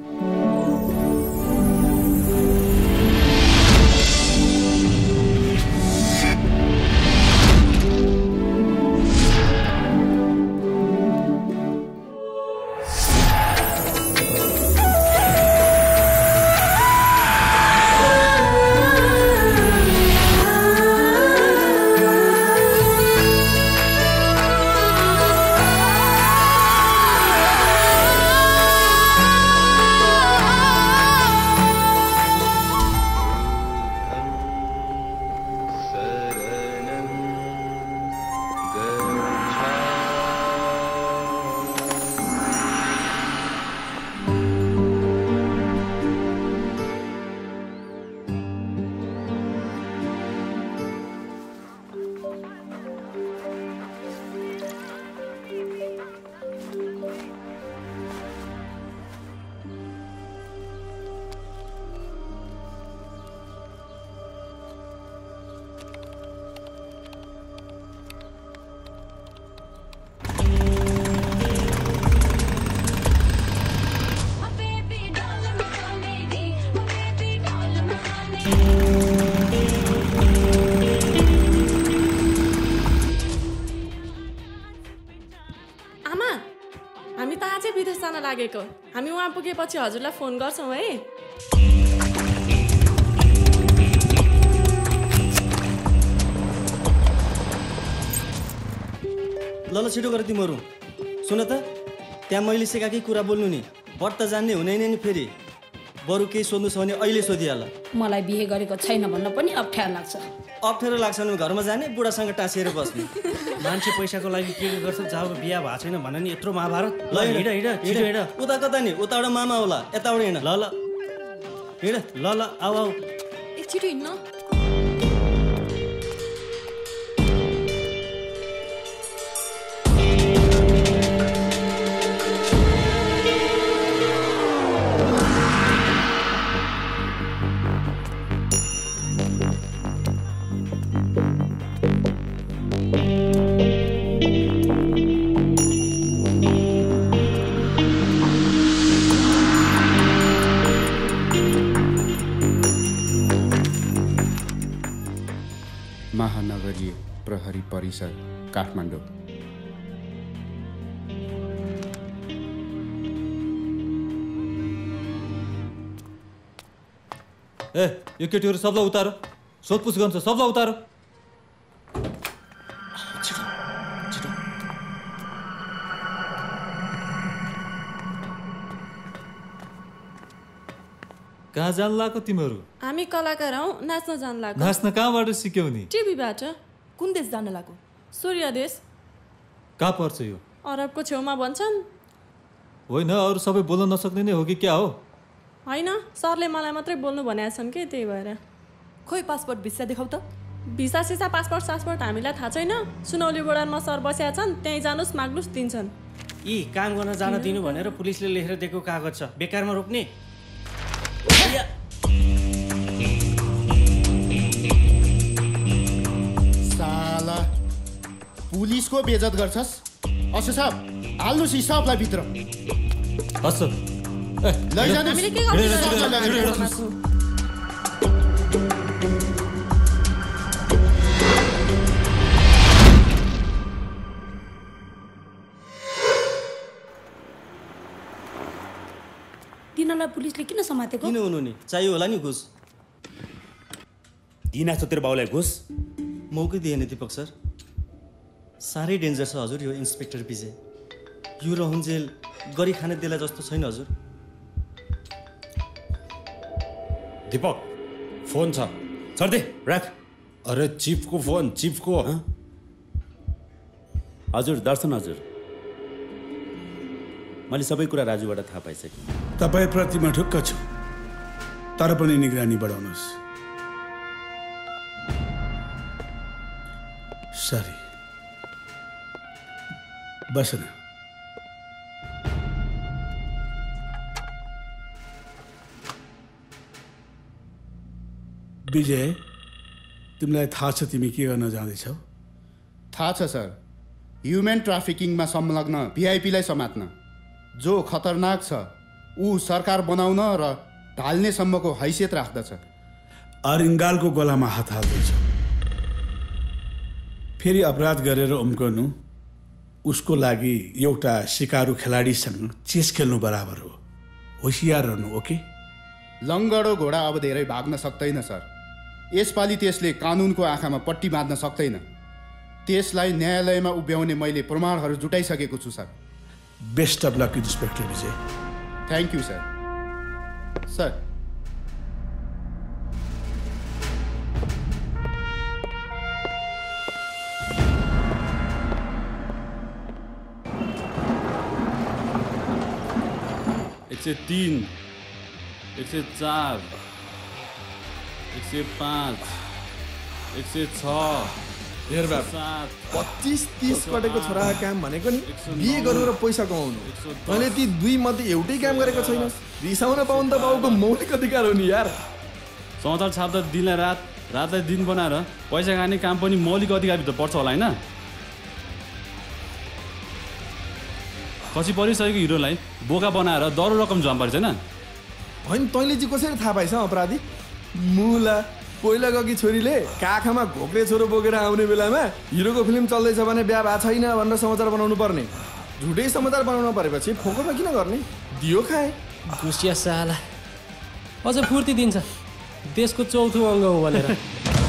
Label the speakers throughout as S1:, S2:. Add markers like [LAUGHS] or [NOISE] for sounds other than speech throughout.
S1: Bye. पुगेपछि हजुरलाई phone गर्छौँ है।
S2: ल ल छिटो गर तिमीहरू। सुन त त्यहाँ मैले सिकाएकै कुरा बोल्नु नि। बट त जान्ने हुँदैन नि फेरि। बरु केही सोध्नु छ भने अहिले सोधिहाल।
S3: मलाई बिहे गरेको छैन भन्न पनि अप्ठ्यारो लाग्छ।
S2: अप्ठ्यारो लाग्छ भने घरमा जाने बुढासँग टाँसिएर बस्ने। [LAUGHS]
S4: मान्छे पैसाको लागि के के गर्छ जब बिहा भएको छैन भन नि यत्रो महाभारत। ल हिँड हिँड छिटो हिँड।
S2: उता कता नि? उताबाट मामा होला यताबाट हिँड।
S4: ल ल। हिँड ल ल आऊ आऊ।
S1: ए छिटो हिँड्न
S5: प्रहरी परिसर काठमाडौँ
S6: ए यो केटीहरू सबलाई उतार सोधपुछ गर्छ सबलाई उतार कहाँ जान लाग्यो तिमीहरू
S1: हामी कलाकार हौ नाच्न जान लाग्यो
S6: नाच्न कहाँबाट सिक्यौ नि
S1: टिभीबाट
S7: कुन देश जान लागो?
S1: सूर्य देश।
S6: कहाँ पर्छ यो?
S1: अरबको छेउमा भन्छन्।
S6: होइन अरू सबै बोल्न नसक्ने नै हो कि क्या हो?
S1: होइन सरले मलाई मात्रै बोल्नु भनेका छन् कि त्यही भएर?
S7: खोइ पासपोर्ट भिसा देखाउ त।
S1: भिसा सिसा पासपोर्ट सासपोर्ट हामीलाई थाहा छैन। सुनौली बोर्डरमा सर बसेका छन् त्यहीँ जानुहोस् माग्नुहोस् दिन्छन्।
S4: यी काम गर्न जान दिनु भनेर पुलिसले लेखेर दिएको कागज छ। बेकारमा रोक्ने।
S8: पुलिसको बेजत गर्छस्? असो साहब हाल्नुहोस् यी सबलाई भित्र।
S6: हस्।
S3: तिनीहरूलाई पुलिसले किन समातेको?
S2: किन हुनु नि चाहियो होला नि घुस।
S9: दिना छ तेरो बाउलाई घुस।
S2: मौकै दिएन दिपक सर। साह्रै डेन्जर छ हजुर यो इन्सपेक्टर विजय यो रहन्जेल गरी खाने देला जस्तो छैन हजुर।
S9: दिपक फोन छ। सर्दे राख। अरे चिफको फोन चिफको हजुर दर्शन हजुर। मैले सबै कुरा राजुबाट थाहा पाइसकेँ।
S10: तपाईँप्रतिमा ठुक्क छु। तर पनि निगरानी बढाउनुहोस्। सरी। बस न विजय तिमीलाई थाहा छ तिमी के गर्न जाँदैछौ?
S8: थाहा छ सर। ह्युमेन ट्राफिकिङमा संलग्न भिआइपीलाई समात्न। जो खतरनाक छ
S11: ऊ सरकार बनाउन र ढाल्नेसम्मको हैसियत राख्दछ।
S10: अरिङ्गालको गलामा हात हाल्दैछ। फेरि अपराध गरेर उम्कनु उसको लागि एउटा सिकारु खेलाडीसँग चेस खेल्नु बराबर हो। होसियार रहनु ओके?
S11: लङ्गडो घोडा अब धेरै भाग्न सक्दैन सर। यसपालि त्यसले कानुनको आँखामा पट्टी बाँध्न सक्दैन। त्यसलाई न्यायालयमा उभ्याउने मैले प्रमाणहरू जुटाइसकेको छु sir.
S10: Best of luck inspector Vijay.
S11: Thank you sir. Sir
S12: एक सय तिन एक सय चार एक सय पाँच एक सय छ
S13: पच्चिस तिस कटेको छोराको काम भनेको नि बिहे गर्नु र पैसा कमाउनु। तैँले ती दुई मध्ये एउटै काम गरेको छैनस् रिसाउन पाउनु त बाउको मौलिक अधिकार हो नि यार।
S12: समाचार छाप्दा दिनलाई रात रातलाई दिन बनाएर पैसा खाने काम पनि मौलिक अधिकारभित्र पर्छ होला होइन? खसी परिसकेको हिरोलाई बोका बनाएर दरो रकम जम्मा पारेछ होइन?
S13: होइन तैँले चाहिँ कसरी थाहा पाइस अपराधी? मुला पहिला गएकी छोरीले काखमा घोक्रे छोरो बोकेर आउने बेलामा हिरोको फिल्म चल्दैछ भने बिहा भएको छैन भनेर समाचार बनाउनु पर्ने। झुटै समाचार बनाउनु परेपछि फोकटमा किन गर्ने? दियो खाए।
S14: घुसिया साला। अझ फुर्ती दिन्छ। देशको चौथो अङ्ग हो भनेर। [LAUGHS]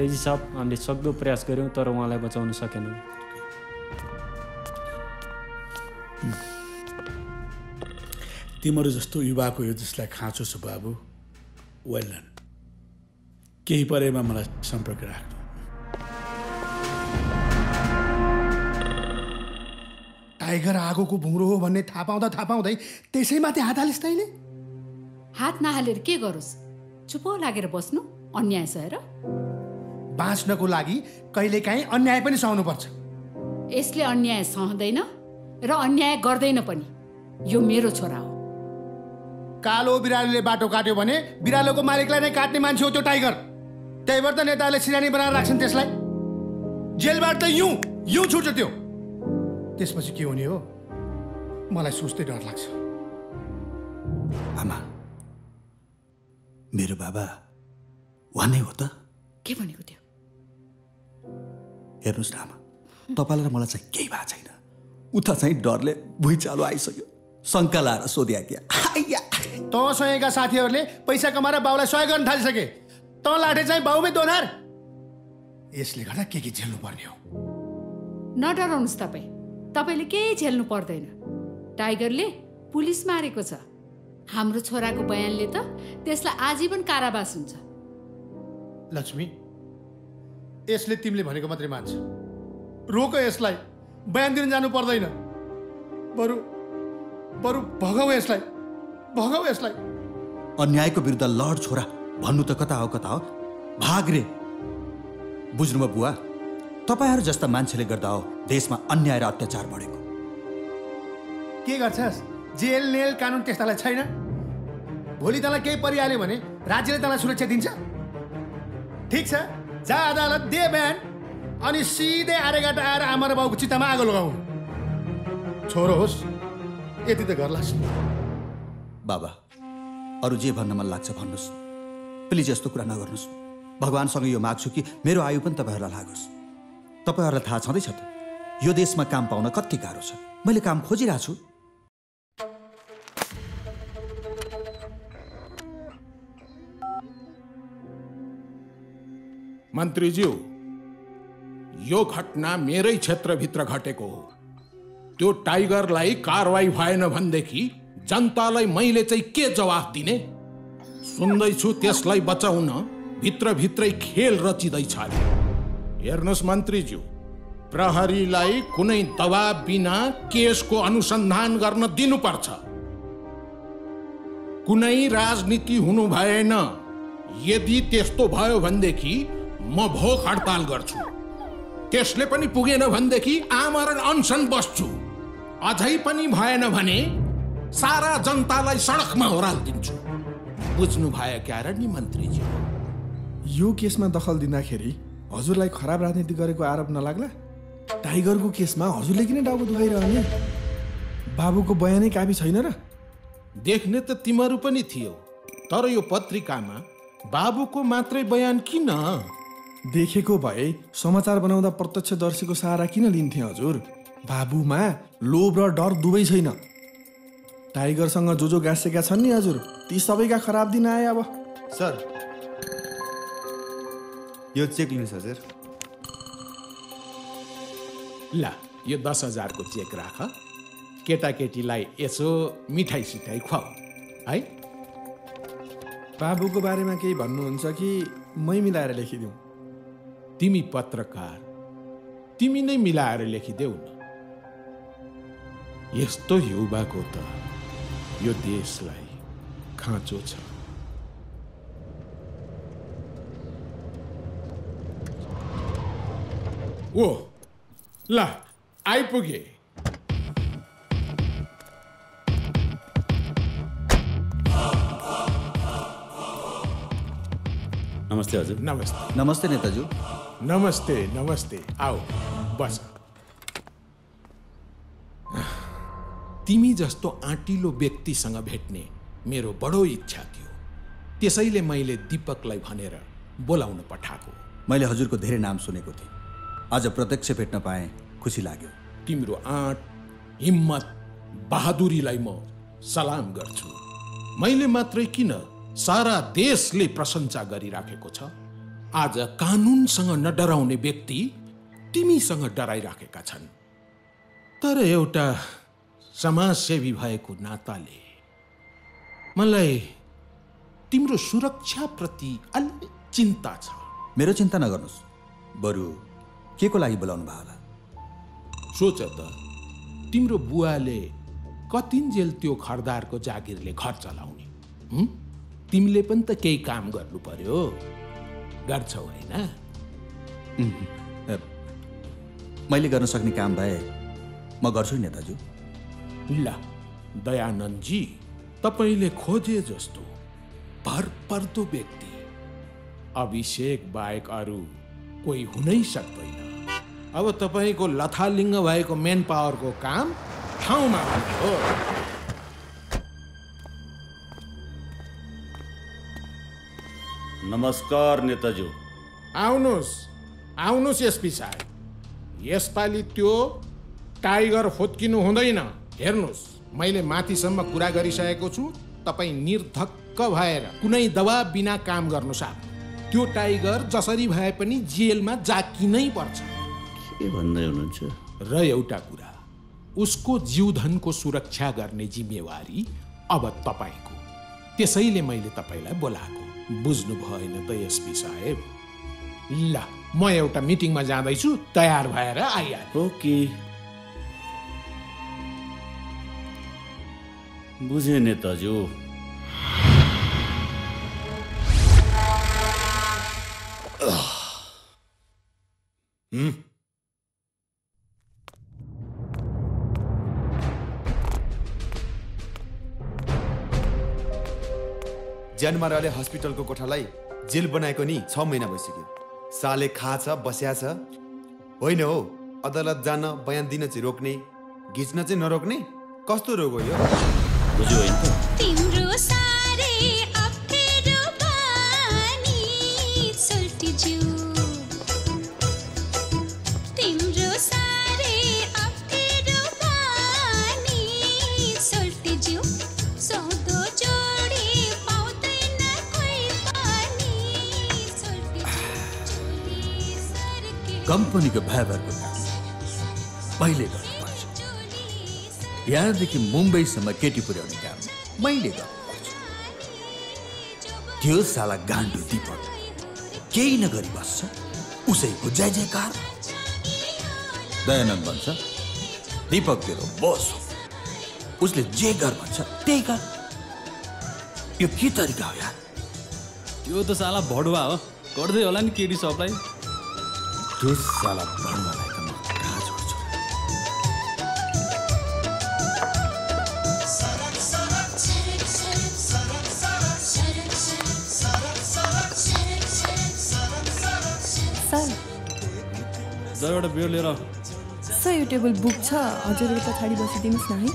S14: देजी साहब हामीले सक्दो प्रयास गऱ्यौँ तर उहाँलाई बचाउन सकेनौँ।
S10: तिमीहरू जस्तो युवाको यो जसलाई खाँचो छ बाबु वेल डन केही परेमा मलाई सम्पर्क राख्नु
S11: टाइगर आगोको भुँडो हो भन्ने थाहा पाउँदा थाहा पाउँदै त्यसैमाथि हात हालिस् तैँले।
S15: हात नहालेर के गरोस्? चुपो लागेर बस्नु अन्याय सहेर
S11: बाँच्नको लागि कहिलेकाहीँ अन्याय पनि सहनुपर्छ।
S15: यसले अन्याय सहँदैन र अन्याय गर्दैन पनि। यो मेरो छोरा हो।
S11: कालो बिरालोले बाटो काट्यो भने बिरालोको मालिकलाई नै काट्ने मान्छे हो त्यो टाइगर। त्यही भएर त नेताले सिरानी बनाएर राख्छन् त्यसलाई। जेलबाट त युँ युँ छुट्छ त्यो। त्यसपछि के हुने हो? मलाई सोच्दै डर लाग्छ।
S10: आमा मेरो बाबा उहाँ नै हो त?
S15: के भनेको त्यो?
S14: हेर्नुहोस् न आमा तपाईँलाई र मलाई चाहिँ केही भएको छैन। उता चाहिँ डरले भुइँचालो आइसक्यो। शङ्का लाएर सोध्या क्या।
S11: तँसँगका साथीहरूले पैसा कमाएर बाउलाई सहयोग गर्न थालिसके। तँ लाठे चाहिँ बाउमै दोनार यसले गर्दा के के झेल्नु पर्ने हो?
S15: नडराउनुहोस् तपाईँ। तपाईँले केही झेल्नु पर्दैन। टाइगरले पुलिस मारेको छ। हाम्रो छोराको बयानले त त्यसलाई आजीवन कारावास हुन्छ।
S11: लक्ष्मी यसले तिमीले भनेको मात्रै मान्छ। रोक यसलाई। बयान दिन जानु पर्दैन। बरु बरु भगाऊ यसलाई। भगाऊ यसलाई।
S14: अन्यायको विरुद्ध लड छोरा भन्नु त कता हो कता हो? भाग रे। बुझ्नुभयो बुवा तपाईँहरू जस्ता मान्छेले गर्दा हो देशमा अन्याय र अत्याचार बढेको।
S11: के गर्छस्? जेल नेल कानुन त्यस्तालाई छैन? भोलि तँलाई केही परिहाल्यो भने राज्यले तँलाई सुरक्षा दिन्छ? ठिक छ। जा अदालत दे बिहान अनि सिधै आरेगाट आएर आमा र बाउको चित्तामा आगो लगाउनु। छोरो होस् यति त गर्लास्
S14: बाबा अरू जे भन्न मन लाग्छ भन्नुहोस्। प्लिज यस्तो कुरा नगर्नुहोस्। भगवान्सँग यो माग्छु कि मेरो आयु पनि तपाईँहरूलाई लागोस्। तपाईँहरूलाई थाहा छँदैछ त यो देशमा काम पाउन कति गाह्रो छ। मैले काम खोजिरहेको छु।
S16: मन्त्रीज्यू यो घटना मेरै क्षेत्रभित्र घटेको हो। त्यो टाइगरलाई कारवाही भएन भनेदेखि जनतालाई मैले चाहिँ के जवाफ दिने? सुन्दैछु त्यसलाई बचाउन भित्रभित्रै खेल रचिँदैछ अरे। हेर्नुहोस् मन्त्रीज्यू प्रहरीलाई कुनै दबाब बिना केसको अनुसन्धान गर्न दिनुपर्छ। कुनै राजनीति हुनु भएन। यदि त्यस्तो भयो भनेदेखि म भोक हडताल गर्छु। त्यसले पनि पुगेन भनेदेखि आमरण अनसन बस्छु। अझै पनि भएन भने सारा जनतालाई सडकमा ओह्रालिदिन्छु। बुझ्नु भयो क्या र नि मन्त्रीजी?
S13: यो केसमा दखल दिँदाखेरि हजुरलाई खराब राजनीति गरेको आरोप नलाग्ला? टाइगरको केसमा हजुरले किन टाउको दुखाइरहने? बाबुको बयानै काफी छैन र।
S16: देख्ने त तिमीहरू पनि थियो तर यो पत्रिकामा बाबुको मात्रै बयान किन?
S13: देखेको भए समाचार बनाउँदा प्रत्यक्षदर्शीको सहारा किन लिन्थे हजुर? बाबुमा लोभ र डर दुवै छैन। टाइगरसँग जो जो गाँसेका छन् नि हजुर। ती सबैका खराब दिन आए अब।
S17: सर। यो चेक लिनुहोस् हजुर।
S16: ल यो दस हजारको चेक राख। केटाकेटीलाई यसो मिठाई सिठाई खुवाऊ है?
S13: बाबुको बारेमा केही भन्नुहुन्छ कि मै मिलाएर लेखिदिउँ?
S16: तिमी पत्रकार तिमी नै मिलाएर लेखिदेऊ न। यस्तो युवाको त यो देशलाई खाँचो छ। ओ ल आइपुगे।
S9: नमस्ते हजुर।
S16: नमस्ते।
S14: नमस्ते नेताजु।
S16: नमस्ते नमस्ते। आओ बस। तिमी जस्तो आँटिलो व्यक्तिसँग भेट्ने मेरो बडो इच्छा थियो। त्यसैले मैले दिपकलाई भनेर बोलाउन पठाएको।
S14: मैले हजुरको धेरै नाम सुनेको थिएँ। आज प्रत्यक्ष भेट्न पाएँ खुसी लाग्यो।
S16: तिम्रो आँट हिम्मत बहादुरीलाई म सलाम गर्छु। मैले मात्रै किन सारा देशले प्रशंसा गरिराखेको छ। आज कानुनसँग नडराउने व्यक्ति तिमीसँग डराइराखेका छन्। तर एउटा समाजसेवी भएको नाताले मलाई तिम्रो सुरक्षाप्रति अलि चिन्ता छ।
S14: मेरो चिन्ता नगर्नुहोस्। बरु के को लागि बोलाउनु भयो होला?
S16: सोच त। तिम्रो बुवाले कतिन्जेल त्यो खरदारको जागिरले घर चलाउने? तिमीले पनि त केही काम गर्नु पर्यो। गर्छौ होइन?
S14: मैले गर्न सक्ने काम भए म गर्छु नि नेताजु
S16: ल दयानन्दजी तपाईँले खोजे जस्तो भरपर्दो व्यक्ति अभिषेक बाहेक अरू कोही हुनै सक्दैन। अब तपाईँको लथालिङ्ग भएको मेन पावरको काम ठाउँमा हो।
S9: नमस्कार नेताजु
S16: आउनुहोस् आउनुहोस् एसपी साहब यसपालि त्यो टाइगर फोत्किनु हुँदैन। हेर्नुहोस् मैले माथिसम्म कुरा गरिसकेको छु तपाईँ निर्धक्क भएर कुनै दबाब बिना काम गर्नु साथ। त्यो टाइगर जसरी भए पनि जेलमा जाकिनै पर्छ।
S9: के भन्दै हुनुहुन्छ?
S16: र एउटा कुरा उसको जीवधनको सुरक्षा गर्ने जिम्मेवारी अब तपाईँको। त्यसैले मैले तपाईँलाई बोलाएको। बुझ्नु भएन त एसपी साहेब। ल म एउटा मिटिङमा जाँदैछु तयार भएर आइहाल्छु
S9: ओके। बुझेँ नेताज्यू
S18: हुँ? ज्यानमाराले हस्पिटलको कोठालाई जेल बनाएको नि छ महिना भइसक्यो। साले खाछ बस्या छ। होइन हो अदालत जान बयान दिन चाहिँ रोक्ने घिच्न चाहिँ नरोक्ने? कस्तो रोग हो यो?
S14: कम्पनीको व्यवहारको काम मैले गर्नुपर्छ यहाँदेखि मुम्बईसम्म केटी पुर्याउने काम मैले गर्नुपर्छ। त्यो साला गान्डु दिपक केही नगरी बस्छ उसैको जय जयकार। दयानन्द भन्छ दिपक तेरो बस हो। उसले जे गर भन्छ त्यही गर। यो के तरिका हो यार?
S12: त्यो त साला भडुवा हो। गर्दै होला नि केडी सबलाई।
S14: त्यो साला भडुवालाई त म कहाँ छोड्छु
S7: सर।
S12: एउटा बियर लिएर।
S7: सर यो टेबल बुक छ। हजुरले पछाडि बसिदिनुहोस् न है।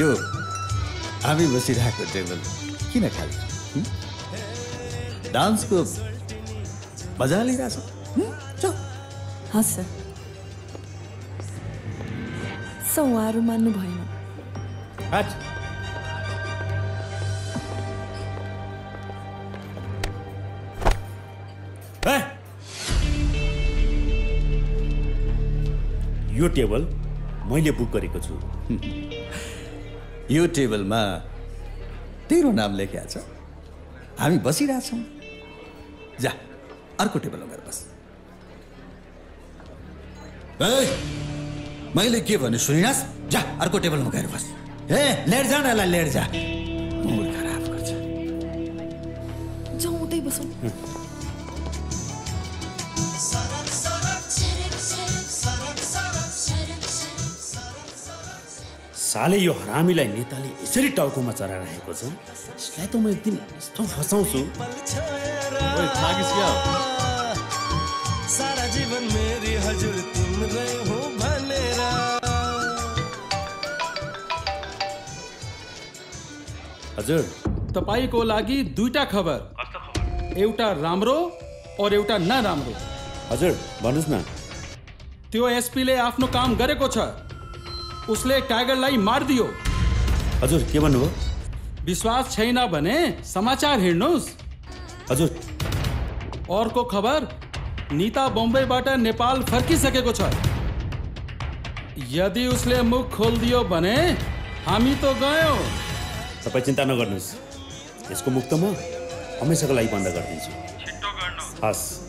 S14: यो हामी बसिरहेको टेबल। किन खाली? हुँ? डान्सको मजा लिइरहेछ
S7: हस् सर। सर उहाँहरू मान्नु भएन।
S9: यो टेबल मैले बुक गरेको छु। [LAUGHS]
S14: यो टेबलमा तेरो नाम लेखिया छ हामी बसिरहेछौँ। जा अर्को टेबलमा गएर बस। ए, मैले के भने सुनिनास् जा अर्को टेबलमा गएर बस। ए लेट जा न लेट जा। मुड खराब गर्छ।
S7: जाउँ उतै बसौँ।
S9: साले यो हरामीलाई नेताले यसरी टाउकोमा चढाइरहेको छ? यसलाई त म एक दिन यस्तो फसाउँछु
S19: सारा जीवन मेरी हजुर तिम्रै हो भनेर।
S9: हजुर।
S20: तपाईँको लागि दुईटा खबर? एउटा राम्रो और एउटा नराम्रो।
S9: हजुर भन्नुहोस् न।
S20: त्यो एसपीले आफ्नो काम गरेको छ। उसले टाइगरलाई मारिदियो
S9: हजुर के भन्नुभयो?
S20: विश्वास छैन भने समाचार हेर्नुहोस्।
S9: हजुर।
S20: अर्को खबर निता बम्बईबाट नेपाल फर्किसकेको छ। यदि उसले मुख खोलिदियो भने हामी त गयौँ।
S9: तपाईँ चिन्ता नगर्नुहोस्। यसको मुख त म हमेसाको लागि बन्द गरिदिन्छु। हस्।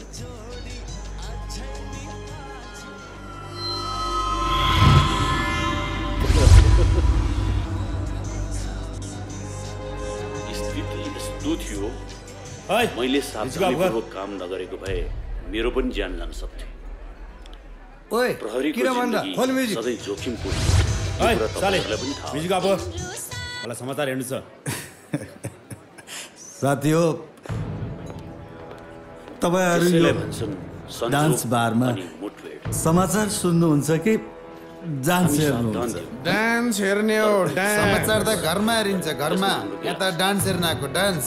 S21: मैले सावधानीपूर्वक काम नगरेको भए मेरो पनि ज्यान जान सक्थ्यो प्रहरीको
S18: किन भन्दा
S21: जिन्दगी सधैँ जोखिमपूर्ण पनि थाहा
S9: मलाई समाचार हेर्नु छ। [LAUGHS]
S14: साथी हो तपाईँहरू डान्स बारमा समाचार सुन्नुहुन्छ कि डान्स हेर्नुहुन्छ?
S21: सावधान
S22: डान्स हेर्ने हो
S17: समाचार त घरमा हेरिन्छ घरमा। यहाँ त डान्स हेर्न आएको डान्स।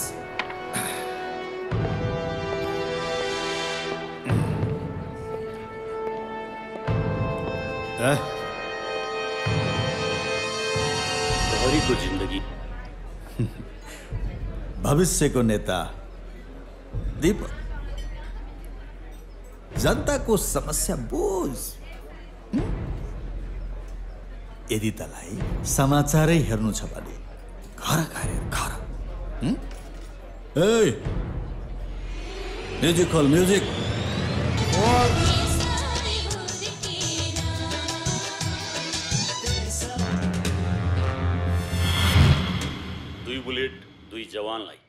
S9: प्रहरीको जिन्दगी
S14: भविष्यको नेता दीपक जनताको समस्या बुझ? यदि तँलाई समाचारै हेर्नु छ भने घर घर हं? ए म्युजिक म्युजिक
S9: बुलेट दुई जवानलाई।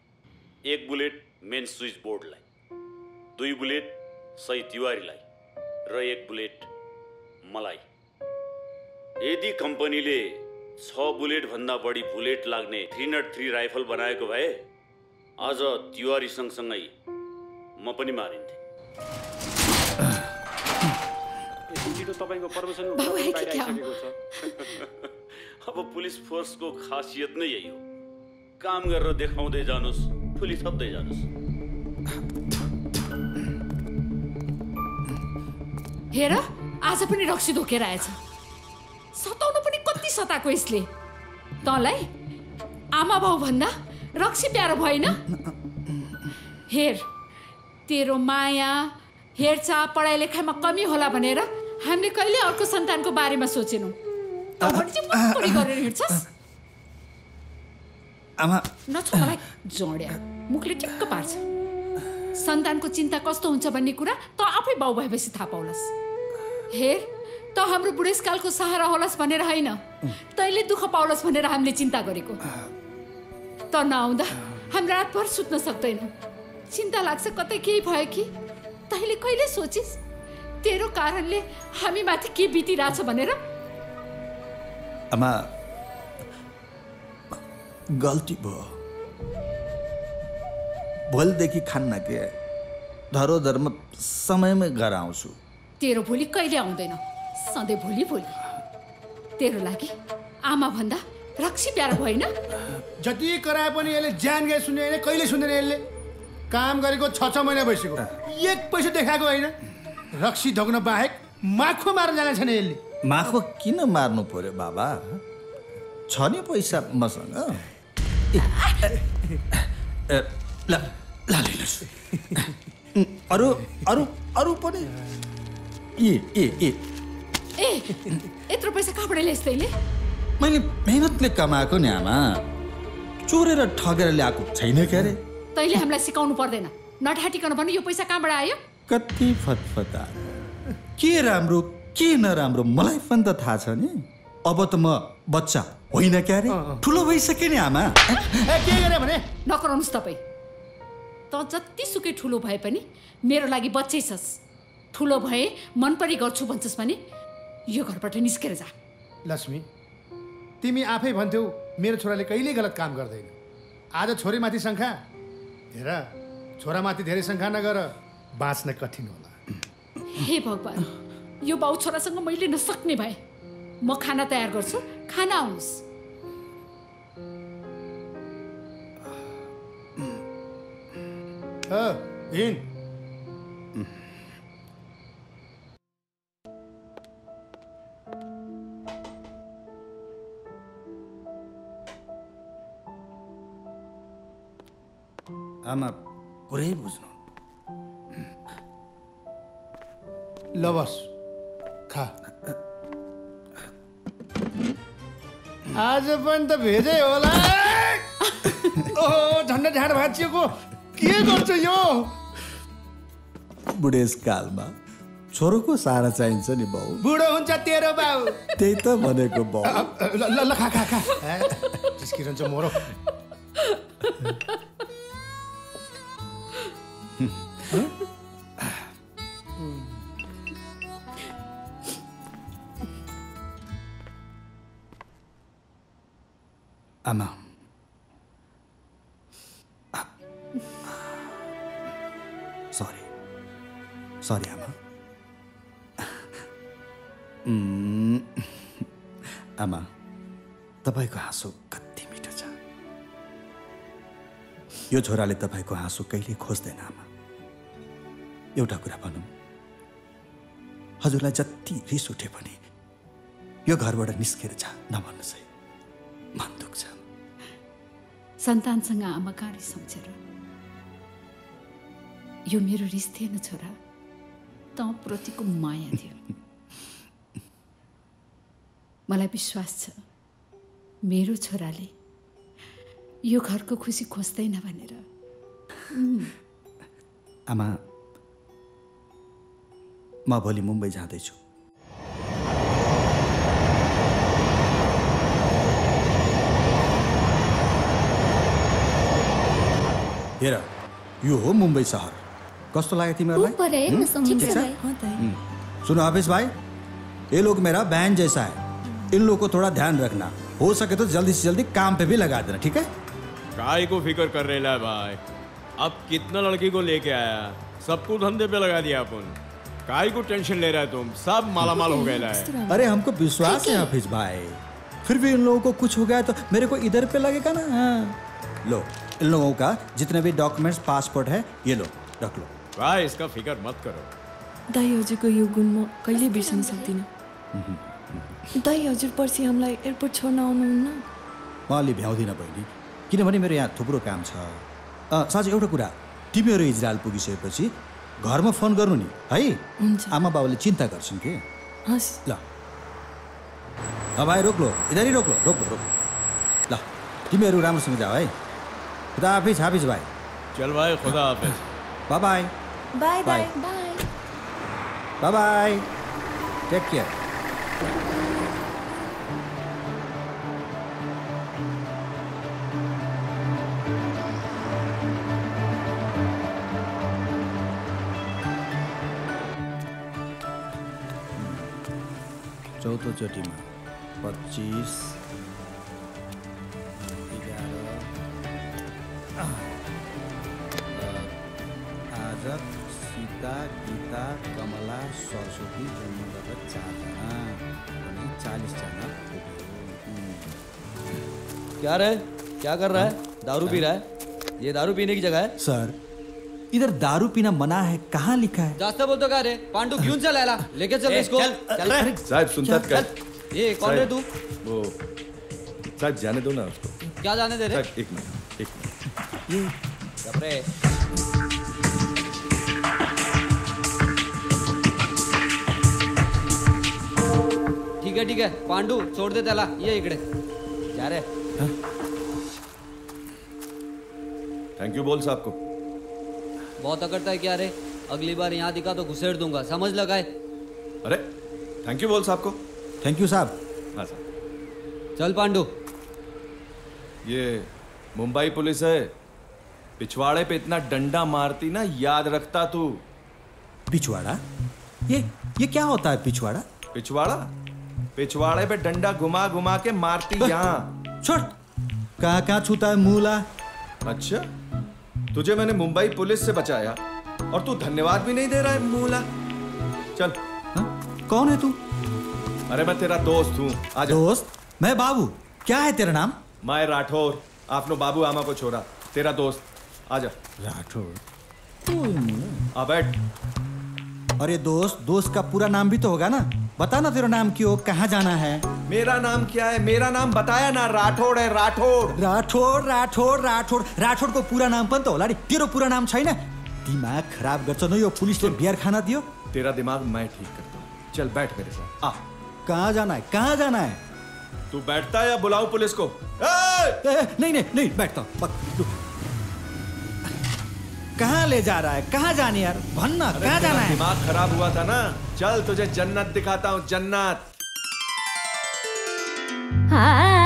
S9: एक बुलेट मेन स्विच बोर्डलाई। दुई बुलेट सही तिवारीलाई। र एक बुलेट मलाई। यदि कम्पनीले छ बुलेटभन्दा बढी बुलेट लाग्ने थ्री नट थ्री राइफल बनाएको भए आज तिवारी सँगसँगै म पनि मारिन्थेँ।
S12: तपाईँको पर्मिसन [LAUGHS]
S9: अब पुलिस फोर्सको खासियत नै यही हो। काम गरेर देखाउँदै जानुहोस् पुलिस थप्दै जानुहोस्
S15: हेर आज पनि रक्सी धोकेर आएछ। सताउनु पनि कति सताएको यसले? तँलाई? आमा बाउ भन्दा रक्सी प्यारो भएन? हेर तेरो माया हेरचाह पढाइ लेखाइमा कमी होला भनेर हामीले कहिले अर्को सन्तानको बारेमा सोचेनौँ। गरेर
S14: आमा।
S15: नछो मलाई जड्या मुखले टिक्क पार्छ। सन्तानको चिन्ता कस्तो हुन्छ भन्ने कुरा त आफै बाउ भएपछि थाहा पाउलास्। हेर त हाम्रो बुढेसकालको सहारा होलास् भनेर होइन। तैँले दुःख पाउलास् भनेर हामीले चिन्ता गरेको। त नआउँदा हामी रातभर सुत्न सक्दैनौँ। चिन्ता लाग्छ कतै केही भयो कि? तैँले कहिले सोचिस्? तेरो कारणले हामी माथि के बितिरहेछ भनेर?
S14: आमा गल्ती भयो। भोलिदेखि खान्न के? धरोधरमा समयमै घर आउँछु।
S15: तेरो भोलि कहिले आउँदैन? सधैँ भोलि भोलि। तेरो लागि आमा भन्दा रक्सी प्यारो भएन।
S11: जति कराए पनि यसले ज्यान गए सुन्ने होइन कहिले सुन्दैन यसले? काम गरेको छ छ महिना भइसक्यो। एक पैसा देखाएको होइन। रक्सी ढोक्न बाहेक माखो मार्न जाने छैन यसले।
S14: माखो किन मार्नु पर्यो बाबा? छ नि पैसा मसँग। ल ल लिनुहोस्। अरू अरू अरू पनि? ए ए ए।
S15: ए यत्रो पैसा कहाँबाट ल्याइस् तैँले?
S14: मैले मेहनतले कमाएको नि आमा। चोरेर ठगेर ल्याएको छैन के अरे
S15: तैँले हामीलाई सिकाउनु पर्दैन। नठाटिकन भन्नु यो पैसा कहाँबाट आयो?
S14: कति फतफता। के राम्रो के नराम्रो मलाई पनि त थाहा छ नि। अब त म बच्चा। होइन क्या अरे? ठुलो भइसक्यो नि आमा।
S11: ए के गरे भने?
S15: नकराउनुहोस् तपाईँ। त जतिसुकै ठुलो भए पनि मेरो लागि बच्चै छस्। ठुलो भए मनपरी गर्छु भन्छस् भने यो घरबाट निस्केर जा।
S11: लक्ष्मी तिमी आफै भन्थ्यौ मेरो छोराले कहिल्यै गलत काम गर्दैन। आज छोरीमाथि शङ्खा? हेर छोरामाथि धेरै शङ्खा नगर बाँच्न कठिन होला।
S15: हे भगवान् यो बाउ छोरासँग मैले नसक्ने भए म खाना तयार गर्छु। खाना आउनुहोस्।
S14: आमा कुरै बुझ्नु।
S11: ल बस खा। आज पनि त भेजै होला। ओहो झन्डा ढाड भाँचिएको। के गर्छ यो?
S14: बुढेसकालमा छोरोको सहारा चाहिन्छ नि बाउ।
S11: बुढो हुन्छ तेरो बाउ।
S14: त्यही त भनेको बाउ।
S11: ल ल खा खा खा। जिस्किरहन्छ मोरो।
S14: आमा सरी सरी आमा आमा तपाईँको हाँसो कति मिठो छ? यो छोराले तपाईँको हाँसो कहिले खोज्दैन आमा एउटा कुरा भनौँ। हजुरलाई जति रिस उठे पनि यो घरबाट निस्केर जा नभन्नुहोस् है। मन दुख्छ
S15: सन्तानसँग आमा गाडी सम्झेर। यो मेरो रिस थिएन छोरा त प्रतिको माया थियो। मलाई विश्वास छ मेरो छोराले यो घरको खुसी खोज्दैन भनेर।
S14: आमा म भोलि मुम्बई जाँदैछु। हेर यो हो मुम्बई सहर। कस्तो लाग्यो तिमीहरूलाई?
S23: ऊपर है,
S14: हम्म?
S23: हाँ,
S14: हम्म। सुनो हाफिज भाई ये लोग मेरा बहन जैसा है। इन लोगों को थोड़ा ध्यान रखना। हो सके तो जल्दी से जल्दी काम पे भी लगा देना ठीक है?
S24: काय को फ़िक्र कर रहे ला भाई? अब कितना लड़की को लेके आया? सबको धंधे पे लगा दिया अपन। काय को टेंशन ले रहा है तुम? सब माला माल हो गया है।
S14: अरे हमको विश्वास है हाफिज भाई। फिर भी इन लोगों को कुछ हो गया तो मेरे को इधर पे लगेगा ना? हाँ। लो। इन लोगों का जितने भी डॉक्यूमेंट्स पासपोर्ट है ये लो रख लो।
S24: भाई इसका फिक्र मत करो।
S7: दाई हजुरको यो गुण म कहिले बिर्सन सक्दिनँ? दाई हजुर पर्सि हामीलाई एयरपोर्ट छोड्न आउनुहुन्न।
S14: म अलि भ्याउँदिनँ बहिनी किनभने मेरो यहाँ थुप्रो काम छ। अँ, साँच्चै एउटा कुरा तिमीहरू इजरायल पुगिसकेपछि घरमा फोन गर्नु नि है?
S7: हुन्छ।
S14: आमा बाबाले चिन्ता गर्छन् कि?
S7: हस्।
S14: ल। भाइ रोक लो इधर ही रोक लो रोक लो रोक लो। ल तिमीहरू राम्रोसँग जाऊ है? खुदा हाफिज हाफिज भाइ
S24: चल भाई खुदा हाफिज।
S23: Bye
S14: bye.
S23: Bye bye
S14: bye bye take care चौथोचोटिमा पच्चिस। सीता गीता कमला सरस्वती जन्म गरेर चारजना अनि चालिसजना
S25: क्या रे क्या कर रहा है? दारू पी रहा है? ये दारू पीने की जगह है?
S14: सर इधर दारू पीना मना है कहाँ लिखा है?
S25: जास्त बोलतो क्या रे? पांडू क्यों चला याला लेके चल इसको।
S14: चल, चल।
S26: साहब काय
S25: चल। ये कौन रे तू?
S26: वो साहब जाने दो ना उसको।
S25: क्या जाने दे रे
S26: एक मिनट एक मिनट।
S25: ये ठीक है ठीक है। पांडू सोड दे त्याला। ये इकडे। जा रे।
S26: थैंक यू बोल साहब को।
S25: बहुत अकड़ता है क्या रे? अगली बार यहाँ दिखा तो घुसेड़ दूँगा। समझ लगाए
S26: अरे थैंक यू बोल साहब को।
S14: थैंक यू साहब।
S26: हाँ साहब।
S25: चल पांडू।
S26: ये मुंबई पुलिस है। पिछवाड़े पे इतना डंडा मारती ना याद रखता तू।
S14: पिछवाड़ा? ये ये क्या होता है पिछवाड़ा?
S26: पिछवाड़ा? पिछवाड़े पे डंडा घुमा घुमा के मारती [LAUGHS] यहाँ।
S14: छोड़ कहाँ कहाँ छूता है मूला?
S26: अच्छा तुझे मैंने मुंबई पुलिस से बचाया और तू धन्यवाद भी नहीं दे रहा है मूला। चल। हा?
S14: कौन है तू?
S26: अरे मैं तेरा दोस्त हूँ। आजा
S14: दोस्त? मैं बाबू। क्या है तेरा नाम?
S26: मैं राठौर। आपनो बाबू आमा को छोड़ा। तेरा दोस्त। आजा
S14: राठौर?
S26: आ बैठ।
S14: अरे दोस्त दोस्त का पूरा नाम भी तो होगा ना? बता ना तेरा नाम क्यों? कहाँ जाना है?
S26: मेरा नाम क्या है? मेरा नाम बताया ना राठौड़ है राठौड़।
S14: राठौड़ राठौड़ राठौड़। राठौड़ को पूरा नाम पनि त होला नि तेरो पुरा नाम छैन दिमाग खराब गर्छ न यो पुलिसले बियर खाना दियो?
S26: तेरा दिमाग मैं ठीक करता हूँ। चल बैठ मेरे साथ। आ
S14: कहाँ जाना है? कहाँ जाना है?
S26: तू बैठता है या बुलाऊं पुलिस को?
S14: ए, नहीं नहीं नहीं बैठता कहाँ ले जा रहा है? कहाँ जाने यार? भन्न कहाँ जाना है?
S26: दिमाग खराब हुआ था ना। चल तुझे जन्नत दिखाता हूँ जन्नत।
S27: सलाम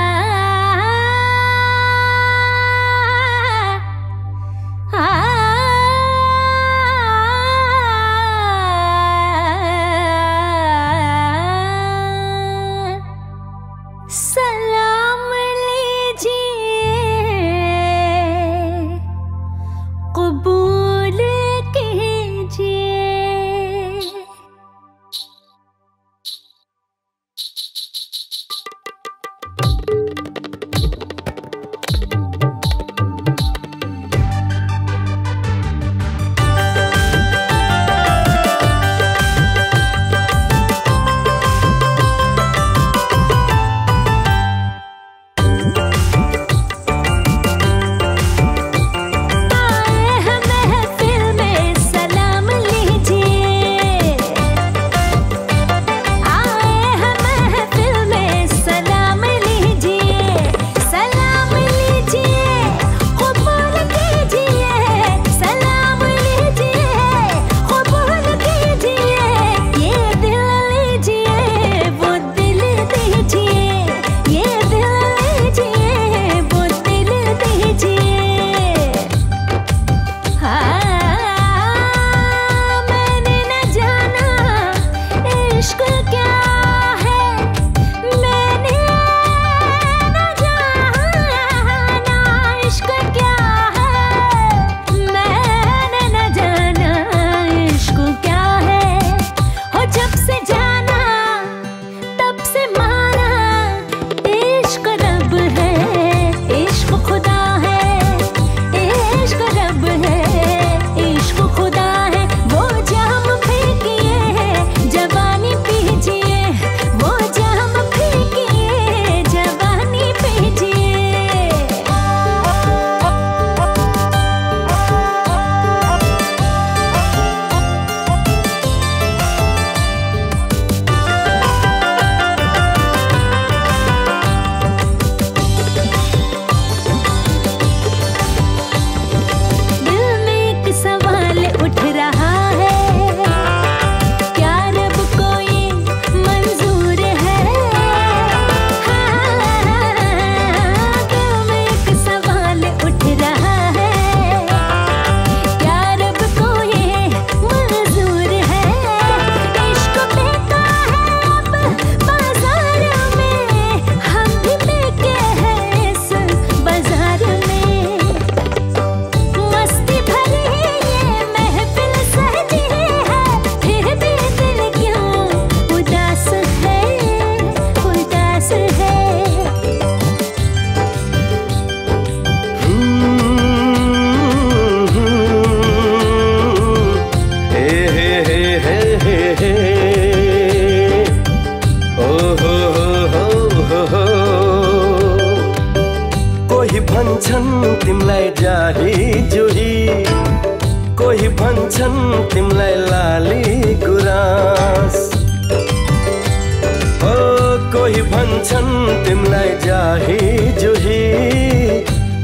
S28: तिमीलाई जाही जुही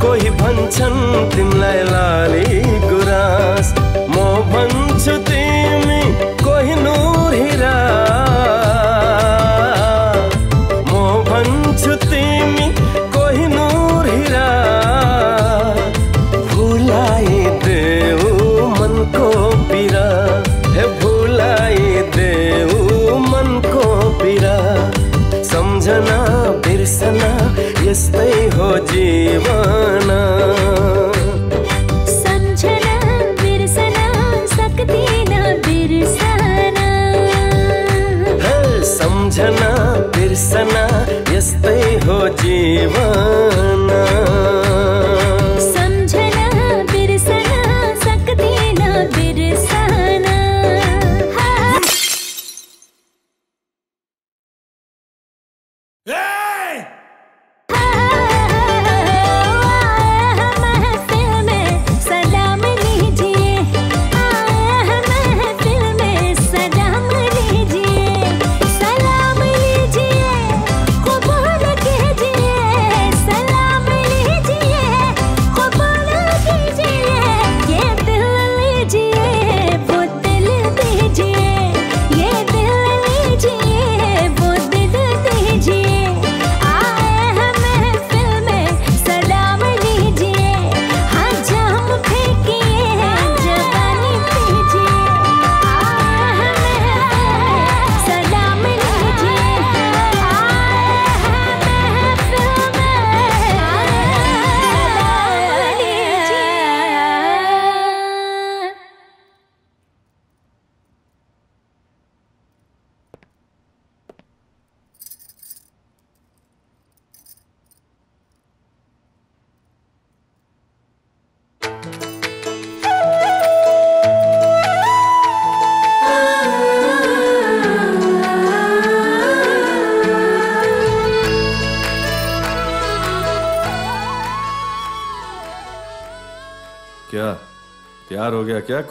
S28: कोही भन्छन् तिमीलाई लाली गुराँस।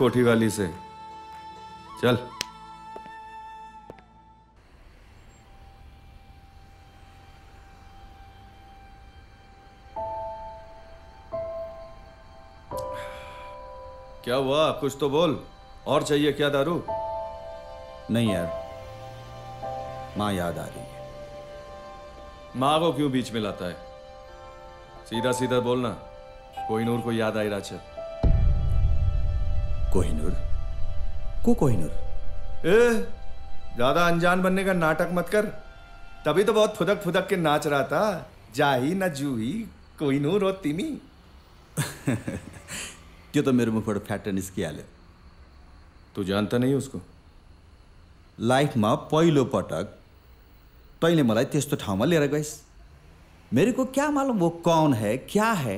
S26: कोठी वाली से। चल। क्या हुआ? कुछ तो बोल। और चाहिए क्या दारू?
S14: नहीं यार। माँ याद आ रही है।
S26: माँ को क्यों बीच में लाता है? सीधा सीधा बोलना। कोई नूर को याद आई रहा है
S14: कोहिनूर? को कोहिनूर?
S26: ए ज़्यादा अनजान बनने का नाटक मत कर। तभी तो बहुत फुदक फुदक के नाच रहा था। जाही न जूही कोहिनूर और तिमी।
S14: त्यो त मेरो मुखबाट फ्याट निस्किहाल्यो
S26: तू जानता नहीं उसको?
S14: लाइफमा पहिलो पटक। तैँले मलाई त्यस्तो ठाउँमा लिएर गइस् मेरे को क्या मालूम वो कौन है क्या है?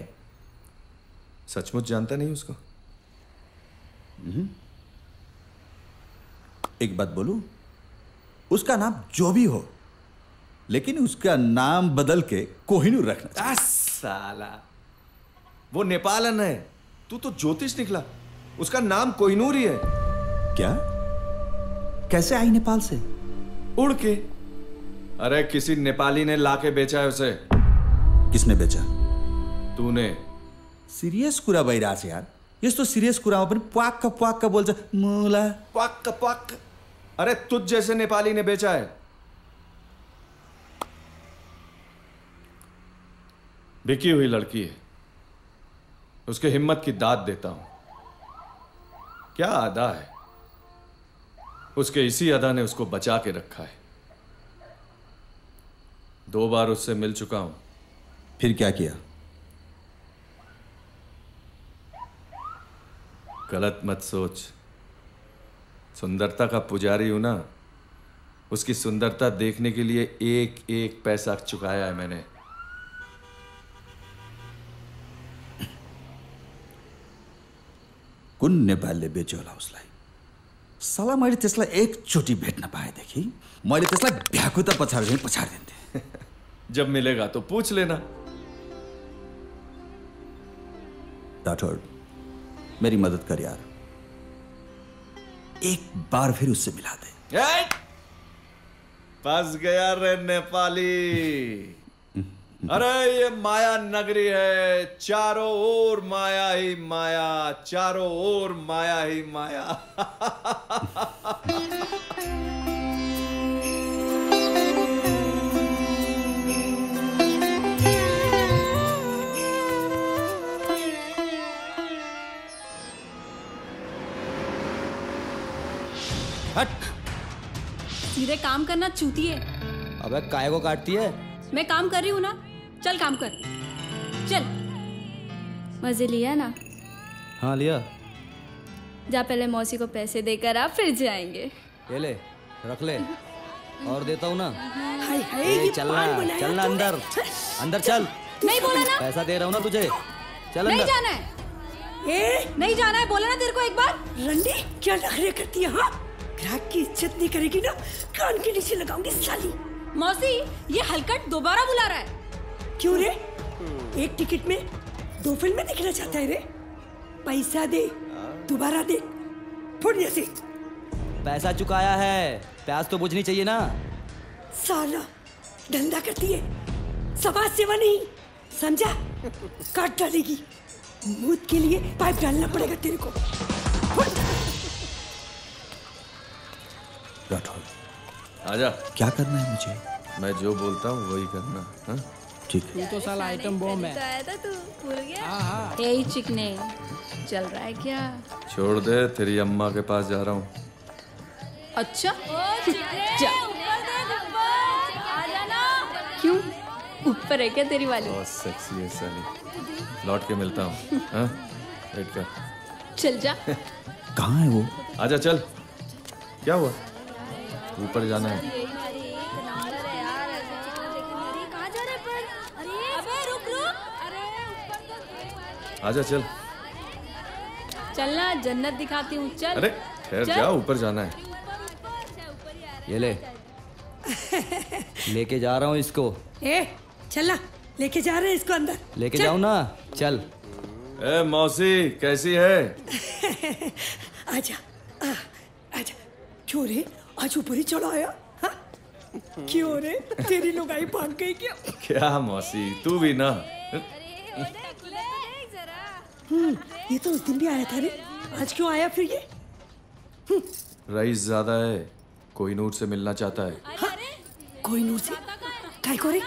S26: सचमुच जानता नहीं उसको।
S14: एक बात बोलूँ? उसका नाम जो भी हो लेकिन उसका नाम बदल के कोहिनूर रखना
S26: साला। वो नेपालन है। तू तो ज्योतिष निकला। उसका नाम कोहिनूर ही है।
S14: क्या? कैसे आई नेपाल से?
S26: उड़ के। अरे किसी नेपाली ने लाके बेचा है उसे।
S14: किसने बेचा?
S26: तूने।
S14: सीरियस कुरा छ यार। यस्तो सिरियस कुरामा पनि प्वाक्क प्वाक्क बोल्छ मुला।
S26: पक पक अरे तुझ जैसे नेपाली ने बेचा है। बिकी हुई लड़की है। उसके हिम्मत की दाद देता हूँ। क्या अदा है? उसके इसी अदा ने उसको बचा के रखा है। दो बार उससे मिल चुका हूँ।
S14: फिर क्या किया?
S26: गलत मत सोच। सुंदरता का पुजारी हूँ ना उसकी सुंदरता देखने के लिए एक एक पैसा चुकाया है मैंने। [COUGHS]
S14: कुन नेपालले बेच्यो होला उसलाई। सला मैले त्यसलाई एकचोटि भेट्न पाएदेखि मैले त्यसलाई भ्याकुता पछाडि पछाडिदिन्थेँ [LAUGHS]
S26: जब मिलेगा तो पूछ लेना।
S14: मेरी मदद कर यार। एक बार फिर उससे मिला दे!
S26: फंस गया रे नेपाली। [LAUGHS] अरे ये माया नगरी है। चारों ओर माया ही माया। चारों ओर माया ही माया। [LAUGHS]
S29: सीधे काम करना चूती है।
S25: अबे काय को काटती है?
S29: मैं काम कर रही हूँ ना। चल काम कर। चल। मज़े लिया ना?
S25: हाँ लिया।
S29: जा पहले मौसी को पैसे देकर आप फिर जाएँगे।
S25: ये ले रख ले। और देता हूँ ना?
S30: हाय हाय
S25: चलना चलना अंदर। अंदर चल।
S29: नहीं बोला ना।
S25: पैसा दे रहा हूँ ना तुझे। चल
S29: नहीं जाना है।
S30: ए?
S29: नहीं जाना है बोला ना तेरे को एक बार।
S30: रंडी क्या नखरे करती है हाँ? ग्राहक की इज़्ज़त नहीं करेगी ना? कान के नीचे लगाऊँगी साली।
S29: मौसी ये हलकट दोबारा बुला रहा है।
S30: क्यों रे? एक टिकट में दो फ़िल्में देखना चाहता है रे। पैसा दे दोबारा दे। फुट जैसे
S25: पैसा चुकाया है। प्याज तो बुझनी चाहिए ना।
S30: साला धंधा करती है। समाज सेवा नहीं समझा? काट डालेगी। मूत के लिए पाइप डालना पड़ेगा तेरे को।
S14: राठौड़
S26: आजा।
S14: क्या करना है मुझे?
S26: मैं जो बोलता हूँ वही करना हाँ?
S14: ठीक
S31: तू तो साला आइटम बॉम्ब
S29: तो
S31: है।
S29: आया था तू भूल गया? यही चिकने चल रहा है क्या?
S26: छोड़ दे तेरी अम्मा के पास जा रहा हूँ।
S29: अच्छा। जा। क्यों? ऊपर है क्या तेरी वाली?
S26: बहुत सेक्सी है साली। लौट के मिलता हूँ हाँ? वेट कर।
S29: चल जा। [LAUGHS]
S14: कहाँ है वो?
S26: आजा चल। क्या हुआ? ऊपर जाना है। आजा चल।
S29: चलना जन्नत दिखाती हूँ चल।
S26: अरे ठहर जा ऊपर जाना है।
S25: ये ले। लेके जा रहा हूँ इसको।
S30: ए चला लेके जा रहे हैं इसको अंदर।
S25: लेके। जाऊँ ना? चल।
S26: ए मौसी कैसी है? [LAUGHS]
S30: आजा आ, आजा। क्यों रे आज ऊपर ही चढ़ा आया हाँ? क्यों रे? तेरी लुगाई भाग गई क्या?
S26: क्या मौसी तू भी ना।
S30: हम्म, ये तो उस दिन भी आया था रे। आज क्यों आया फिर ये?
S26: रईस ज़्यादा है कोई नूर से मिलना चाहता है?
S30: कोई नूर से? काय को रे?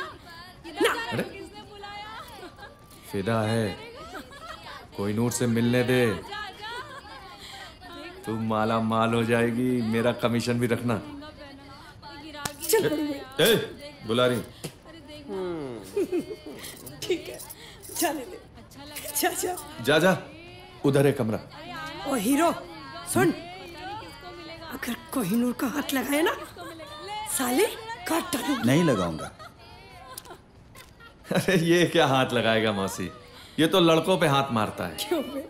S30: ना।
S26: अरे। फिदा है कोई नूर से मिलने दे। तू माला माल हो जाएगी मेरा कमीशन भी रखना।
S30: चल बड़ी
S26: ए बुला रही
S30: ठीक है चले ले अच्छा अच्छा
S26: जा जा। उधर है कमरा।
S30: ओ हीरो सुन। अगर कोहिनूर का हाथ लगाया ना साले काट
S14: नहीं लगाऊँगा।
S26: अरे ये क्या हाथ लगाएगा मौसी? ये तो लड़कों पे हाथ मारता है।
S30: क्यों बे?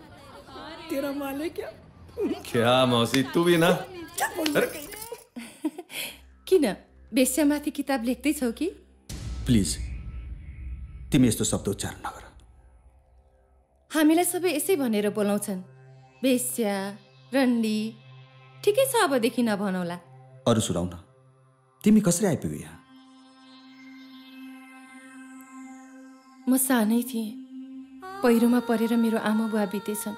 S30: तेरा माल है क्या?
S26: क्या मौसी तू भी ना?
S30: चल बोल
S26: अरे। [LAUGHS]
S32: किन? बेस्यामाथि किताब लेख्दैछौ कि?
S14: प्लिज तिमी यस्तो शब्द उच्चारण नगर।
S32: हामीलाई सबै यसै भनेर बोलाउँछन्। बेस्या रन्डी ठिकै छ अबदेखि नभनौला।
S14: अरू सुनाउ न तिमी कसरी आइपुग्यो यहाँ?
S32: म सानै थिएँ। पहिरोमा परेर मेरो आमा बुवा बितेछन्।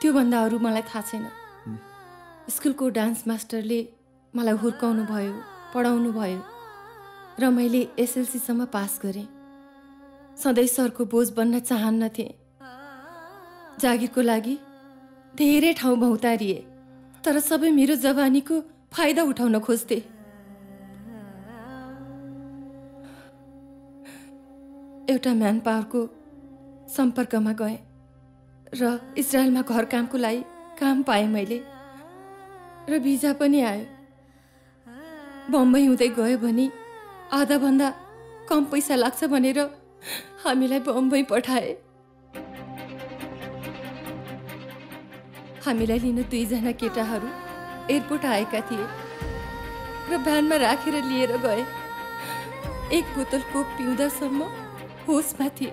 S32: त्योभन्दा अरू मलाई थाहा छैन। स्कुलको डान्स मास्टरले मलाई हुर्काउनु भयो पढाउनु भयो र मैले एसएलसीसम्म पास गरेँ। सधैँ सरको बोझ बन्न चाहन्नथेँ। जागिरको लागि धेरै ठाउँ भौतारिए तर सबै मेरो जवानीको फाइदा उठाउन खोज्थे। एउटा म्यान पावरको सम्पर्कमा गएँ। र इजरायलमा घर कामको लागि काम पाएँ मैले। र भिजा पनि आयो। बम्बई हुँदै गयो भने आधाभन्दा कम पैसा लाग्छ भनेर हामीलाई बम्बई पठाए। हामीलाई लिन दुईजना केटाहरू एयरपोर्ट आएका थिए र भ्यानमा राखेर लिएर गए। एक बोतल कोक पिउँदासम्म होसमा थिए।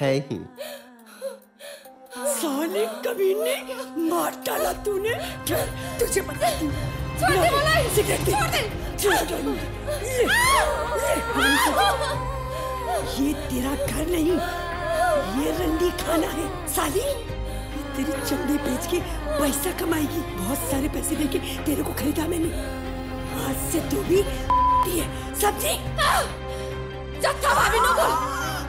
S33: है ही।
S30: साले कमीने मार डाला तूने? तुझे पता है
S27: छोड़ दे
S30: दे।
S27: छोड़ दे!
S30: ये तेरा घर नहीं ये रंडी खाना है। साली तेरी चमड़ी बेच के पैसा कमाएगी। बहुत सारे पैसे देके तेरे को खरीदा मैंने। आज से तू भी [LAUGHS] है। समझी
S27: जत्था भाभी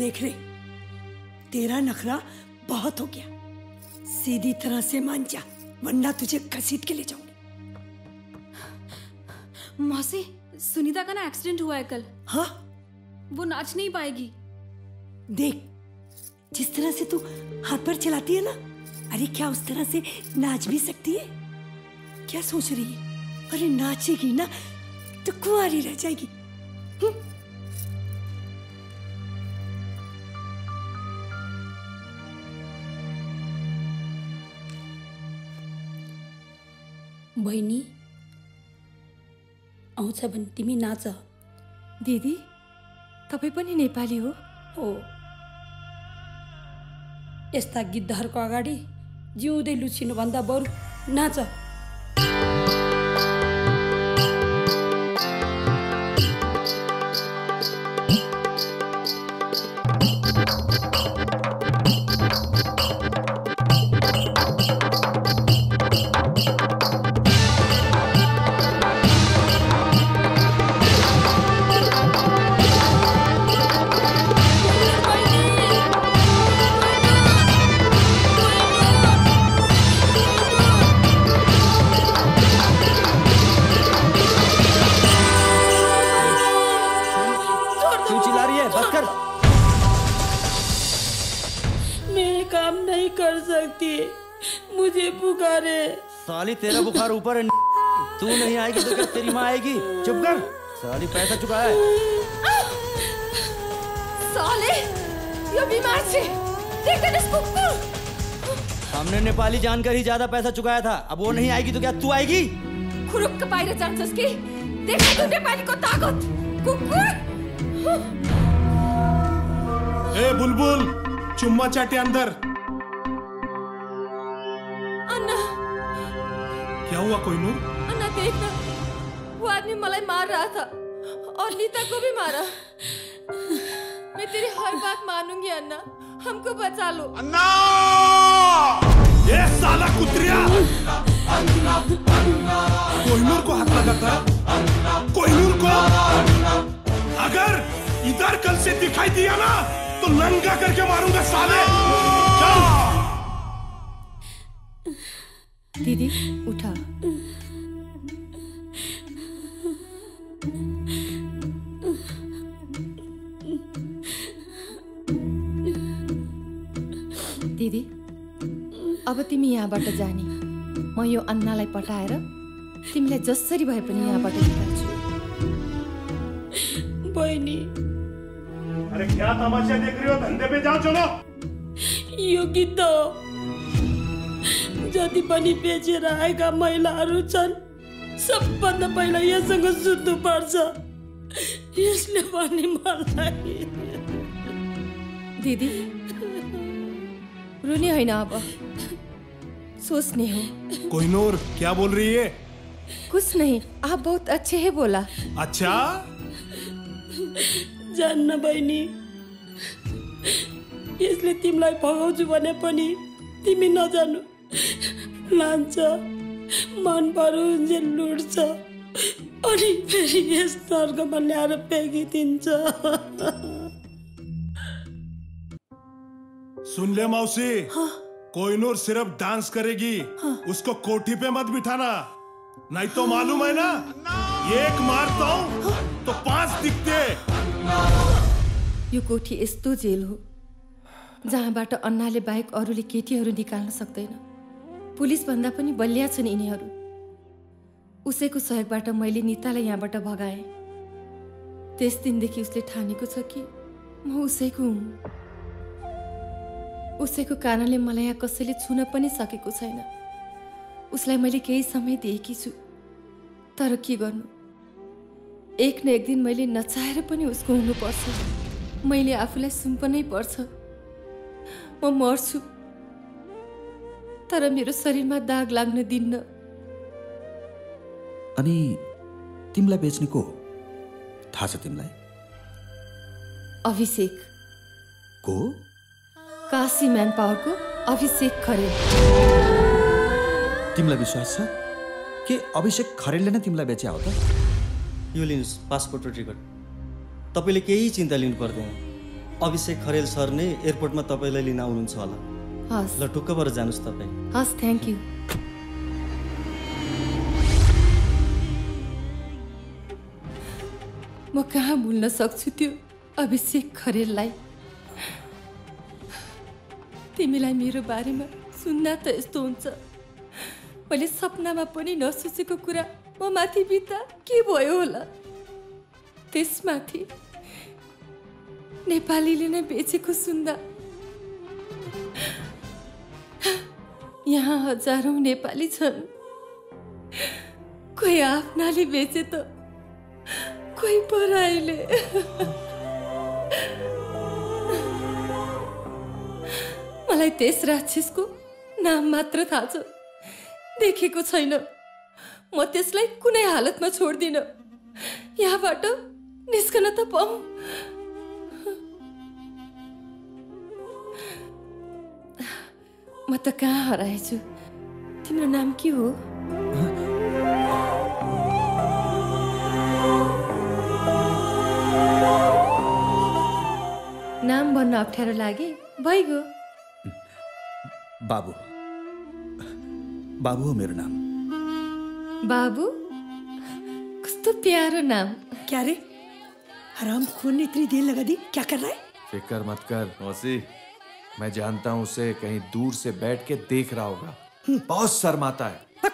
S30: देख रे तेरा नखरा बहुत हो गया। सीधी तरह से मान जा वरना तुझे घसीट के ले जाऊँगी।
S29: मौसी सुनीता का ना एक्सीडेंट हुआ है कल।
S30: हाँ?
S29: वो नाच नहीं पाएगी।
S30: देख जिस तरह से तू हाथ पर चलाती है ना अरे क्या उस तरह से नाच भी सकती है? क्या सोच रही है? अरे नाचेगी ना तो कुंवारी रह जाएगी।
S23: बहिनी। आउँछ भने तिमी नाच।
S32: दिदी तपाईँ पनि नेपाली हो?
S23: हो। यस्ता गिद्धहरूको अगाडि जिउँदै लुचिनुभन्दा बरु नाच।
S34: ऊपर है तू नहीं आएगी तो क्या तेरी माँ आएगी? चुप कर। साली पैसा चुका है।
S27: साले यो बिमार छे देख न इसको। कुकुर
S34: हमने नेपाली जानकर ही ज़्यादा पैसा चुकाया था। अब वो नहीं आएगी तो क्या तू आएगी?
S27: खुरुक्क बाहिर जान्छस् कि देख तू नेपालीको तागत कुकुर।
S10: ए बुलबुल चुम्मा चाटे अंदर। कोहिनूर
S32: न वो आदमी मलाई मार रहा था और नीता को भी मारा। मैं तेरी हर बात मानूँगी अन्ना। हमको बचा लो।
S10: अन्ना! ये साला कुत्रिया! कोहिनूर को हाथ लगाता कोहिनूर को? अगर इधर कल से दिखाई दिया ना तो लंगा करके मारूँगा साले। चल।
S32: दिदी उठा। दिदी अब तिमी यहाँबाट जाने। म यो अन्नालाई पठाएर तिमीलाई जसरी भए पनि यहाँबाट निकाल्छु।
S23: बहिनी।
S10: अरे क्या तमाशा देख रही हो? धंधे पे जाओ चलो
S23: यो हो जति पनि बेचेर आएका महिलाहरू छन्। सबभन्दा पहिला यसँग सुत्नु पर्छ। यसले भने मलाई।
S32: दीदी रुने होइन अब। सोचने हो।
S10: कोहिनूर क्या बोल रही है?
S32: कुछ नहीं आप बहुत अच्छे हैं बोला।
S10: अच्छा?
S23: जान्न बहिनी। यसले तिमीलाई भगाउँछु भने पनि तिमी नजानु। लान्छ मन परुन्जेल लुट्छ अनि फेरि यस नर्कमा ल्याएर फ्याँकिदिन्छ
S10: सुन ले मौसी कोहिनूर सिर्फ डांस करेगी उसको कोठी पे मत बिठाना नहीं तो मालूम है ना एक मारता हूँ तो पांच दिखते
S32: यो कोठी यस्तो जेल हो जहाँबाट अन्नाले बाहेक अरूले केटीहरू निकाल्न सक्दैन। पुलिसभन्दा पनि बलिया छन् यिनीहरू। उसैको सहयोगबाट मैले नितालाई यहाँबाट भगाएँ। त्यस दिनदेखि उसले ठानेको छ कि म उसैको हुँ। उसैको कारणले मलाई यहाँ कसैले छुन पनि सकेको छैन। उसलाई मैले केही समय दिएकी छु। तर के गर्नु? एक न एक दिन मैले नचाहेर पनि उसको हुनुपर्छ। मैले आफूलाई सुम्पनै पर्छ। म मर्छु। तर मेरो शरीरमा दाग लाग्न दिन्न
S14: अनि तिमीलाई बेच्ने को हो? थाहा छ तिमीलाई
S32: अभिषेक
S14: को
S32: काशी म्यान पावरको अभिषेक खरेल
S14: तिमीलाई विश्वास छ के अभिषेक खरेलले नै तिमीलाई बेच्या हो त
S35: यो लिनुहोस् पासपोर्ट र टिकट तपाईँले केही चिन्ता लिनु पर्दैन अभिषेक खरेल सर नै एयरपोर्टमा तपाईँलाई लिन आउनुहुन्छ होला
S32: हस्
S35: ल टुक्क जानुहोस् तपाईँ।
S32: हस् थ्याङ्क यू म कहाँ भुल्न सक्छु त्यो अभिषेक खरेललाई? तिमीलाई मेरो बारेमा सुन्दा त यस्तो हुन्छ। मैले सपनामा पनि नसोचेको कुरा म माथि बित्दा के भयो होला? त्यसमाथि नेपालीले नै बेचेको सुन्दा यहाँ हजारौँ नेपाली छन्। कोही आफ्नाले बेचे त कोही पराइले मलाई त्यस राक्षसको नाम मात्र थाहा छ। देखेको छैन। म त्यसलाई कुनै हालतमा छोड्दिनँ। यहाँबाट निस्कन त पाऊँ म त कहाँ हराएछु तिम्रो नाम के हो नाम भन्न अप्ठ्यारो लागे भइगयो
S14: बाबु बाबु हो मेरो नाम
S32: बाबू कस्तो प्यारो नाम
S30: क्या रे हराम खोर ने इतनी देर लगा दी क्या कर रहा है
S26: फिक्र मत कर मौसी मैं जानता हूँ उसे कहीं दूर से बैठ के देख रहा होगा। बहुत शर्माता है।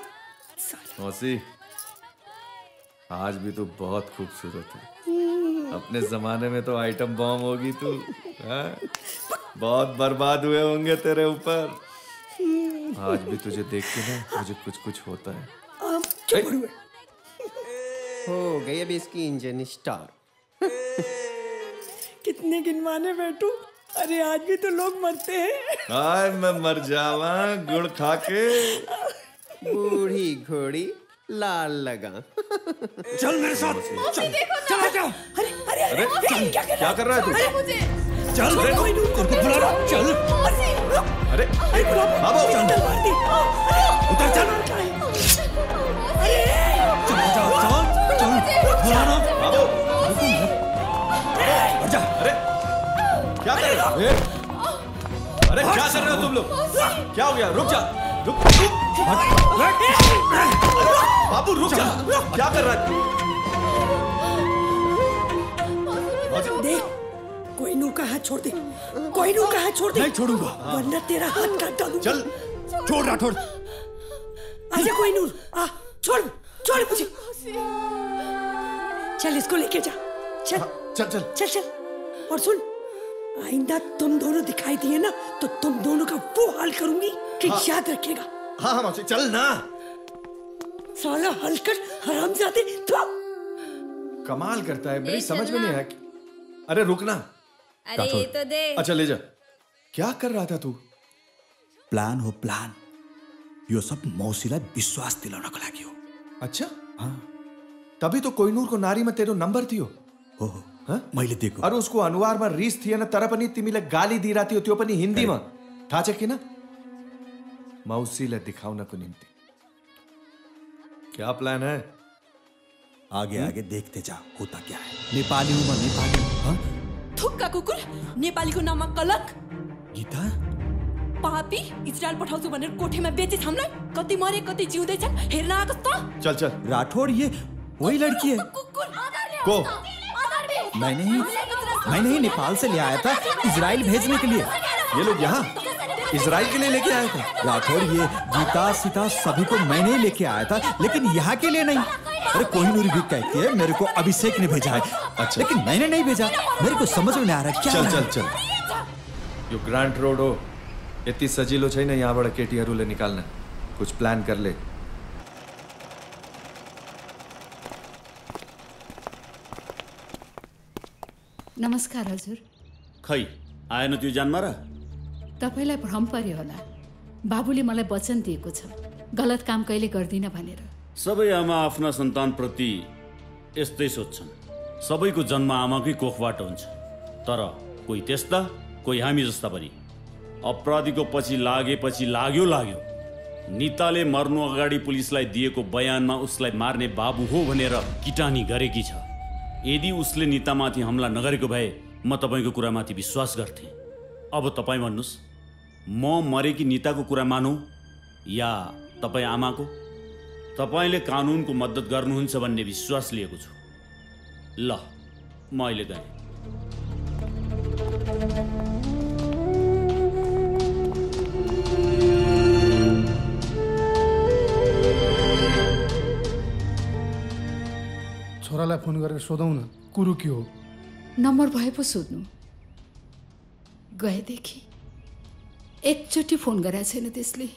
S26: मौसी आज भी तू बहुत खूबसूरत है। अपने जमाने में तो आइटम बॉम्ब होगी तू हाँ? बहुत बर्बाद हुए होंगे तेरे ऊपर। आज भी तुझे देख के ना मुझे कुछ कुछ होता है।
S33: हो गई अभी इसकी इंजन स्टार
S30: कितने गिनवाने बैठू? अरे आज भी तो लोग मरते हैं।
S26: हाय मैं मर जावा गुड़ खा के
S33: बूढ़ी घोड़ी लाल लगा।
S10: चल मेरे साथ चल
S30: चला जाओ। अरे अरे
S26: अरे
S30: अरे क्या कर
S26: क्या कर रहा है तू?
S30: अरे मुझे।
S26: चल
S30: अरे कोई
S26: को बुला रहा हूँ, चल। अरे
S30: अरे
S26: बाबू।
S30: चल
S26: उतर चल।
S30: अरे
S26: चल चल चल बुला ना क्या कर रहे हो? अरे क्या कर रहे हो तुम लोग? क्या हो गया? रुक जा रुक रुक बाबू रुक जा। क्या कर रहा है
S30: देख कोई नू का हाथ छोड़ दे। कोई नू का हाथ छोड़ दे।
S10: नहीं छोड़ूँगा।
S30: वरना तेरा हाथ काट डालूँगा।
S10: चल छोड़ राठौड़
S30: आजा कोई नूर। आ छोड़ छोड़ मुझे। चल इसको लेके जा। चल
S26: चल चल।
S30: चल चल। और सुन आइंदा तुम दोनों दिखाई दिए ना तो तुम दोनों का वो हाल करूँगी कि
S26: हाँ।
S30: याद रखेगा।
S26: हाँ हाँ मौसी चल ना।
S30: साला हलकट हरामजादे थू।
S26: कमाल करता है मेरी समझ में नहीं आया कि- अरे रुकना
S29: अरे ये तो दे।
S26: अच्छा ले जा। क्या कर रहा था तू?
S14: प्लान हो प्लान। यो सब मौसीलाई विश्वास दिलाउनको लागि हो।
S26: अच्छा? हाँ। तभी तो कोहिनूर को नारी में तेरो नंबर थियो
S14: हो हो मैले दिएको
S26: अरू उसको अनुहारमा रिस थिएन तर पनि तिमीले गाली दिइरहेको थियो त्यो पनि हिन्दीमा। थाहा छ किन? मौसीलाई देखाउनको निम्ति। क्या प्लान है?
S14: आगे आगे देखते जा होता क्या है? नेपाली हूँ मैं नेपाली। हूँ, हाँ?
S7: थुक्का कुकुर नेपालीको नाममा कलंक।
S14: गीता?
S7: पापी इजरायल पठाउँछु भनेर कोठेमा बेचिस हामीलाई। कति मरे कति जिउँदैछन् हेर्न आएको त।
S26: चल चल।
S14: राठौर ये वही लड़की है।
S26: कुकुर को?
S14: मैं नहीं मैं नहीं नेपाल से ले आया था इजराइल भेजने के लिए।
S26: ये लोग यहाँ इजराइल के लिए लेके आए थे।
S14: राठौर ये गीता सीता सभी को मैंने ही लेके आया था लेकिन यहाँ के लिए नहीं। अरे कोई कोहिनूर भी कहती है मेरे को अभिषेक ने भेजा है। अच्छा। लेकिन मैंने नहीं भेजा। मेरे को समझ में नहीं आ रहा क्या
S26: चल चल
S14: है?
S26: चल यो ग्रान्ट रोड हो। यति सजिलो छैन यहाँबाट केटीहरूले निकाल्न। कुछ प्लान कर ले।
S15: नमस्कार हजुर।
S9: खै आएन त्यो जानमा र?
S15: तपाईँलाई भ्रम पर्यो होला। बाबुले मलाई वचन दिएको छ। गलत काम कहिले गर्दिनँ भनेर।
S9: सबै आमा आफ्ना सन्तानप्रति यस्तै सोध्छन् सबैको जन्म आमाकै कोखबाट हुन्छ। तर कोही त्यस्ता कोही हामी जस्ता पनि। अपराधीको पछि लागेपछि लाग्यो लाग्यो। निताले मर्नु अगाडि पुलिसलाई दिएको बयानमा उसलाई मार्ने बाबु हो भनेर किटानी गरेकी छ। यदि उसले नितामाथि हमला नगरेको भए म तपाईँको कुरामाथि विश्वास गर्थेँ। अब तपाईँ भन्नुहोस् म मरेकी निताको कुरा मानौँ या तपाईँ आमाको? तपाईँले कानुनको मद्दत गर्नुहुन्छ भन्ने विश्वास लिएको छु। ल म अहिले गएँ।
S11: छोरालाई फ़ोन गरेर सोधौँ न कुरो के हो?
S15: नम्बर भए पो सोध्नु। गएदेखि एकचोटि फ़ोन गरेको छैन त्यसले।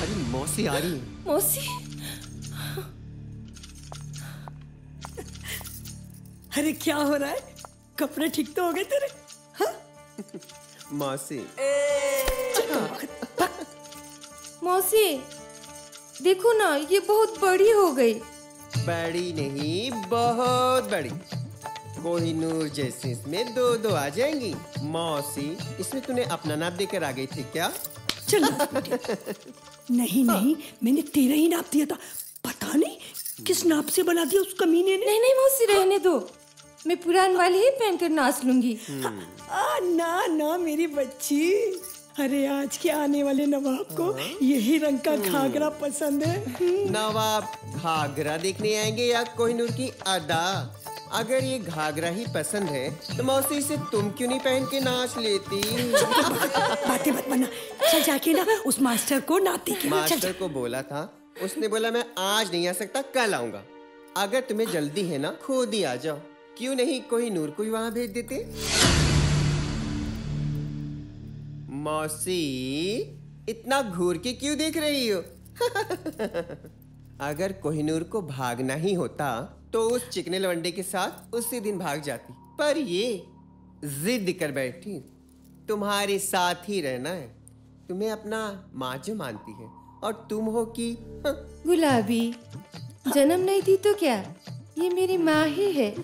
S33: अरे मौसी आ रही
S30: मौसी? अरे क्या हो रहा है? कपड़े ठीक तो हो गए तेरे?
S33: मौसी। [LAUGHS]
S32: मौसी देखो ना ये बहुत बड़ी हो गई।
S33: बड़ी नहीं बहुत बड़ी। कोहिनूर जैसे इसमें दो दो आ जाएँगी। मौसी इसमें तूने अपना नाप देकर आ गई थी क्या?
S30: चल नहीं नहीं मैंने तेरा ही नाप दिया था। पता नहीं किस नाप से बना दिया उस कमीने ने।
S32: नहीं नहीं मौसी रहने दो। मैं पुरान वाली ही पहन कर नाच लूँगी।
S30: आ, ना ना मेरी बच्ची। अरे आज के आने वाले नवाब को यही रंग का घाघरा पसंद है।
S33: नवाब घाघरा देखने आएँगे या कोहिनूर की अदा? अगर ये घाघरा ही पसंद है तो मौसी इसे तुम क्यों नहीं पहन के नाच लेती?
S30: बातें मत बना चल जाके ना उस मास्टर को दे के
S33: मास्टर को बोला था। उसने बोला मैं आज नहीं आ सकता कल आऊँगा। अगर तुम्हें जल्दी है ना खुद ही आ जाओ। क्यों नहीं कोई नूर को ही वहाँ भेज देते? मौसी, इतना घूर के क्यों देख रही हो? [LAUGHS] अगर कोहिनूर को भागना ही होता तो उस चिकने लवंडे के साथ उसी दिन भाग जाती। पर ये जिद कर बैठी, तुम्हारे साथ ही रहना है। तुम्हें अपना माँ जो मानती है, और तुम हो कि
S32: गुलाबी, जन्म नहीं थी तो क्या? ये मेरी माँ ही है।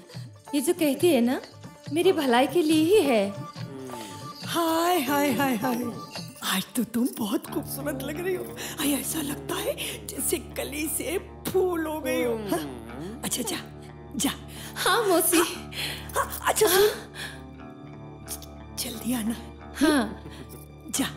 S32: ये जो कहती है ना मेरी भलाई के लिए ही है।
S30: हाय हाय हाय हाय। आज तो तुम बहुत खूबसूरत लग रही हो। आई ऐसा लगता है जैसे कली से फूल हो गई हो। हाँ? अच्छा जा जा।
S32: हाँ मौसी।
S30: हाँ, अच्छा सुन। जल्दी आना।
S32: हाँ।
S30: जा।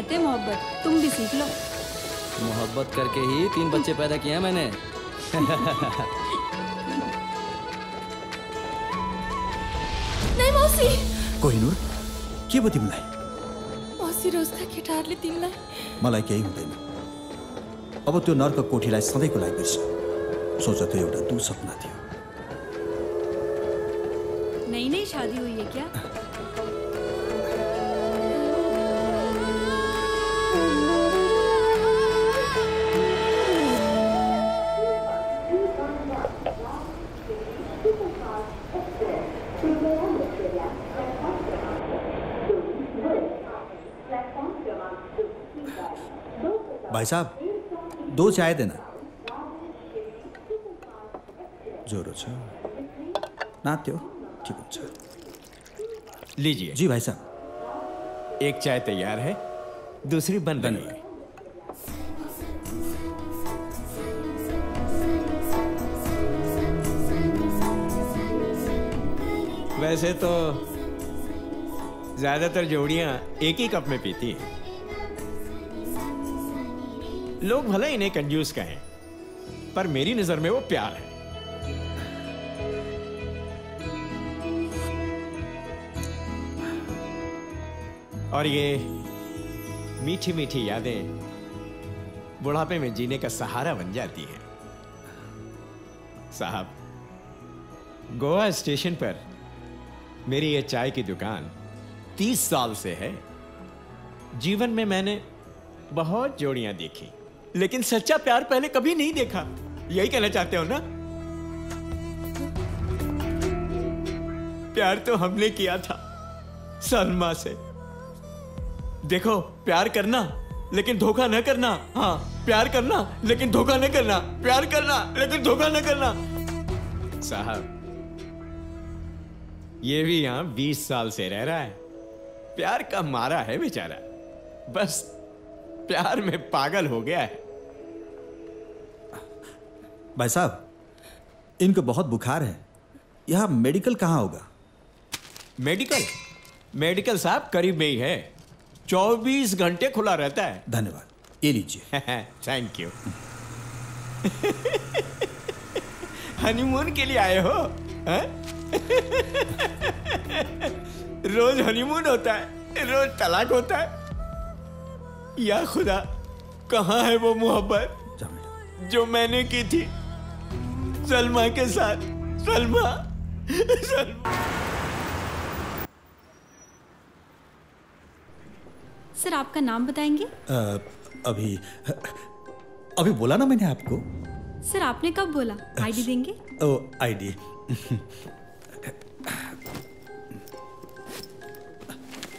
S29: कहते हैं मोहब्बत। तुम भी सीख लो।
S25: मोहब्बत करके ही तीन बच्चे पैदा किए हैं मैंने।
S27: नहीं मौसी।
S14: कोहिनूर के भयो तिमीलाई
S27: मौसी रोजका केटाहरूले तिमीलाई
S14: मलाई। केही हुँदैन। अब त्यो नर्क कोठीलाई सधैँको लागि बिर्स। सोच त्यो एउटा दुसपना थियो। भाइ साहब दो चाय देना। ज्वरो छ नात्यो ठिक हुन्छ
S24: लीजिए।
S14: जी भाई साहब।
S24: एक चाय तैयार है दूसरी बन रही है। वैसे तो ज़्यादातर जोड़ियाँ एक ही कप में पीती हैं। लोग भले इन्हें कंजूस कहें, पर मेरी नज़र में वो प्यार है। और ये मीठी मीठी यादें बुढ़ापे में जीने का सहारा बन जाती है। साहब, गोवा स्टेशन पर मेरी ये चाय की दुकान तीस साल से है। जीवन में मैंने बहुत जोड़ियाँ देखी। लेकिन सच्चा प्यार पहले कभी नहीं देखा। यही कहना चाहते हो ना? प्यार तो हमने किया था, सलमा से। देखो, प्यार करना, लेकिन धोखा न करना। हाँ प्यार करना, लेकिन धोखा न करना। प्यार करना, लेकिन धोखा न करना। साहब, ये भी यहाँ बीस साल से रह रहा है। प्यार का मारा है बेचारा। बस, प्यार में पागल हो गया है।
S14: भाई साहब इनको बहुत बुखार है। यहाँ मेडिकल कहाँ होगा?
S24: मेडिकल? मेडिकल साहब करीब में ही है। चौबीस घंटे खुला रहता है।
S14: धन्यवाद। ये लीजिए।
S24: थैंक यू हनीमून के लिए आए हो? रोज हनीमून होता है रोज तलाक होता है। या खुदा कहाँ है वो मोहब्बत? जो मैंने की थी। सलमा के साथ। सलमा। सलमा।
S29: सर आपका नाम बताएँगे?
S14: अ, अभी अभी बोला ना मैंने आपको।
S29: सर आपने कब बोला? आईडी देंगे?
S14: ओ आईडी।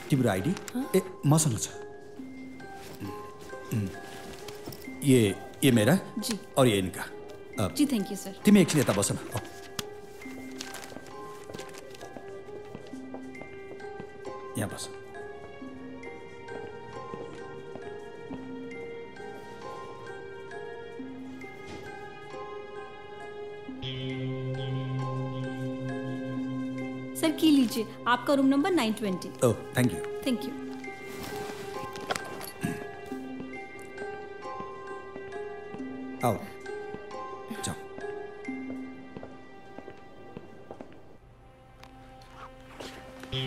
S14: तिम्रो आईडी? ए मसँग छ ये ये मेरा
S29: जी।
S14: और ये इनका?
S29: जी थैंक यू सर
S14: तिमी एकछिन यता बस न बस
S29: सर की लीजिए आपका room number nine twenty
S14: O thank you
S29: thank you
S14: आओ
S26: बहुत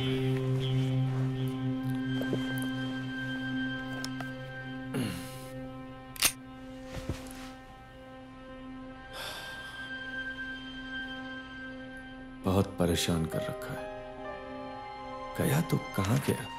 S26: परेशान कर रखा है। गया तो कहाँ गया?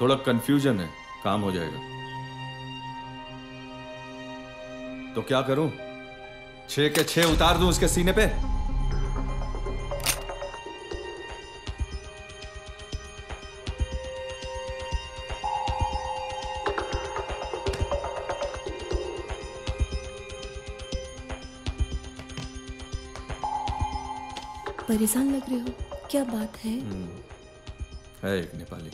S26: थोड़ा कंफ्यूजन है काम हो जाएगा। तो क्या करूँ? छह के छह उतार दूँ उसके सीने पे?
S7: परेशान लग रहे हो? क्या बात है?
S26: हम्म, है एक नेपाली।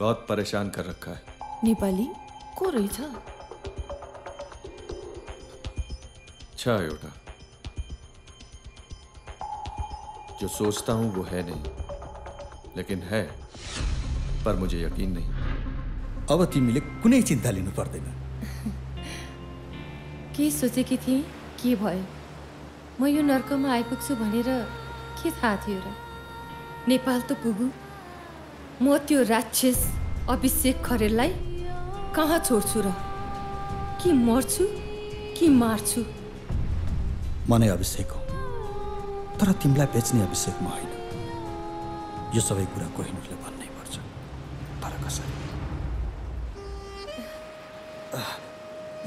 S26: बहुत परेशान कर रखा है।
S7: नेपाली? को रहेछ
S26: अच्छा है एउटा जो सोचता हूँ वो है नहीं लेकिन है पर मुझे यकीन नहीं।
S14: अब तिमीले कुनै चिन्ता लिनु पर्दैन। [LAUGHS]
S32: के सोचेकी थिएँ? के भयो? म यो नर्कमा आइपुग्छु भनेर के थाहा थियो र? नेपाल त पुगु म त्यो राक्षस अभिषेक खरेललाई कहाँ छोड्छु र कि मर्छु कि मार्छु?
S14: म नै अभिषेक हो तर तिमीलाई बेच्ने अभिषेक म होइन। यो सबै कुरा कोहिनुरले भन्नै पर्छ। तर कसरी?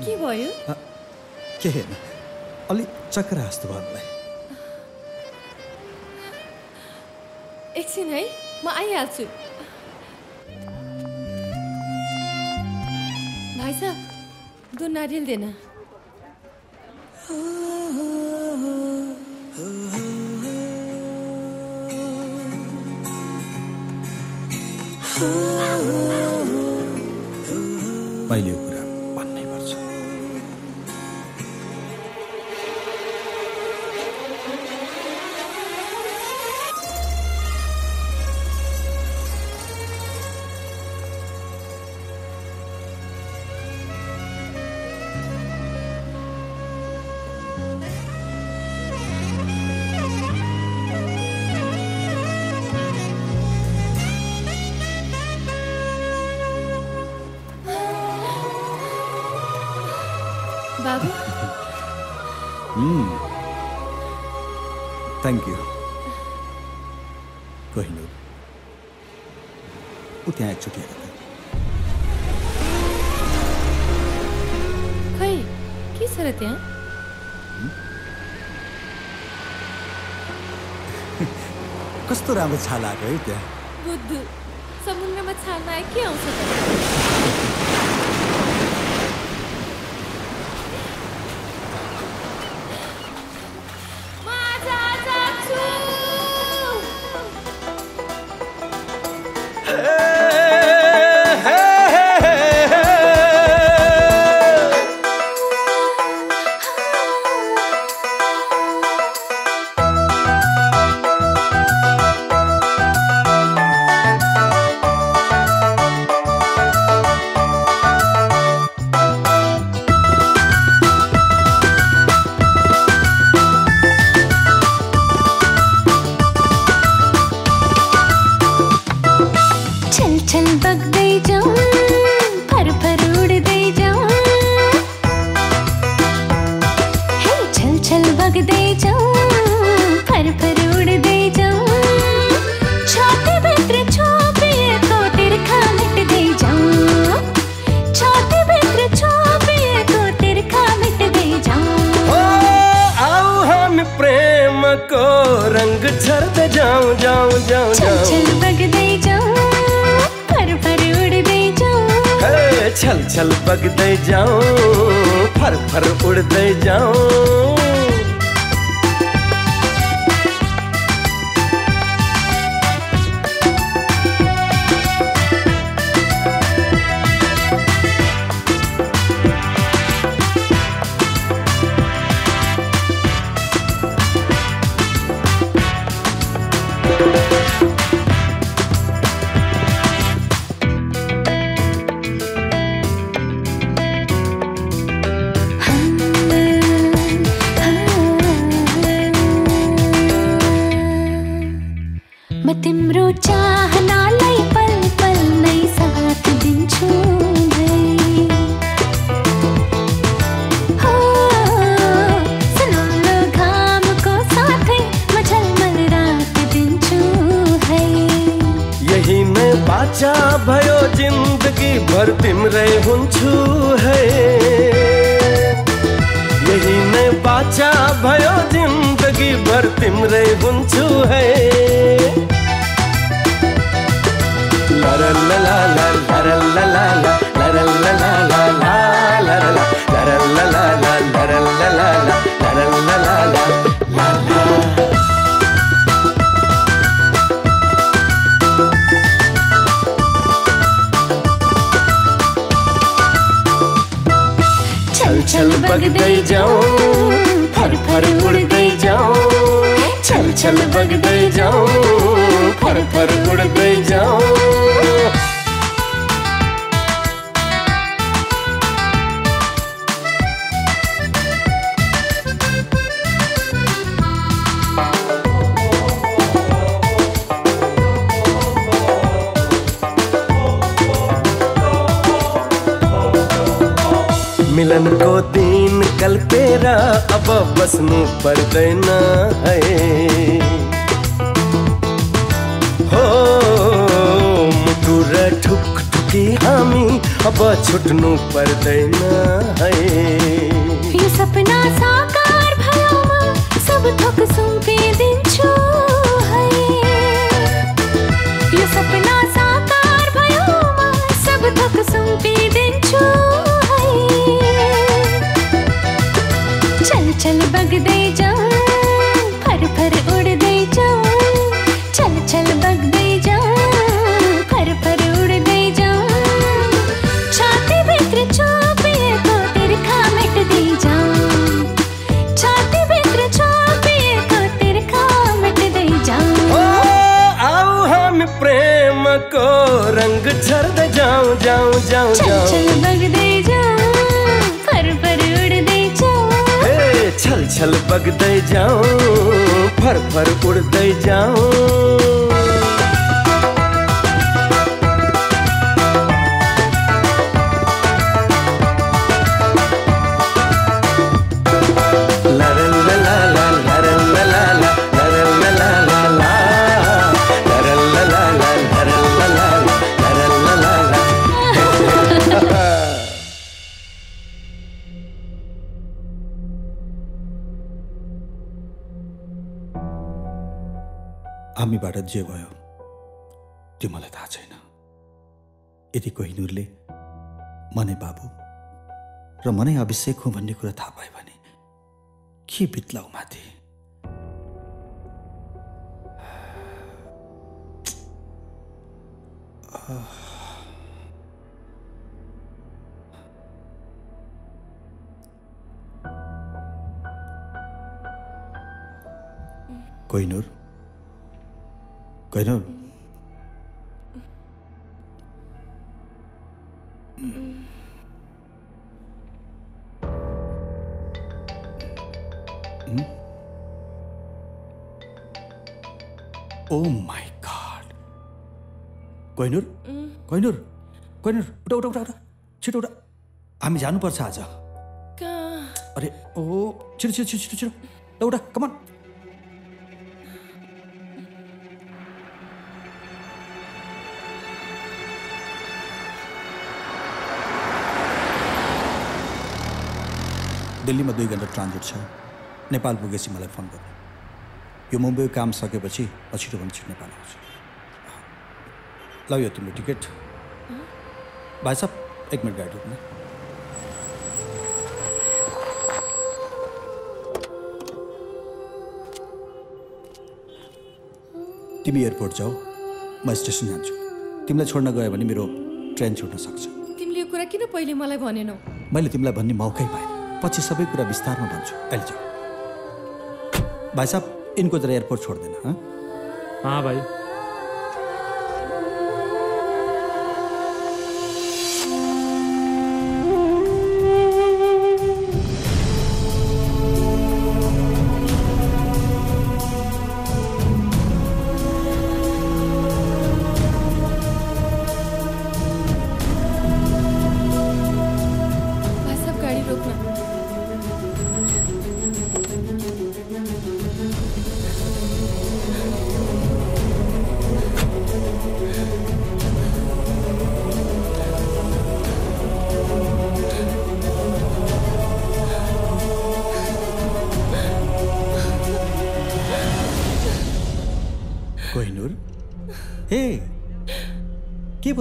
S32: के भयो?
S14: के हेर्न? अलिक चक्र जस्तो भयो मलाई।
S32: एकछिन है म आइहाल्छु। नारियल देना
S14: मैले थ्याङ्क यू कोहिनुर ऊ त्यहाँ एकचोटि त।
S32: खै के छ र त्यहाँ? [LAUGHS]
S14: कस्तो राम्रो छाला आएको है त्यहाँ?
S32: बुद्धु समुद्रमा छाड्न आए के आउँछ [LAUGHS]
S14: हामीबाट जे भयो त्यो मलाई थाहा छैन। यदि कोहिनुरले मनै बाबु र मनै अभिषेक हो भन्ने कुरा थाहा पायो भने के बित्लाउ माथि? कोहिनुर होइन? Hmm? Oh oh my god Kohinoor? Kohinoor? Kohinoor उठा उठा उठा उठा छिटो उठा। हामी जानुपर्छ आज। अरे ओ छिटो छिटो छिटो छिटो उठा कमान दिल्लीमा दुई घन्टा ट्रान्जिट छ। नेपाल पुगेपछि मलाई फोन गर्नु। यो मुम्बई काम सकेपछि पछिटो भने छिटो नेपाल आउँछु। ल यो तिम्रो टिकट। भाइ साहब एक मिनट गाडी रोक्नु। तिमी एयरपोर्ट जाऊ म स्टेसन जान्छु। तिमीलाई छोड्न गयो भने मेरो ट्रेन छुट्न सक्छ।
S32: तिमीले यो कुरा किन पहिले मलाई भनेनौ?
S14: मैले तिमीलाई भन्ने मौकै पाएँ पछि सबै कुरा विस्तारमा भन्छु। अहिले जाऊ। भाइ साहब इनको जरा एयरपोर्ट छोड़ देना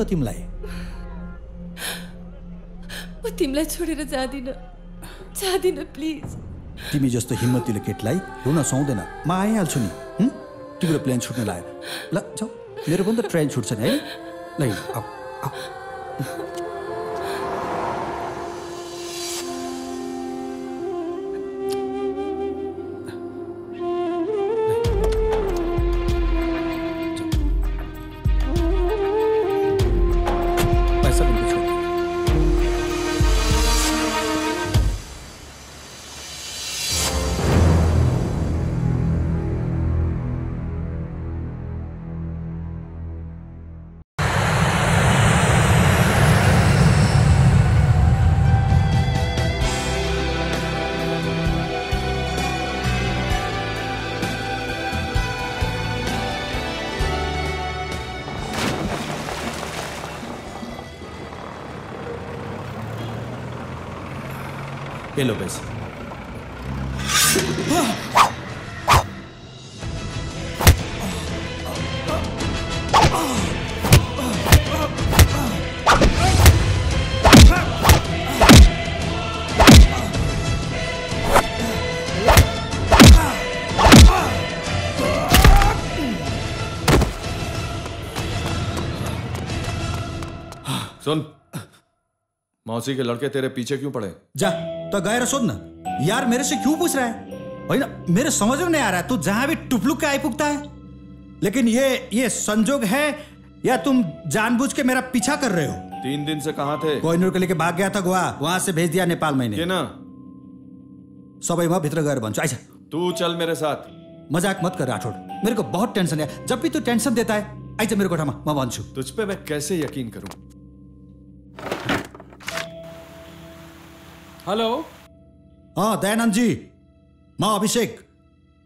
S14: तिमीलाई?
S32: म तिमीलाई छोडेर जाँदिनँ। जाँदिनँ प्लिज।
S14: तिमी जस्तो हिम्मतिलो केटीलाई रुन सुहाउँदैन म आइहाल्छु नि? तिम्रो प्लेन छुट्न लाग्यो ल जाऊ। मेरो पनि त ट्रेन छुट्छ नि है? ल आऊ।
S26: मौसी के लड़के तेरे पीछे क्यों पड़े?
S14: जा तो गएर सोध न। यार मेरे से क्यों पूछ रहा है? होइन मेरे समझ में नहीं आ रहा है तू जहाँ भी टुपलुक के आई पुगता है। लेकिन ये ये संजोग है या तुम जानबूझ के मेरा पीछा कर रहे हो?
S26: तीन दिन से कहाँ थे?
S14: कोहिनूर को लेके भाग गया था गोवा वहाँ से भेज दिया नेपाल मैंने।
S26: के ना
S14: सबैमा भित्र गएर भन्छु आइज़
S26: तू चल मेरे साथ।
S14: मज़ाक मत कर राठौड़ मेरे को बहुत टेंशन है। जब भी तू टेंशन देता है आइज़ मेरो कोठामा म भन्छु
S26: तुझ पे मैं कैसे यकीन करूँ?
S20: हेलो।
S14: अँ दयानन्दजी। म अभिषेक।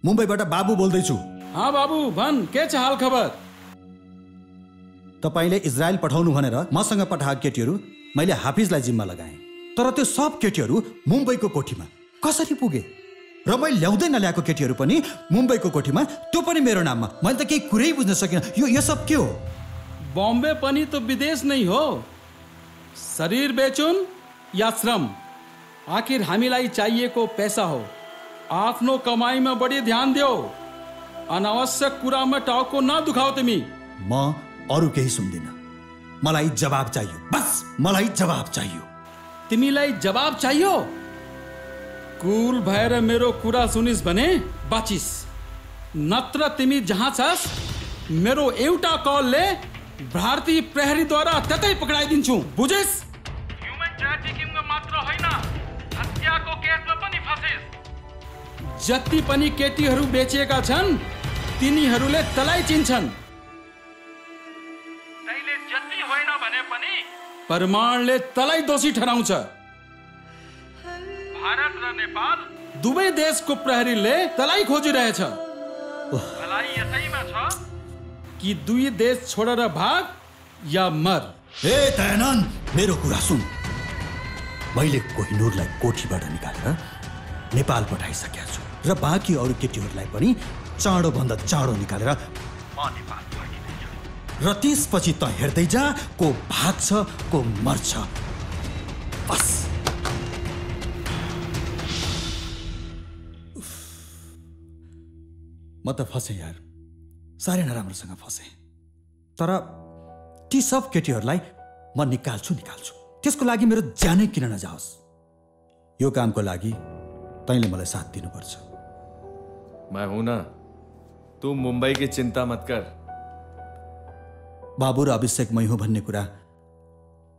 S14: मुम्बईबाट बाबु बोल्दैछु।
S20: हाँ बाबू भन के छ हाल खबर
S14: तपाईँले इजरायल पठाउनु भनेर मसँग पठाएको केटीहरू मैले हाफिजलाई जिम्मा लगाएँ। तर त्यो सब केटीहरू मुम्बईको कोठीमा कसरी पुगे? र मैले ल्याउँदै नल्याएको केटीहरू पनि मुम्बईको कोठीमा त्यो पनि मेरो नाममा। मैले त केही कुरै बुझ्न सकिनँ। यो यो सब के हो?
S20: बॉम्बे पनि तो विदेश नहीं हो। शरीर बेचुन या श्रम? आखिर हामीलाई चाहिएको पैसा हो। आफ्नो कमाईमा बढी ध्यान देऊ। अनावश्यक कुरामा टाउको नदुखाऊ तिमी।
S14: म अरू केही सुन्दिनँ। मलाई जवाब चाहियो। बस मलाई जवाब चाहियो।
S20: तिमीलाई जवाब चाहियो? कुल भएर मेरो कुरा सुनिस् भने बाचिस। नत्र तिमी जहाँ छस् मेरो एउटा कलले भारतीय प्रहरीद्वारा त्यतै पक्राइदिन्छु। बुझिस्? ह्युमन ट्राफिकिङमा मात्र होइन। हत्याको केसमा पनि फसिस् जति पनि केटीहरू बेचिएका छन् तिनीहरूले तलाई चिन्छन्। तैले जति होइन भने पनि प्रमाणले तलाई दोषी ठहराउँछ। भारत र नेपाल दुवै देशको प्रहरीले तलाई खोजिरहेछ। भलाइ यसैमा छ। कि दुई देश छोडेर भाग या मर।
S14: ए दयानन्द मेरो कुरा सुन। मैले कोहिनूरलाई कोठीबाट निकालेर नेपाल पठाइसकेका छु र बाँकी अरू केटीहरूलाई पनि चाँडोभन्दा चाँडो निकालेर। र त्यसपछि त हेर्दै जा को भाग्छ को मर्छ। म त फसेँ यार। साह्रै नराम्रोसँग फसेँ। तर ती सब केटीहरूलाई म निकाल्छु निकाल्छु। त्यसको लागि मेरो ज्यानै किन नजाओस्? यो कामको लागि तैँले मलाई साथ दिनुपर्छ।
S26: मैं हूं ना। तू मुंबई की चिंता मत कर।
S14: बाबु र अभिषेक मै हुँ भन्ने कुरा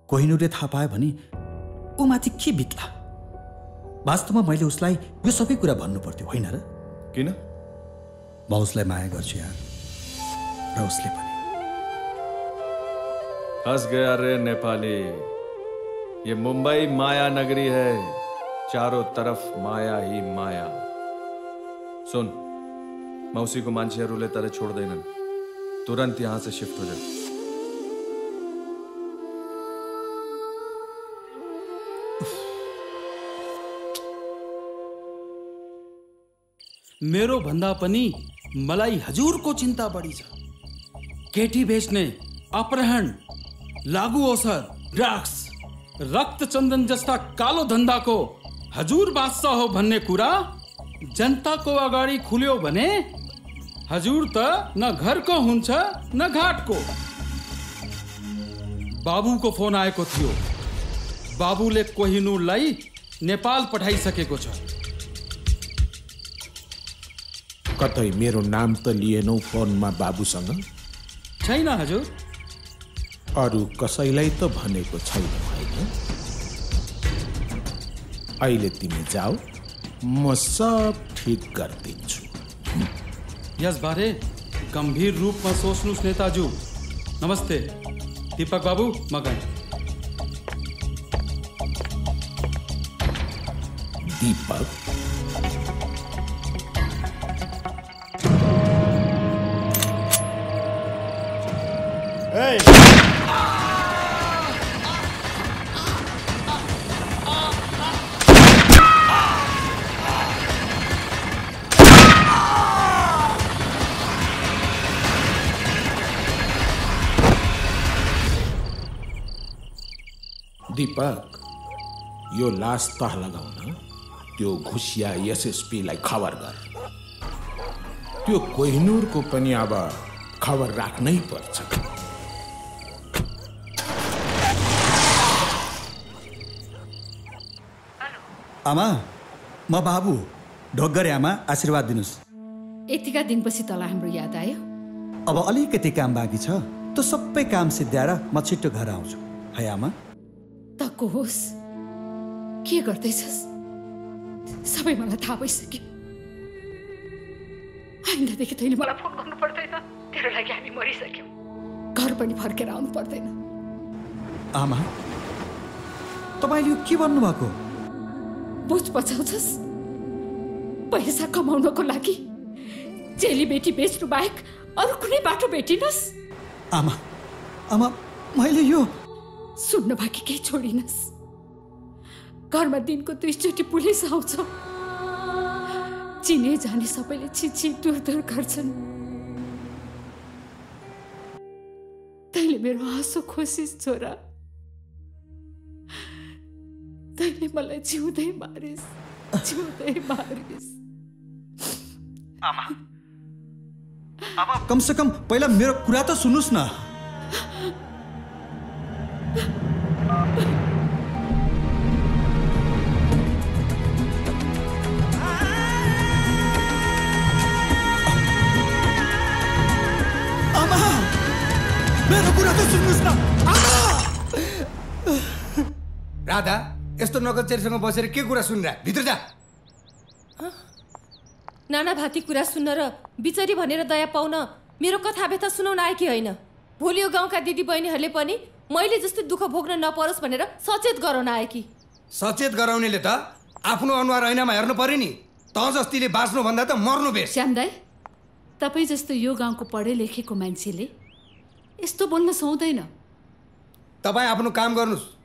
S14: कोहिनुरले थाहा पायो भने ऊ माथि के बित्ला? वास्तवमा मैले उसलाई यो सबै कुरा भन्नु पर्थ्यो होइन र?
S26: किन?
S14: म उसलाई माया गर्छु यार र उसले पनि।
S26: हंस गया रे नेपाली। ये मुंबई माया नगरी है। चारों तरफ माया ही माया। सुन मौसी को मान्छेहरूले तर छोड्दैनन् तुरंत यहां से शिफ्ट हो जा।
S20: मेरो भन्दा पनि मलाई हजुरको चिन्ता बढी छ। केटी बेच्ने अपहरण लागु औषध ड्रग्स रक्त चन्दन जस्ता कालो धन्दाको हजुर बादशाह हो भन्ने कुरा जनताको अगाडि खुल्यो भने हजुर त न घरको हुन्छ न घाटको। बाबुको फोन आएको थियो। बाबुले कोहिनुरलाई नेपाल पठाइसकेको छ।
S10: कतै मेरो नाम त लिएनौ फोनमा बाबुसँग?
S20: छैन हजुर।
S10: अरू कसैलाई त भनेको छैन। अहिले तिमी जाऊ म सब ठिक गरिदिन्छु।
S20: यसबारे गम्भीर रूपमा सोच्नुहोस् नेताजु। नमस्ते दीपक बाबु म गएँ
S10: दीपक दीपक यो लास तह लगाउन त्यो घुसिया एसएसपीलाई खबर गर। त्यो कोहिनुरको पनि अब खबर राख्नै पर्छ।
S14: आमा म बाबु ढोगरे आमा आशीर्वाद दिनुहोस्।
S15: यतिका दिनपछि तँलाई हाम्रो याद आयो।
S14: अब अलिकति काम बाँकी छ त्यो सबै काम सिद्ध्याएर म छिट्टो घर आउँछु। है आमा?
S15: तको होस्। के गर्दैछस्? सबै मलाई थाहा भइसक्यो। आइन्दादेखि तैँले मलाई फोन गर्नु पर्दैन। तेरो लागि हामी मरिसक्यौँ। घर पनि फर्केर आउनु पर्दैन।
S14: आमा तपाईँले यो के भन्नुभएको?
S15: बुझ पछाउँछस् पैसा कमाउनको लागि चेली बेटी बेच्नु बाहेक अरू कुनै बाटो भेटिनस्?
S14: आमा आमा मैले यो
S15: सुन्न बाँकी केही छोडिनस्। घरमा दिनको दुईचोटि पुलिस आउँछ। चिने जाने सबैले छिछि दूर दूर गर्छन्। तैँले मेरो हाँसो खोसिस छोरा। तैँले मलाई जिउँदै मारिस जिउँदै मारिस।
S14: आमा। आमा। कमसे कम पहिला मेरो कुरा त सुन्नुहोस् न।
S11: राधा यस्तो नगचेरीसँग बसेर के कुरा सुनिरह भित्र जा।
S32: नाना भाती कुरा सुन्न र बिचरी भनेर दया पाउन मेरो कथा व्यथा सुनाउन आए कि होइन। भोलि यो गाउँका दिदी बहिनीहरूले पनि मैले जस्तै दुःख भोग्न नपरोस् भनेर सचेत गराउन आए कि
S11: सचेत गराउनेले त आफ्नो अनुहार ऐनामा हेर्नु पर्यो नि। त जस्तीले बाँच्नुभन्दा त मर्नु बेस।
S15: श्याम दाई तपाईँ जस्तो यो गाउँको पढे लेखेको मान्छेले यस्तो बोल्न सुहाउँदैन।
S11: तपाईँ आफ्नो काम गर्नुहोस्।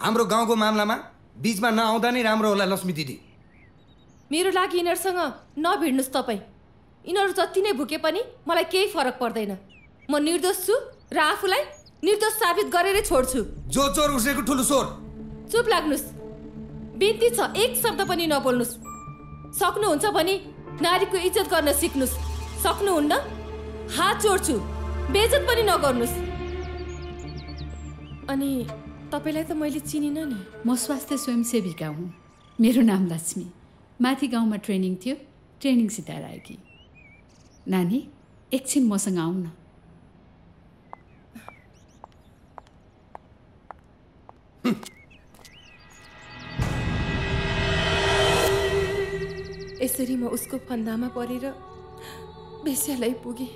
S11: हाम्रो गाउँको मामलामा बिचमा नआउँदा नै राम्रो होला लक्ष्मी दिदी।
S32: मेरो लागि यिनीहरूसँग नभिड्नुहोस् तपाईँ। यिनीहरू जति नै भुके पनि मलाई केही फरक पर्दैन। म निर्दोष छु र आफूलाई निर्दोष साबित गरेरै छोड्छु।
S11: जो चोर उसैको ठुलो स्वर
S32: चुप लाग्नुहोस्। बिन्ती छ एक शब्द पनि नबोल्नुहोस्। सक्नुहुन्छ भने नारीको इज्जत गर्न सिक्नुहोस्। सक्नुहुन्न हात जोड्छु। बेइज्जत पनि नगर्नुहोस्। अनि तपाईँलाई त मैले चिनिनँ नि।
S15: म स्वास्थ्य स्वयंसेविका हुँ। मेरो नाम लक्ष्मी। माथि गाउँमा ट्रेनिङ थियो। ट्रेनिङ सिधाएर आएकी। नानी एकछिन मसँग आऊ न
S32: यसरी म उसको फन्दामा परेर बेस्यालाई पुगेँ।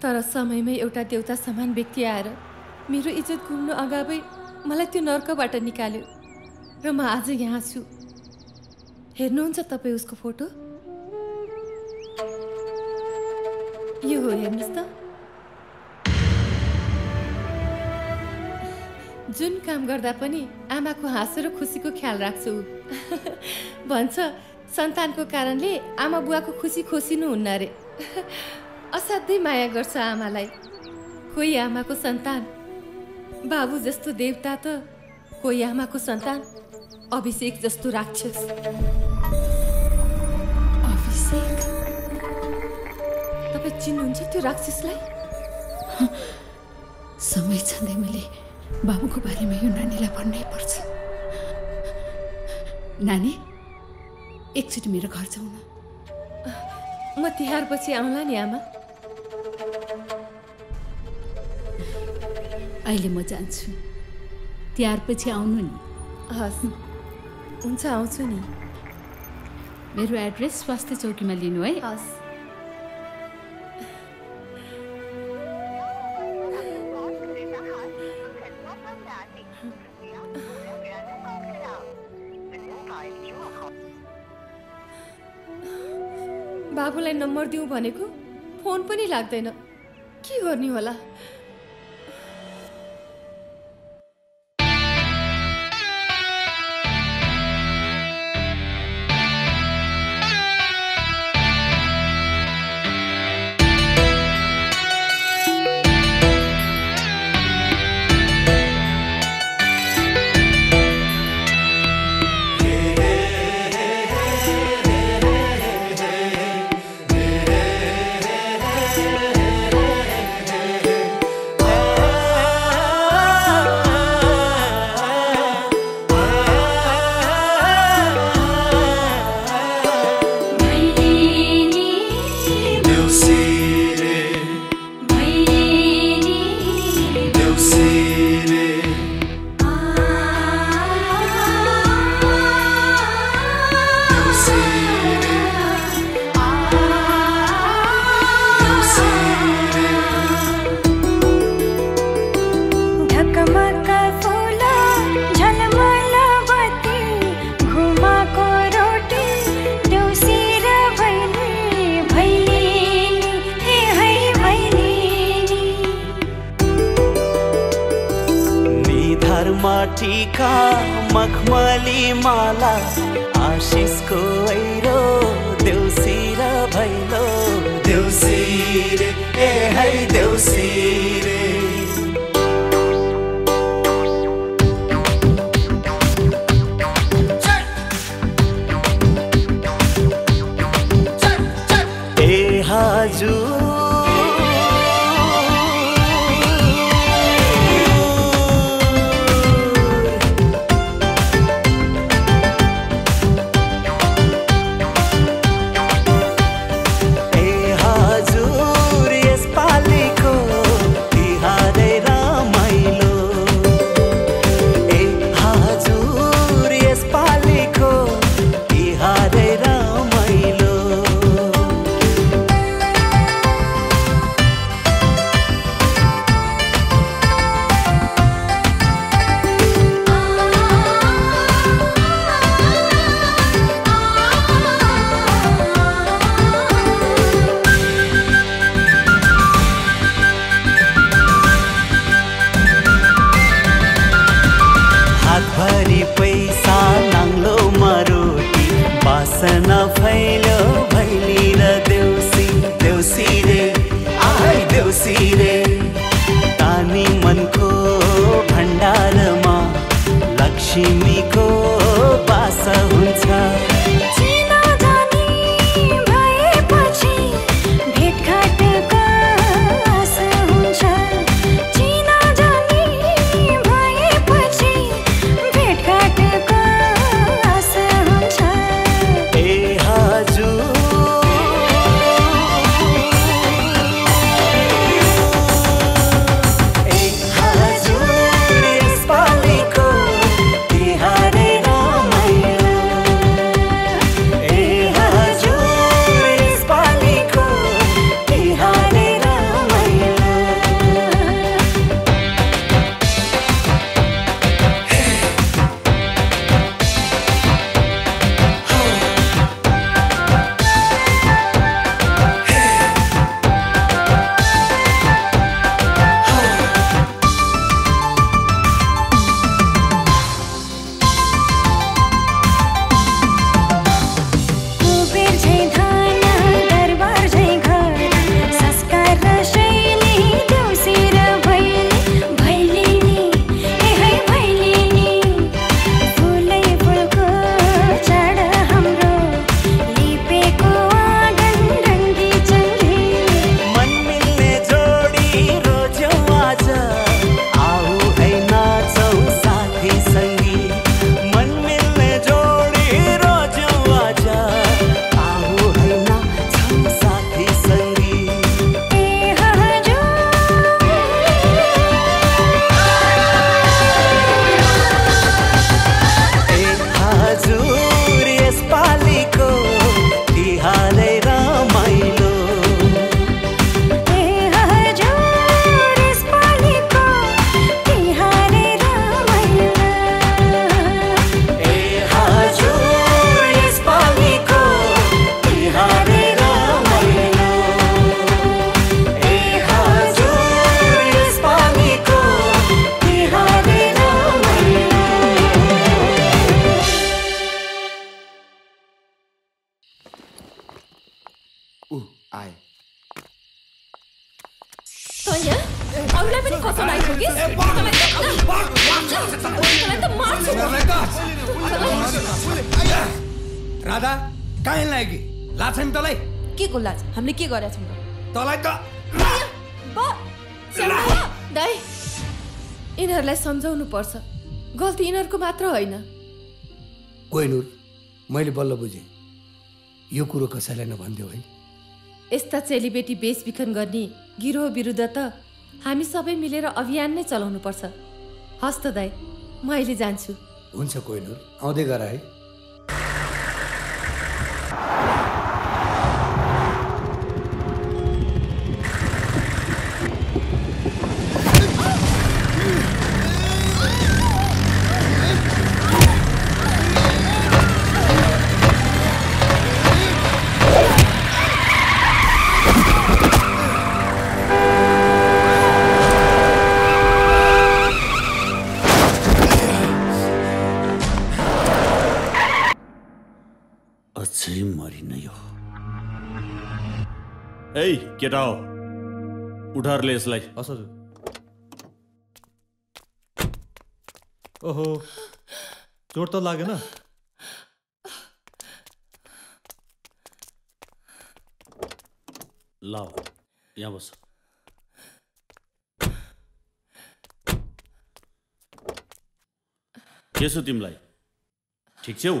S32: तर समयमै एउटा देउता समान व्यक्ति आएर मेरो इज्जत घुम्नु अगावै मलाई त्यो नर्कबाट निकाल्यो र म आज यहाँ छु। हेर्नुहुन्छ तपाईँ उसको फोटो? यो हो हेर्नुहोस् त। जुन काम गर्दा पनि आमाको हाँसो र खुसीको ख्याल राख्छु। [LAUGHS] भन्छ सन्तानको कारणले आमा बुवाको खुसी खोसिनु हुन्न अरे [LAUGHS] असाध्यै माया गर्छ आमालाई। कोही आमाको सन्तान बाबु जस्तो देवता त कोही आमाको सन्तान अभिषेक जस्तो राक्षस।
S15: अभिषेक?
S32: तपाईँ चिन्नुहुन्छ त्यो राक्षसलाई?
S15: समय छँदै मैले बाबुको बारेमा यो नानीलाई भन्नै पर्छ। नानी एकचोटि मेरो घर जाउँ न।
S32: म तिहार पछि आउँला नि आमा।
S15: अहिले म जान्छु। तिहार पछि आउनु नि।
S32: हस्। हुन्छ आउँछु नि।
S15: मेरो एड्रेस स्वास्थ्य चौकीमा लिनु है।
S32: हस्। बाबुलाई नम्बर दिउँ भनेको फोन पनि लाग्दैन। के गर्ने होला?
S36: मखमली माला
S32: सम्झाउनु पर्छ। गल्ती यिनीहरूको मात्र होइन।
S37: कोहिनुर मैले बल्ल बुझेँ। यो कुरो कसैलाई नभनिदेऊ है।
S32: यस्ता चेलीबेटी बेचबिखन गर्ने गिरोह विरुद्ध त हामी सबै मिलेर अभियान नै चलाउनु पर्छ हस् त दाई म अहिले जान्छु।
S37: हुन्छ कोहिनुर आउँदै गर है।
S9: केटा हो उठारले यसलाई।
S6: हस् हजुर ओहो चोट त लागेन।
S9: लाओ यहाँ बस। के छ तिमीलाई? ठिक छौ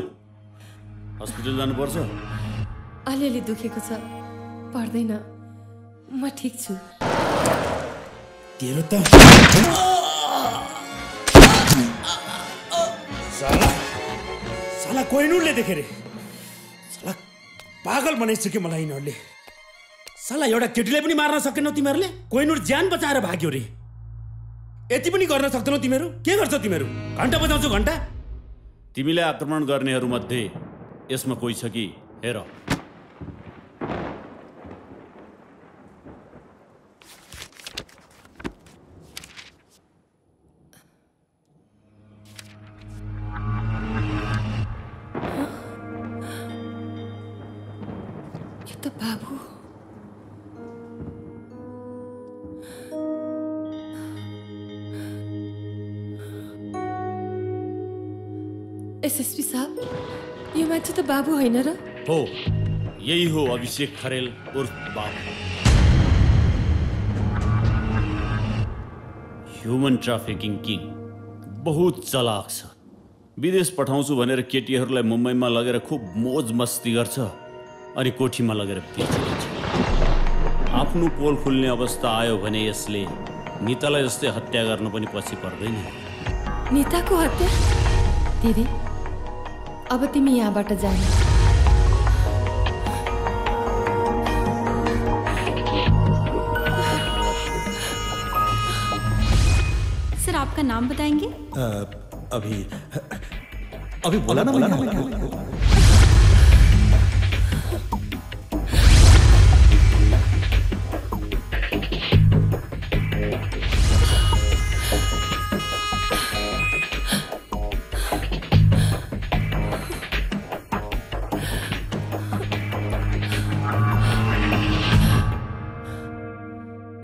S9: हस्पिटल जानुपर्छ?
S32: अलिअलि दुखेको छ पर्दैन। म ठिक छु।
S38: तेरो त साला साला कोहिनुरले देखे रे। साला पागल बनाइसक्यो मलाई यिनीहरूले। साला एउटा केटीलाई पनि मार्न सकेनौ तिमीहरूले? कोहिनुर ज्यान बचाएर भाग्यो रे। यति पनि गर्न सक्दैनौ तिमीहरू? के गर्छौ तिमीहरू? घन्टा बजाउँछौ घन्टा?
S9: तिमीले आक्रमण गर्नेहरूमध्ये यसमा कोही छ कि? हेर।
S32: होइन र
S9: हो यही हो अभिषेक खरेल उर्फ बाबु ह्युमन ट्राफिकिङ किङ बहुत चलाक छ विदेश पठाउँछु भनेर केटीहरूलाई मुम्बईमा लगेर खुब मोज मस्ती गर्छ अनि कोठीमा लगेर बेचिदिन्छ आफ्नो पोल खुल्ने अवस्था आयो भने यसले नितालाई जस्तै हत्या गर्न पनि पछि पर्दैन
S32: निताको हत्या दिदी अब तिमी यहाँबाट जाने
S29: सर आपका नाम बताएंगे?
S14: अ, अभी अभी बोला ना मैंने।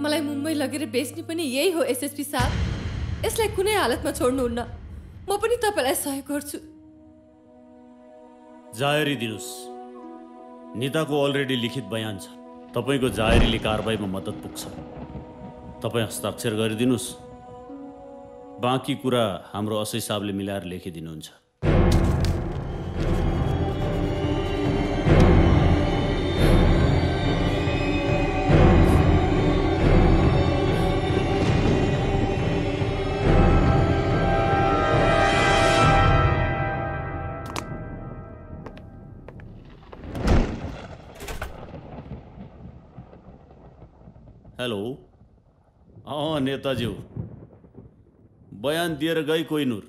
S32: मलाई मुम्बई लगेर बेच्ने पनि यही हो एसएसपी साहब। यसलाई कुनै हालतमा छोड्नुहुन्न। म पनि तपाईँलाई सहयोग गर्छु।
S9: जाहेरी दिनुहोस्। निताको अलरेडी लिखित बयान छ। तपाईँको जाहेरीले कारवाहीमा मद्दत पुग्छ। तपाईँ हस्ताक्षर गरिदिनुहोस्। बाँकी कुरा हाम्रो असै साहबले मिलाएर लेखिदिनुहुन्छ। अँ नेताज्यू बयान दिएर गई कोइनुर।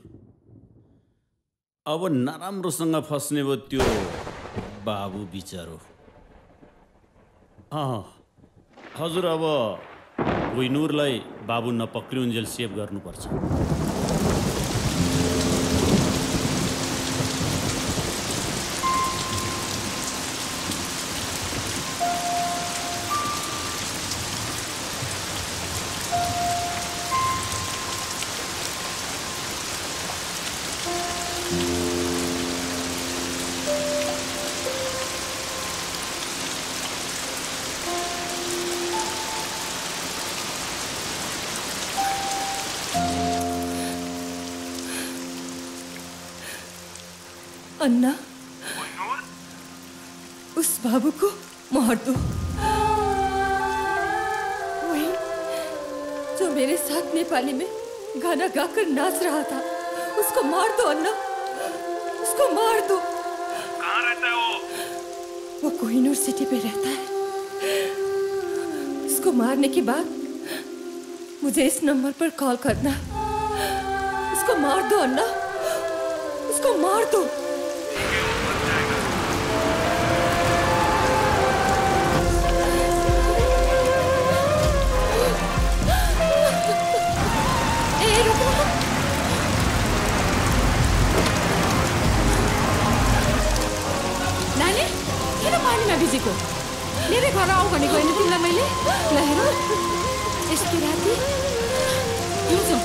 S9: अब नराम्रोसँग फस्ने भयो त्यो बाबु बिचारो। अँ हजुर अब कोइनुरलाई बाबु नपक्रिउन्जेल सेभ गर्नुपर्छ।
S32: उस बाबू को मार दो। वही जो मेरे साथ नेपाली में गाना गाकर नाच रहा था उसको मार दो अन्ना। उसको मार दो।
S10: कहाँ रहता है वो?
S32: वो कोहिनूर सिटी पे रहता है। उसको मारने के बाद मुझे इस नंबर पर कॉल करना। उसको मार दो अन्ना। उसको मार दो।
S15: भिजेको मेरै घर आऊ भनेको होइन तिमीलाई मैले? ल हेर। यस्तो राति। हिँड्छौँ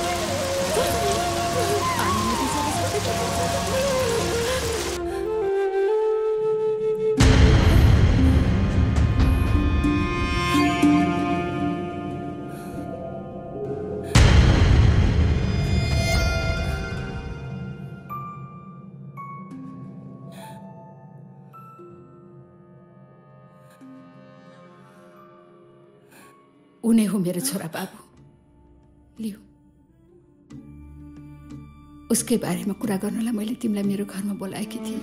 S15: उनी हो मेरो छोरा बाबु लिऊ उसकै बारेमा कुरा गर्नलाई मैले तिमीलाई मेरो घरमा बोलाएकी थिएँ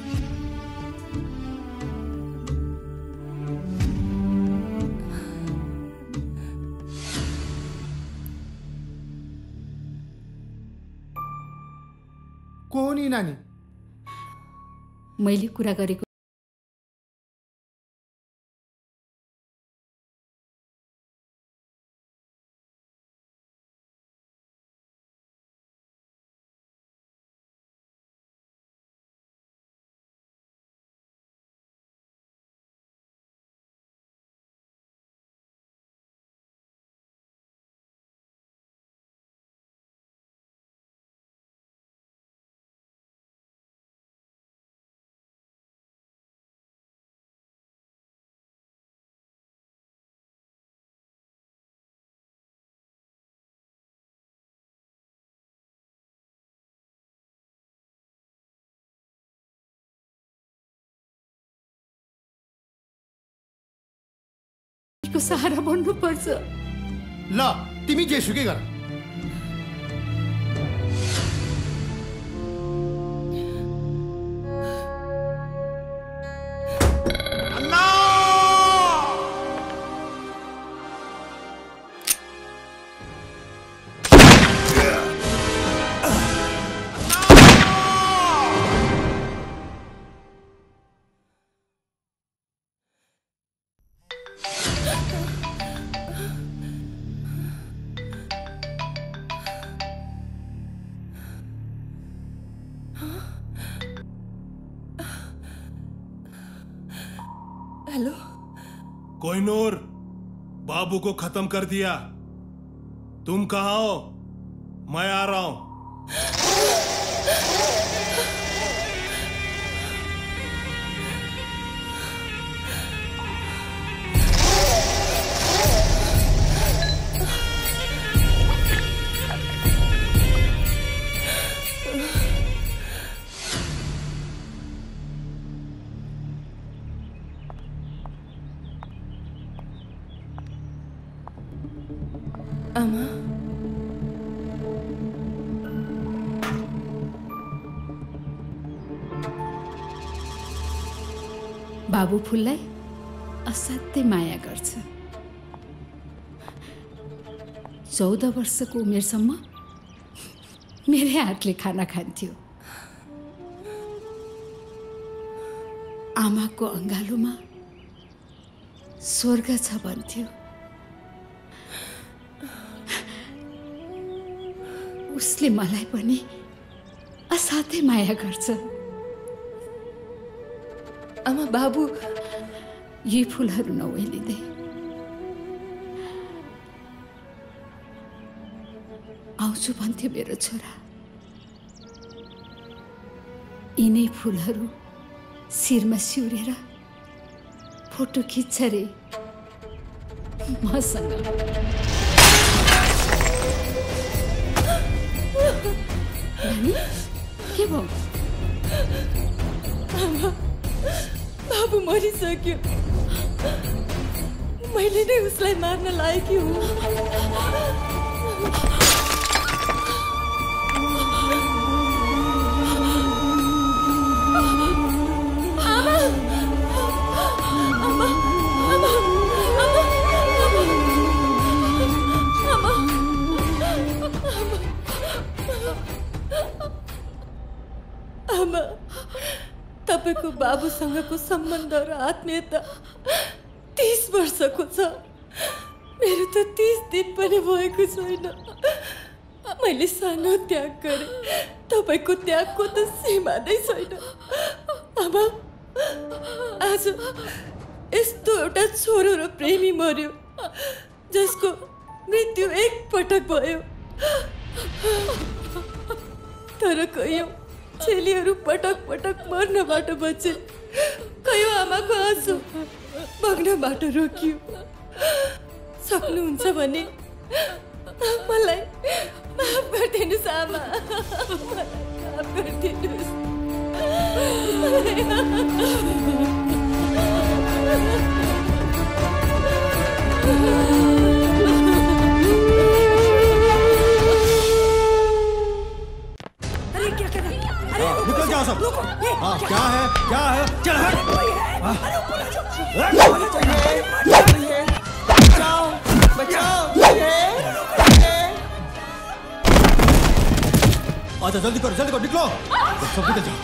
S11: को हो नि नानी
S15: मैले कुरा गरेको सहारा बन्नुपर्छ
S11: ल तिमी जेसुकै गर।
S16: कोहिनूर बाबू को खत्म कर दिया। तुम कहा हो? मैं आ रहा हूँ।
S15: बाबु फुललाई असाध्यै माया गर्छ। चौध वर्षको उमेरसम्म मेरै हातले खाना खान्थ्यो। आमाको अँगालोमा स्वर्ग छ भन्थ्यो। उसले मलाई पनि असाध्यै माया गर्छ।
S39: आमा बाबु
S15: यी फुलहरू नओइलिँदै आउँछु भन्थ्यो मेरो छोरा यिनै फुलहरू शिरमा सिउरेर फोटो खिच्छ रे मसँग के भयो
S32: बाबु मरिसक्यो। मैले नै उसलाई मार्न लाएकी हुँ। आमा आमा आमा आमा आमा आमा तपाईँको बाबुसँगको सम्बन्ध र आत्मीयता तिस वर्षको छ। मेरो त तिस दिन पनि भएको छैन। मैले सानो त्याग गरेँ। तपाईँको त्यागको त सीमा नै छैन। आमा आज यस्तो एउटा छोरो र प्रेमी मर्यो जसको मृत्यु एक पटक भयो। तर कयौँ चेलीहरू पटक पटक मर्नबाट बचे। कयौँ आमाको आँसु बग्नबाट रोकियो। सक्नुहुन्छ भने मलाई माफ गरिदिनुहोस् आमा। माफ गरिदिनुहोस्। [LAUGHS]
S14: जाओ सब। हाँ, क्या? है? क्या है? चल हाँ।
S40: बचाओ बचाओ
S14: अच्छा जल्दी करो जल्दी करो निकलो। सब निकल जाओ?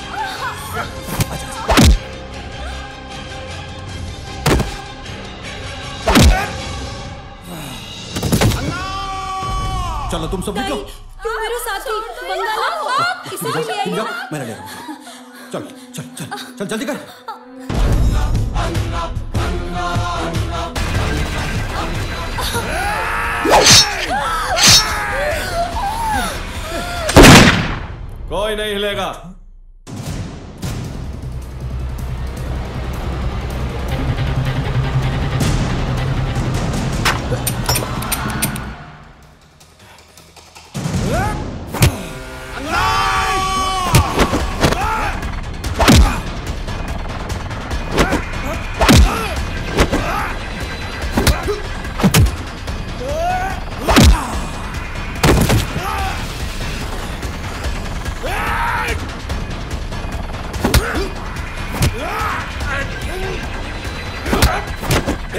S14: चलो तुम सब निकलो।
S41: तुम मेरे साथी बंगाला हो। इसे भी ले आइए।
S14: मैं ले चल चल चल चल जल्दी कर।
S26: कोई नहीं हिलेगा।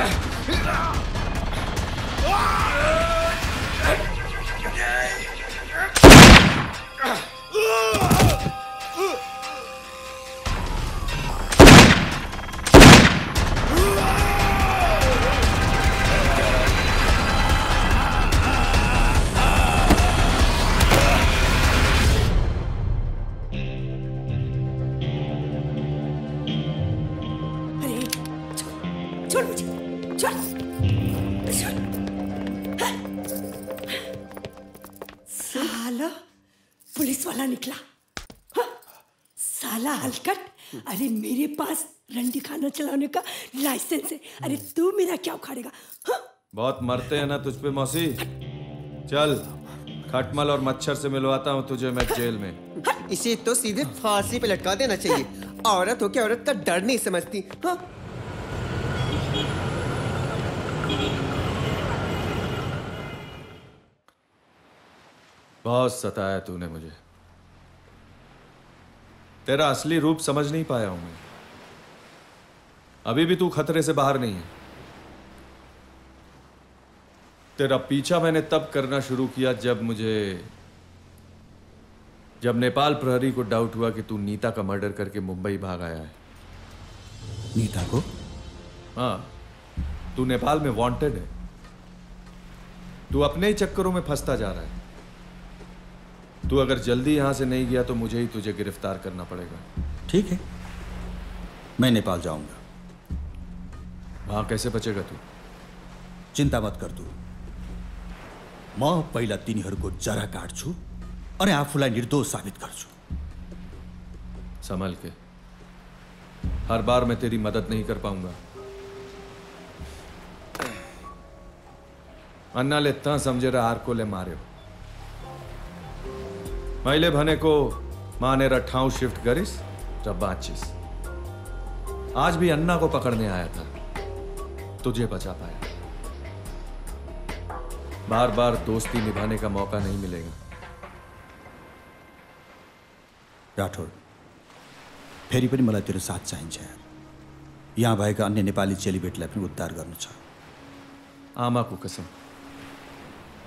S42: Ah!
S30: वाला निकला। हाँ। साला हलकट। अरे मेरे पास रंडी खाना चलाने का लाइसेंस है। अरे तू मेरा क्या उखाड़ेगा? हाँ?
S26: बहुत मरते हैं ना तुझ पे मौसी। चल खटमल और मच्छर से मिलवाता हूँ तुझे मैं जेल में।
S33: इसे तो सीधे फांसी पे लटका देना चाहिए। औरत हो के औरत का डर नहीं समझती। हाँ?
S26: बहुत सताया तूने मुझे। तेरा असली रूप समझ नहीं पाया हूँ मैं। अभी भी तू खतरे से बाहर नहीं है। तेरा पीछा मैंने तब करना शुरू किया जब मुझे जब नेपाल प्रहरी को डाउट हुआ कि तू नीता का मर्डर करके मुंबई भाग आया है।
S14: नीता को?
S26: हाँ तू नेपाल में वांटेड है। तू अपने ही चक्करों में फंसता जा रहा है। तू अगर जल्दी यहाँ से नहीं गया तो मुझे ही तुझे गिरफ़्तार करना पड़ेगा।
S14: ठीक है। मैं नेपाल जाऊँगा।
S26: वहाँ कैसे बचेगा तू?
S14: चिन्ता मत कर तू। म पहिला तिनीहरूको जरा काट्छु अनि आफूलाई निर्दोष साबित गर्छु
S26: संभल के। हर बार मैं तेरी मदद नहीं कर पाऊँगा। अन्नाले को ले मारे मार्यो मैले भनेको मानेर ठाउँ शिफ्ट गरिस र बाँचिस। आज भी अन्ना को पकड़ने आया था। तुझे बचा पाया। बार बार दोस्ती निभाने का मौका नहीं मिलेगा।
S14: राठौर फेरि पनि मलाई तेरो साथ चाहिन्छ यार। यहाँ भएका अन्य नेपाली चेलीबेटीलाई पनि उद्धार गर्नु छ।
S26: आमाको कसम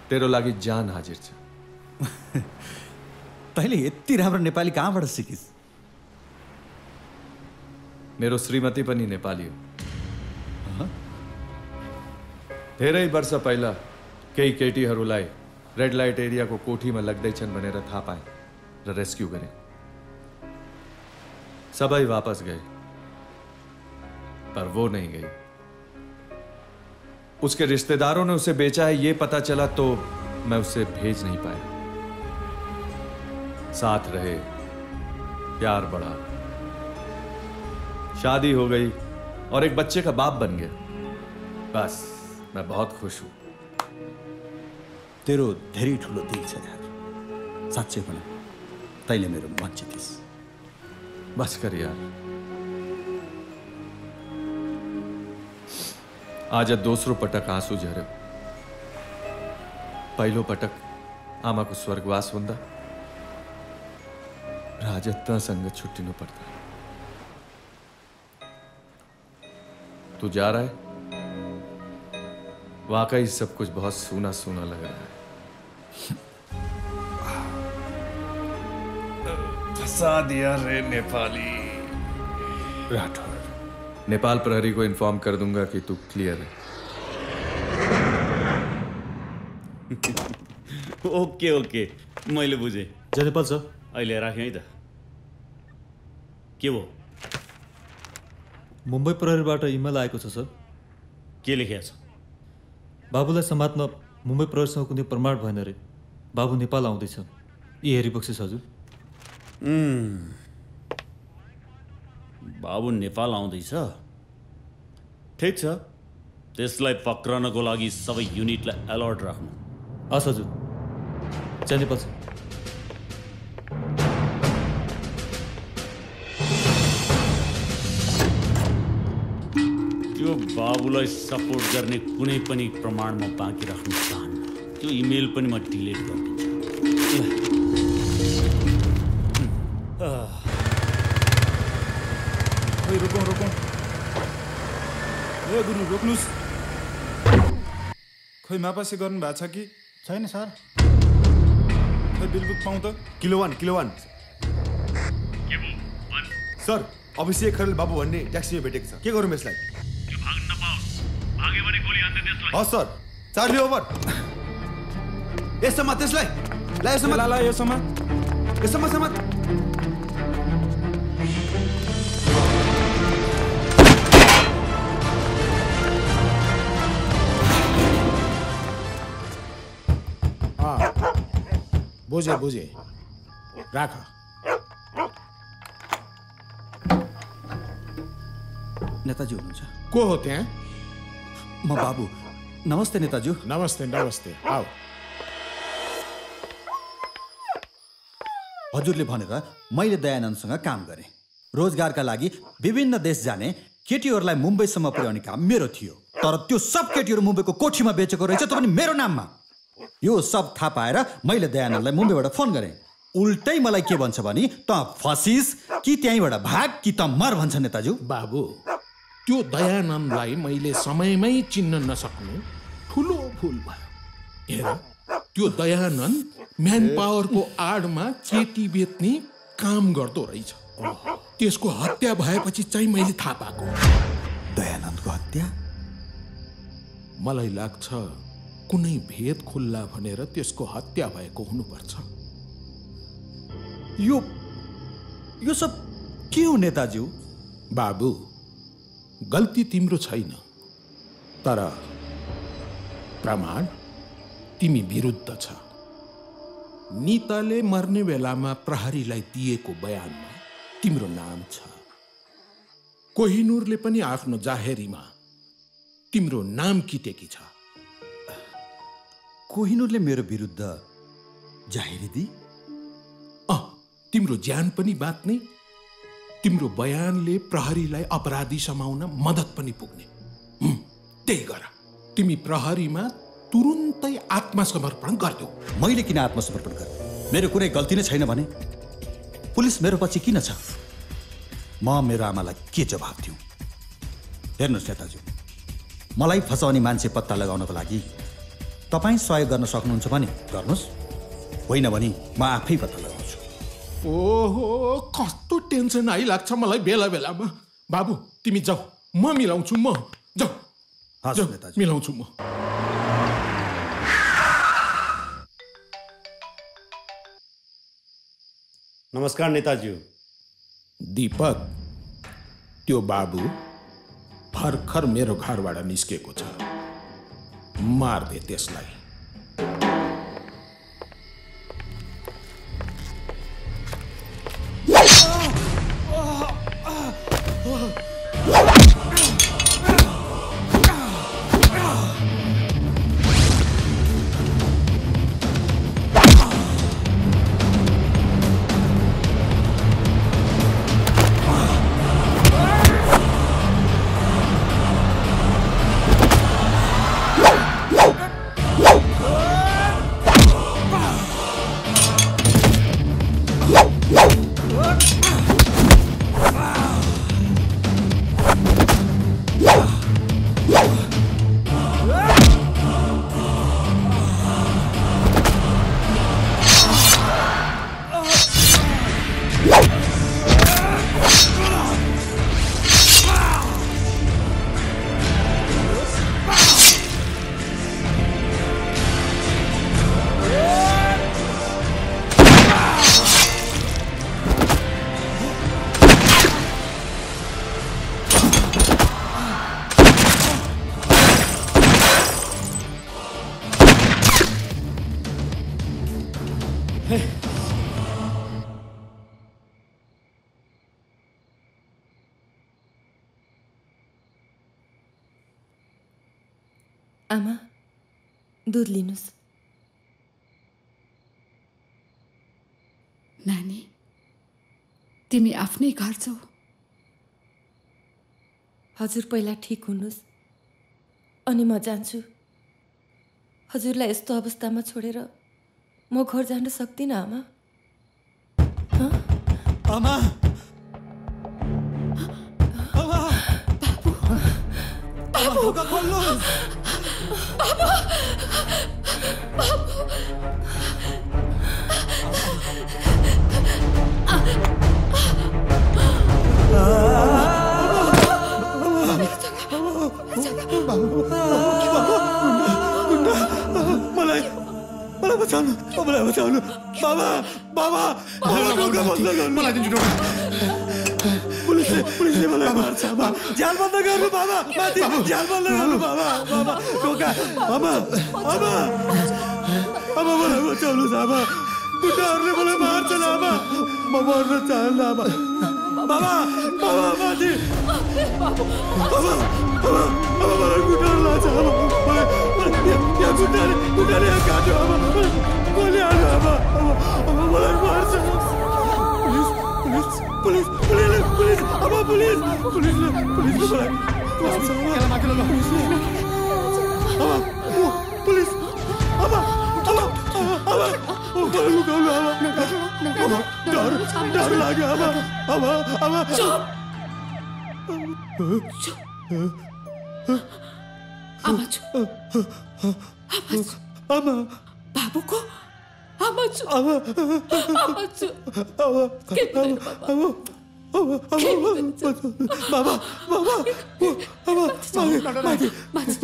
S26: तेरो लागि जान हाजिर छ। [LAUGHS]
S14: तैँले यति राम्रो नेपाली कहाँबाट सिकिस्
S26: मेरो श्रीमती पनि नेपाली हो। धेरै वर्ष पहिला केही केटीहरूलाई रेड लाइट एरियाको कोठीमा लग्दैछन् भनेर थाहा पाएँ र रेस्क्यू गरेँ। सबै वापस गए पर वो नहीं गई उसके रिश्तेदारों ने उसे बेचा है ये पता चला तो मैं उसे भेज नहीं पाया। साथ रहे प्यार बढ़ा। शादी हो गई और एक बच्चे का बाप बन गया। बस मैं बहुत खुश हूँ।
S14: तेरो धेरै ठुलो दिल छ यार साँच्चै भन तैँले मेरो मन जितिस्
S26: बस कर यार। आज दोस्रो पटक आँसु झऱ्यो पहिलो पटक आमाको स्वर्गवास हुँदा। र आज तसँग छुट्टिनु पर्दा तू जा रहा है? वाकई सब कुछ बहुत सूना सूना लग रहा है। फंसा दिया रे नेपाली। राठौर नेपाल प्रहरी को इन्फॉर्म कर दूँगा कि तू क्लियर है। [LAUGHS]
S43: Okay okay. मैले बुझेँ।
S10: जयपाल सर।
S43: अहिले राखेँ है त। के हो?
S6: मुम्बई प्रहरीबाट इमेल आएको छ सर।
S43: के लेखेको छ?
S6: बाबुलाई समात्न मुम्बई प्रहरीसँग कुनै प्रमाण भएन रे। बाबु नेपाल आउँदैछ। यी हेरी बक्सिस हजुर।
S43: बाबु नेपाल आउँदैछ? ठिक छ। त्यसलाई पक्रनको लागि सबै युनिटलाई अलर्ट राख्नु।
S6: हस् हजुर। नेपाल
S43: त्यो बाबुलाई सपोर्ट गर्ने कुनै पनि प्रमाण म बाँकी राख्न चाहन्न। त्यो इमेल पनि म डिलिट गरिदिन्छु
S10: रुकौँ रुकौँ।
S8: ए गुरु रोक्नुहोस् खोइ मापासी गर्नु भएको छ कि?
S11: छैन सर।
S8: खोइ बिलबुक पाउँ त।
S17: Kilo one kilo one. Sir Abhishek Kharel बाबु भन्ने ट्याक्सीमा भेटेको छ। के गरौँ यसलाई? हस् सर चार्ली ओभर यसमा त्यसलाई ला यसमा
S8: ला, ला, यो समात
S17: यसमा समात
S11: अँ बुझेँ बुझेँ राख
S14: नेताजी हुनुहुन्छ।
S11: को हो? त्यहाँ
S14: म बाबु नमस्ते नेताजु
S11: नमस्ते नमस्ते आऊ
S14: हजुरले भनेर मैले दयानन्दसँग काम गरेँ रोजगारका लागि विभिन्न देश जाने केटीहरूलाई मुम्बईसम्म पुर्याउने काम मेरो थियो तर त्यो सब केटीहरू मुम्बईको कोठीमा बेचेको रहेछ त्यो पनि मेरो नाममा यो सब थाहा पाएर मैले दयानन्दलाई मुम्बईबाट फोन गरेँ उल्टै मलाई के भन्छ भने त फसिस कि त्यहीँबाट भाग कि त मर भन्छ नेताजु
S16: बाबु त्यो दयानन्दलाई मैले समयमै चिन्न नसक्नु ठुलो भुल भयो। हेर त्यो दयानन्द म्यान पावरको आडमा केटी बेच्ने काम गर्दो रहेछ। त्यसको हत्या भएपछि चाहिँ मैले थाहा पाएको।
S14: दयानन्दको हत्या?
S16: मलाई लाग्छ कुनै भेद खुल्ला भनेर त्यसको हत्या भएको हुनुपर्छ।
S14: यो यो सब के हो नेताज्यू?
S16: बाबु गल्ती तिम्रो छैन। तर प्रमाण तिमी विरुद्ध छ। निताले मर्ने बेलामा प्रहरीलाई दिएको बयानमा तिम्रो नाम छ। कोहिनुरले पनि आफ्नो जाहेरीमा तिम्रो नाम किटेकी छ।
S14: कोहिनुरले मेरो विरुद्ध जाहेरी दि
S16: अँ तिम्रो ज्यान पनि बाँच्ने तिम्रो बयानले प्रहरीलाई अपराधी समाउन मद्दत पनि पुग्ने। त्यही गर। तिमी प्रहरीमा तुरुन्तै आत्मसमर्पण गरिदेऊ।
S14: मैले किन आत्मसमर्पण गरेँ मेरो कुनै गल्ती नै छैन भने? पुलिस मेरो पछि किन छ? म मेरो आमालाई के जवाब दिउँ? हेर्नुहोस् नेताज्यू मलाई फसाउने मान्छे पत्ता लगाउनको लागि तपाईँ सहयोग गर्न सक्नुहुन्छ भने गर्नुहोस्। होइन भने म आफै पत्ता लगाउँछु
S16: ओहो कस्तो टेन्सन आइलाग्छ मलाई बेला बेलामा। बाबु तिमी जाऊ। म मिलाउँछु म। जाऊ। मिलाउँछु म।
S10: नमस्कार नेताज्यू
S16: दीपक त्यो बाबु भर्खर मेरो घरबाट निस्केको छ। मार दे त्यसलाई।
S32: दुध लिनुहोस्
S15: नानी तिमी आफ्नै घर छौ।
S32: हजुर पहिला ठिक हुनुहोस्। अनि म जान्छु। हजुरलाई यस्तो अवस्थामा छोडेर म घर जान सक्दिनँ आमा।
S14: आमा!
S32: बाबु!
S14: बाबु
S27: मलाई मलाई बचाउनु मलाई बचाउनु बाबा बाबा बाबा ढोका बन्द गर्नु मलाई दिन्छु ढोका पुलिसले पुलिसले मलाई मार्छ बाबा झ्याल बन्द गर्नु बाबा माथि झ्याल बन्द गर्नु बाबा बाबा ढोका અમો મને બચાવલો સાબા ગુટારને મને બહાર ચલાવા મમરને ચલાવા બાબા બાબા માથી બાબા બાબા બાબા મને ગુટાર લા ચાવા મને યા ગુટાર ગુટાર યા કાજો બાબા બોલે આ બાબા અમો મને બહાર ચલાવા પ્લીઝ પ્લીઝ પ્લીઝ પ્લીઝ અમો પ્લીઝ પ્લીઝ પ્લીઝ પ્લીઝ કેલા માકેલો પ્લીઝ અમો પ્લીઝ અમો आमा आमा आमा मलाई बचाउनुहोस् आमा गुन्डाहरूले मलाई मार्छन् आमा म
S15: मर्न चाहन्न आमा बाबा
S27: बाबा माथि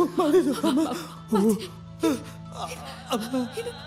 S9: बाबा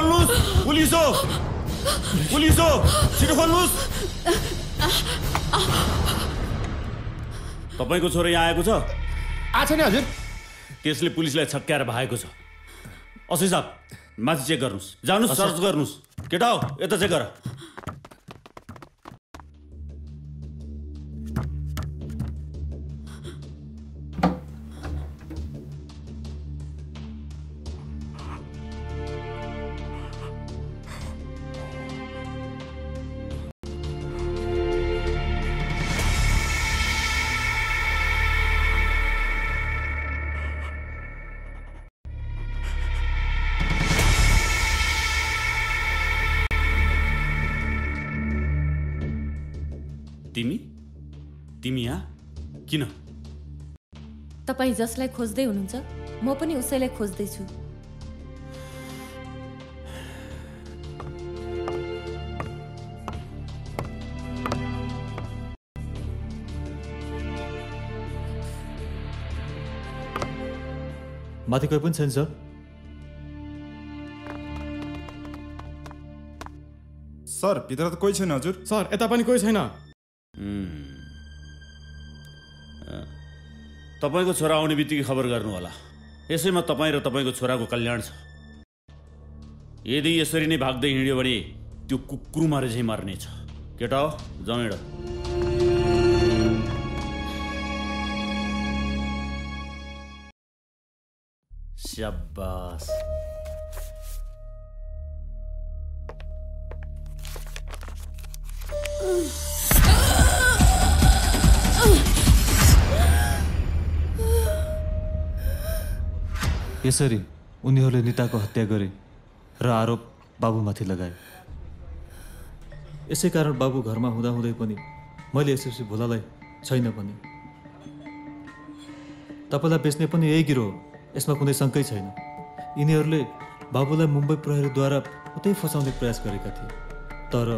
S9: खोल्नुहोस् पुलिस पुलिस छिटो खोल्नुहोस् तपाईँको छोरो यहाँ आएको छ?
S11: आएको नि हजुर।
S9: त्यसले पुलिसलाई छट्क्याएर भागेको छ। असै साहब माथि चेक गर्नुहोस्। जानुहोस्। सर्च गर्नुहोस्। केटा हो यता चेक गर।
S32: तपाईँ जसलाई खोज्दै हुनुहुन्छ म पनि उसैलाई खोज्दैछु।
S6: माथि कोही पनि छैन सर?
S8: सर भित्र त कोही छैन हजुर।
S44: सर यता पनि कोही छैन।
S9: तपाईँको छोरा आउने बित्तिकै खबर गर्नु होला यसैमा तपाईँ र तपाईँको छोराको कल्याण छ। यदि यसरी नै भाग्दै हिँड्यो भने त्यो कुकुर मारे चाहिँ मार्नेछ केटा हो स्याबास
S6: यसरी उनीहरूले निताको हत्या गरे र आरोप बाबुमाथि लगाए। यसै कारण बाबु घरमा हुँदाहुँदै पनि मैले यसरी भोलालाई छैन भने। तपाईँलाई बेच्ने पनि यही गिरो हो यसमा कुनै शङ्कै छैन। यिनीहरूले बाबुलाई मुम्बई प्रहरीद्वारा उतै फसाउने प्रयास गरेका थिए। तर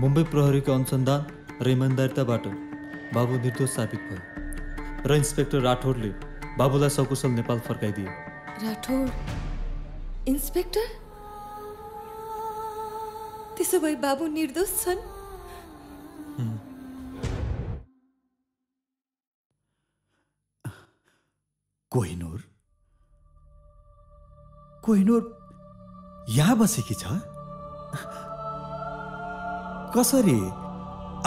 S6: मुम्बई प्रहरीको अनुसन्धान र इमान्दारिताबाट बाबु निर्दोष साबित भयो र इन्सपेक्टर राठौरले बाबुलाई सकुशल नेपाल फर्काइदिए।
S32: राठौर। इन्सपेक्टर? त्यसो भए बाबु निर्दोष छन्।
S27: कोहिनूर
S14: कोहिनूर यहाँ बसेकी छ? कसरी?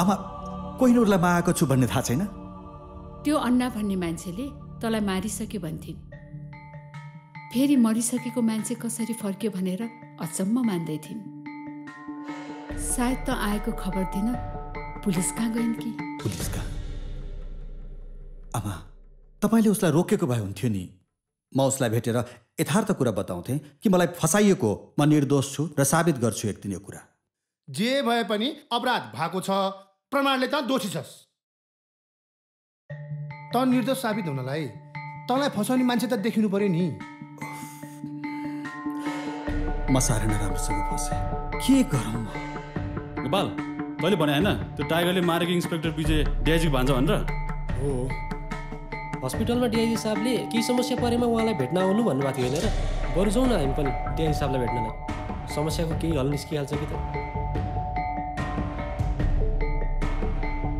S14: आमा कोहिनूरलाई मागेको छु भन्ने थाहा छैन?
S15: त्यो अन्ना भन्ने मान्छेले तँलाई मारिसक्यो भन्थिन्। फेरि मरिसकेको मान्छे कसरी फर्क्यो भनेर अचम्म मान्दै थिइन्। सायद त आएको खबर दिन पुलिस कहाँ गइन् कि?
S14: पुलिसका आमा तपाईँले उसलाई रोकेको भए हुन्थ्यो नि। म उसलाई भेटेर यथार्थ कुरा बताउँथेँ कि मलाई फसाइएको म निर्दोष छु र साबित गर्छु एक दिन यो कुरा।
S11: जे भए पनि अपराध भएको छ प्रमाणले त दोषी छस्। त निर्दोष साबित हुनलाई तँलाई फसाउने मान्छे त देखिनु पर्यो नि।
S14: म साह्रै नराम्रोसँग फसेँ के गरौँ म?
S9: गोपाल तैँले भने होइन त्यो टाइगरले मारेको इन्सपेक्टर विजय डिआइजीको भान्जा भनेर।
S45: हो। हस्पिटलमा डिआइजी साहबले केही समस्या परेमा उहाँलाई भेट्न आउनु भन्नुभएको थियो होइन र बरु जाउँ न हामी पनि डिआइजी साहबलाई भेट्नलाई। समस्याको केही हल निस्किहाल्छ कि त?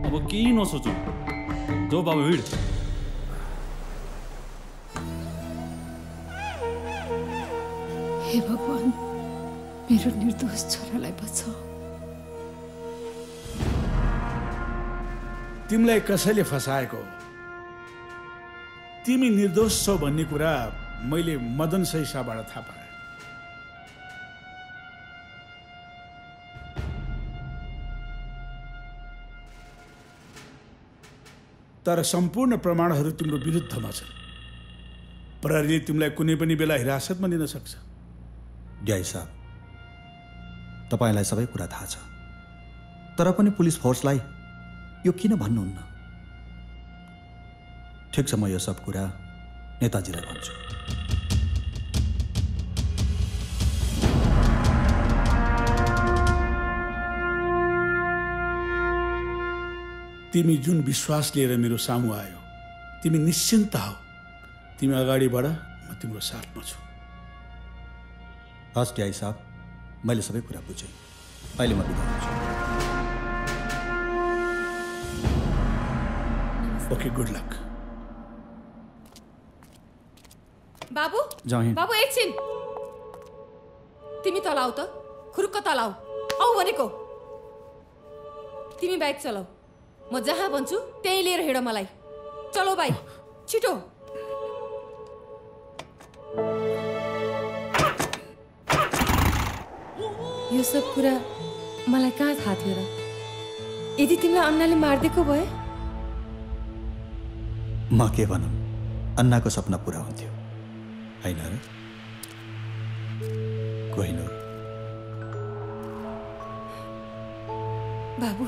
S9: अब केही नसोचौँ। जो बाबु भिड
S15: हे भगवान्। मेरो निर्दोष छोरालाई बचाऊ।
S10: तिमीलाई कसैले फसाएको? तिमी निर्दोष छौ भन्ने कुरा मैले मदन सैसाबाट थाहा पाएँ। तर सम्पूर्ण प्रमाणहरू तिम्रो विरुद्धमा छन्। प्रहरीले तिमीलाई कुनै पनि बेला हिरासतमा लिन सक्छ।
S14: साहब। तपाईँलाई सबै कुरा थाहा छ। तर पनि पुलिस फोर्सलाई यो किन भन्नुहुन्न? ठिक छ म यो सब कुरा नेताजीलाई भन्छु।
S10: तिमी जुन विश्वास लिएर मेरो सामु आयो तिमी निश्चिन्त हौ। तिमी अगाडि बढ म तिम्रो साथमा छु।
S14: हस् ड्याई साहब मैले सबै कुरा बुझेँ। अहिले म बिदा हुन्छु।
S10: ओके गुड लक
S32: बाबु। बाबु एकछिन। तिमी तल आऊ त। खुरुक्क तल आऊ। आऊ भनेको। तिमी बाइक चलाऊ। म जहाँ भन्छु त्यहीँ लिएर हिँड मलाई। चलो बाइक छिटो। यो सब कुरा मलाई कहाँ थाहा थियो र? यदि तिमीलाई अन्नाले मारिदिएको भए?
S14: म के भनौँ? अन्नाको सपना पुरा हुन्थ्यो। होइन र?
S32: बाबु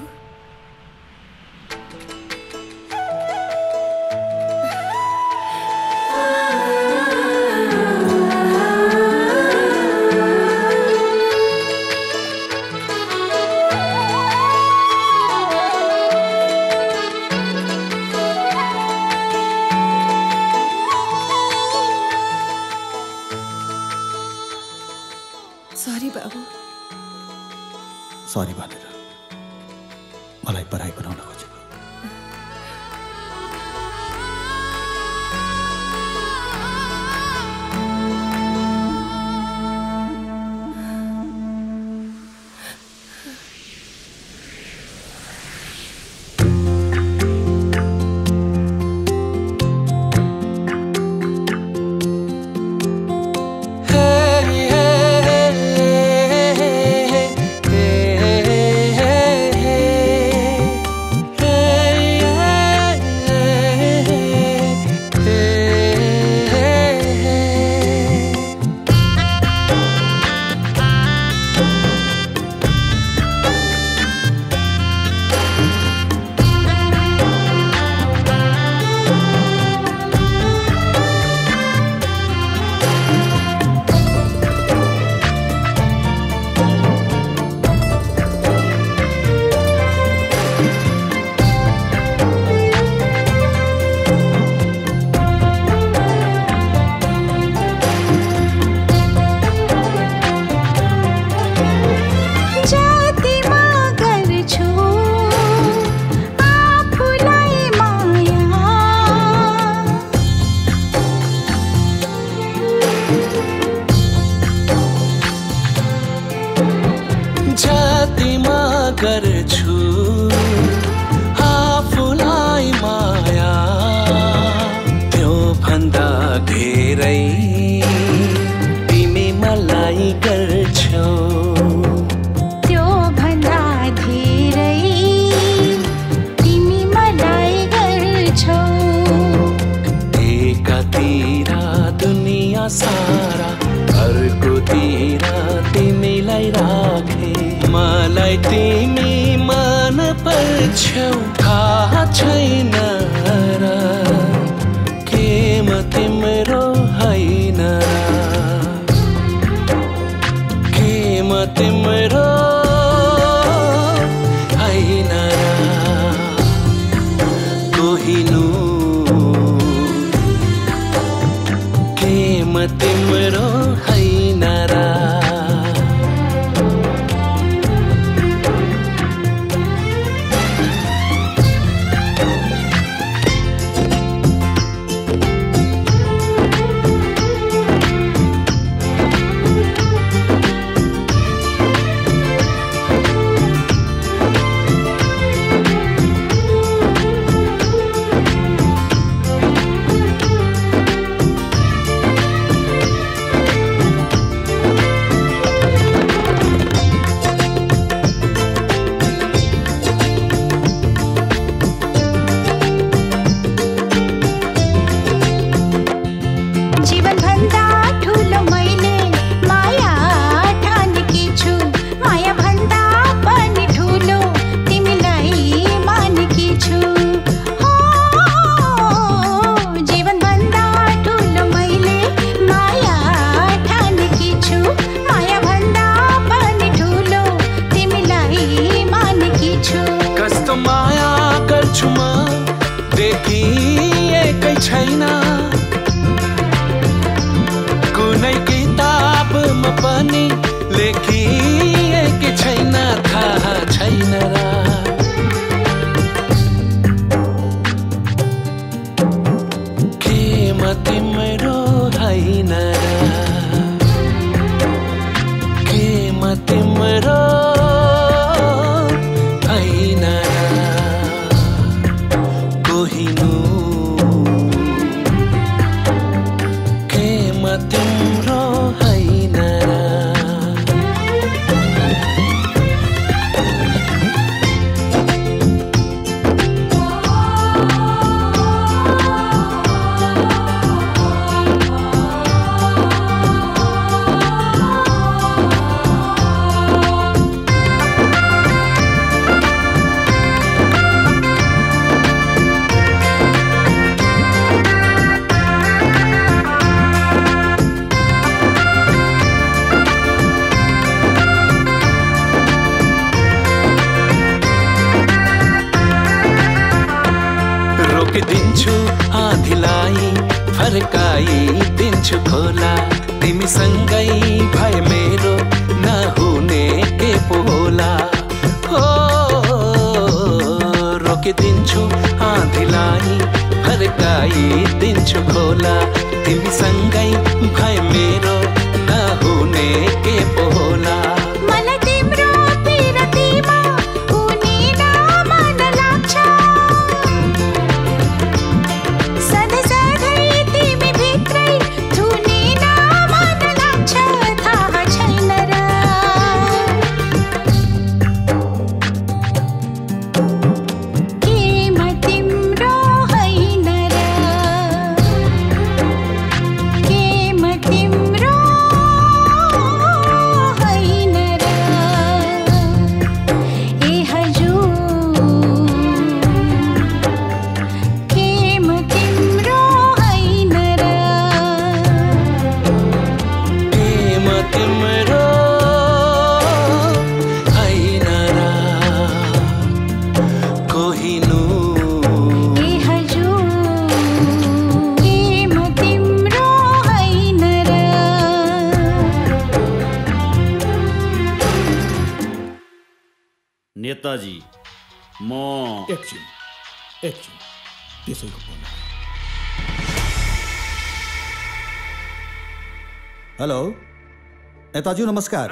S14: दाजु नमस्कार।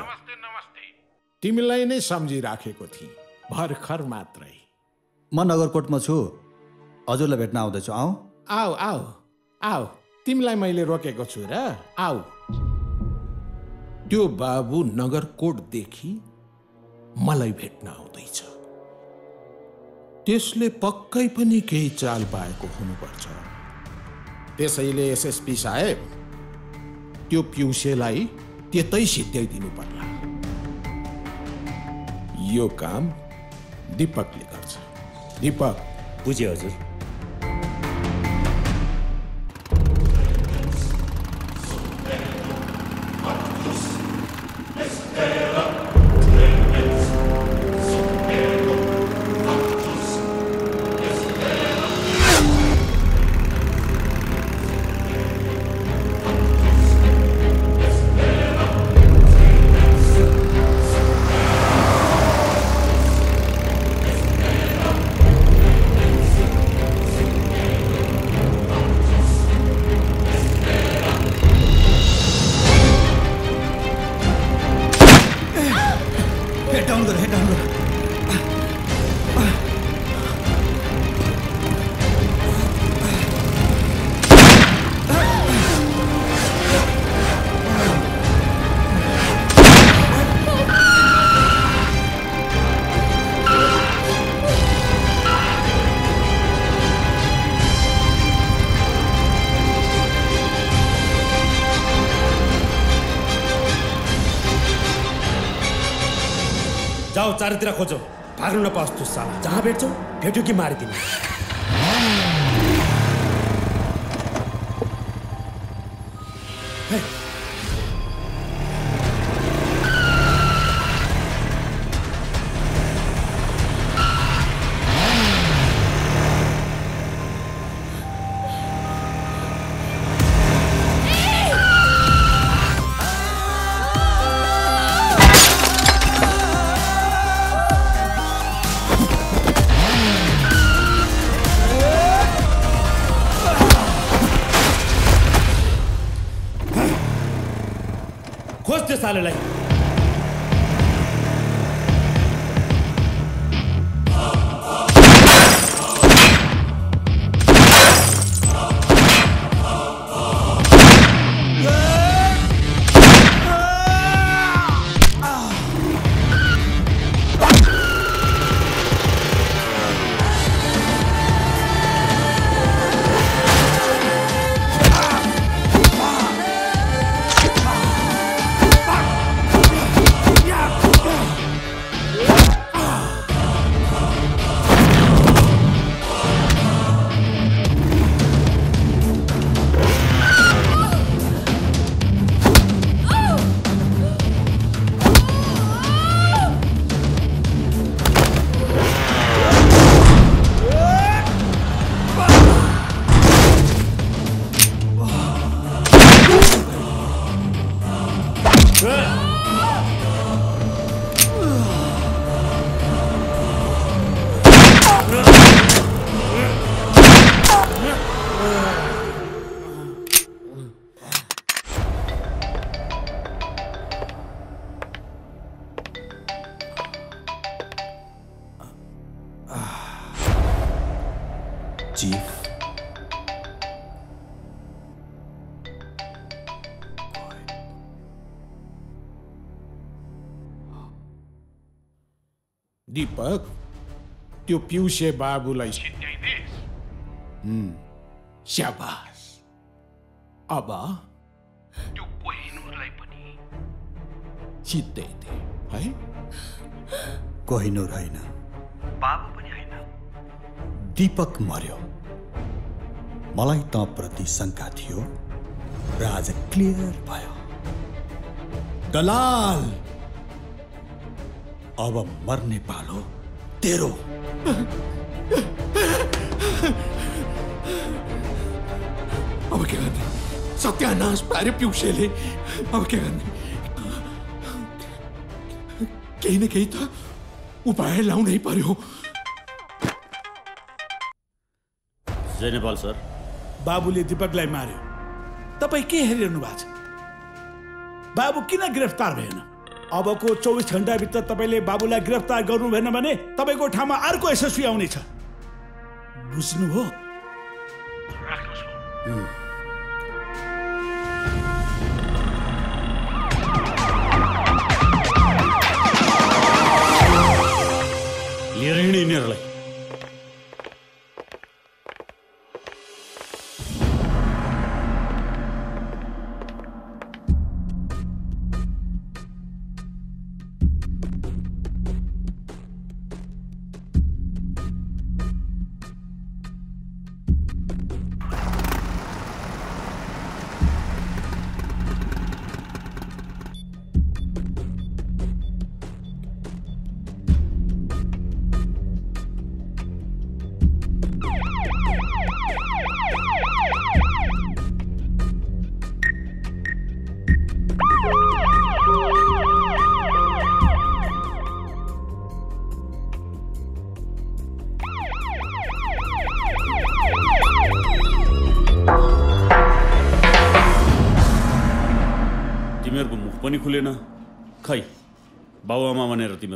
S16: तिमीलाई नै सम्झिराखेको थिएँ। भर्खर मात्रै।
S14: म नगरकोटमा छु। हजुरलाई भेट्न आउँदैछु। आऊ।
S16: आऊ आऊ आऊ। तिमीलाई मैले रोकेको छु र आऊ। त्यो बाबु नगरकोटदेखि मलाई भेट्न आउँदैछ। त्यसले पक्कै पनि केही चाल पाएको हुनुपर्छ। त्यसैले एसएसपी साहेब त्यो पिउसेलाई त्यतै सिद्ध्याइदिनु पर्ला यो काम दिपकले गर्छ दिपक
S10: बुझ्यो हजुर जाऊ चारैतिर खोजो भाग्नु नपाओस् तु साला जहाँ भेट्छौ भेट्यो कि मारिदिनु खोज त्यो
S16: दीपक त्यो पिउसे बाबुलाई हुँ, स्याबास अब त्यो कोहिनुरलाई पनि। सिद्ध्याइदे है?
S14: कोहिनूर होइन।
S16: बाबु पनि होइन।
S14: दीपक मर्यो। मलाई त प्रति शङ्का थियो र आज क्लियर भयो। दलाल! अब मर्ने पालो तेरो।
S16: अब के गर्ने? सत्यानाश पार्यो पिउसेले। अब के गर्ने? केही न केही त उपाय लाउनै पर्यो।
S9: जय नेपाल सर।
S10: बाबुले दिपकलाई मार्यो। तपाईँ के हेरिरहनु भएको छ? बाबु किन गिरफ्तार भएन? अबको चौबिस घन्टाभित्र तपाईँले बाबुलाई गिरफ्तार गर्नु भएन भने तपाईँको ठाउँमा अर्को यशस्वी आउनेछ। बुझ्नुभयो
S9: लिएर हिँड यिनीहरूलाई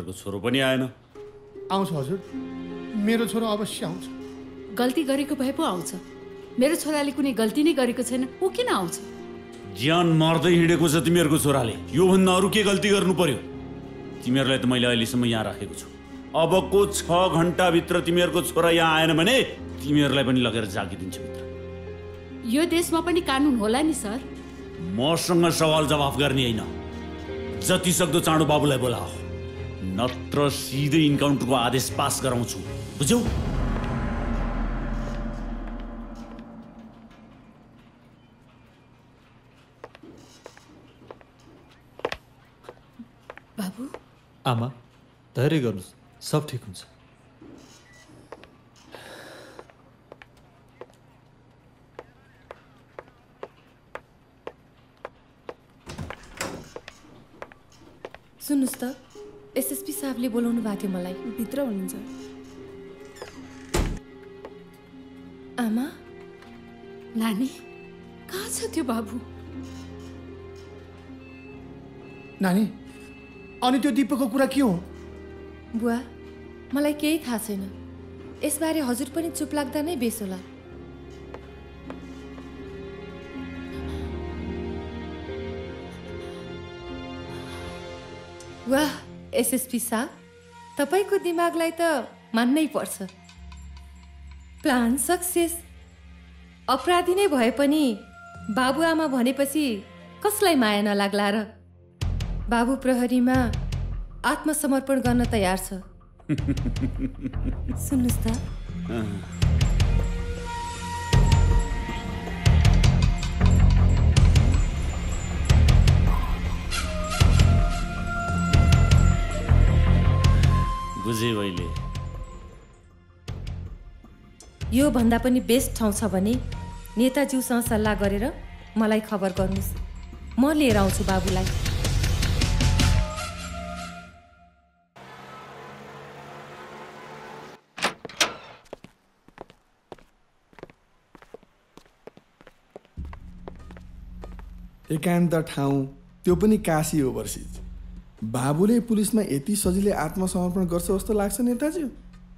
S9: तिमीहरूको छोरो पनि आएन।
S13: आउँछ हजुर। मेरो छोरो अवश्य आउँछ।
S15: गल्ती गरेको भए पो आउँछ। मेरो छोराले कुनै गल्ती नै गरेको छैन ऊ किन आउँछ?
S9: ज्यान मार्दै हिँडेको छ तिमीहरूको छोराले। योभन्दा अरू के गल्ती गर्नु पर्यो? तिमीहरूलाई त मैले अहिलेसम्म यहाँ राखेको छु। अबको छ घन्टाभित्र तिमीहरूको छोरा यहाँ आएन भने तिमीहरूलाई पनि लगेर जागिदिन्छु भित्र।
S15: यो देशमा पनि कानुन होला नि सर।
S9: मसँग सवाल जवाफ गर्ने होइन। जति सक्दो चाँडो बाबुलाई बोलाओ। नत्र सिधै इन्काउन्टरको आदेश पास गराउँछु। बुझ्यौ?
S15: बाबु?
S6: आमा धैर्य गर्नुहोस्। सब ठिक हुन्छ।
S32: सुन्नुहोस् त। एसएसपी साहबले बोलाउनु भएको थियो मलाई।
S29: भित्र हुनुहुन्छ।
S32: आमा?
S15: नानी कहाँ छ त्यो बाबु?
S13: नानी अनि त्यो दिपकको कुरा के हो?
S32: बुवा मलाई केही थाहा छैन। यसबारे हजुर पनि चुप लाग्दा नै बेस होला। वाह एसएसपी साहब तपाईँको दिमागलाई त मान्नै पर्छ। Plan success. अपराधी नै भए पनि बाबुआमा भनेपछि कसलाई माया नलाग्ला र? बाबु प्रहरीमा आत्मसमर्पण गर्न तयार छ। [LAUGHS] सुन्नुहोस् त।
S9: बुझे मैले।
S32: यो भन्दा पनि बेस्ट ठाउँ छ भने नेताज्यूसँग सल्लाह गरेर मलाई खबर गर्नुहोस्। म लिएर आउँछु बाबुलाई।
S13: एकान्त ठाउँ त्यो पनि काशी ओभरसिज बाबुले पुलिसमा यति सजिलै आत्मसमर्पण गर्छ जस्तो लाग्छ नेताजी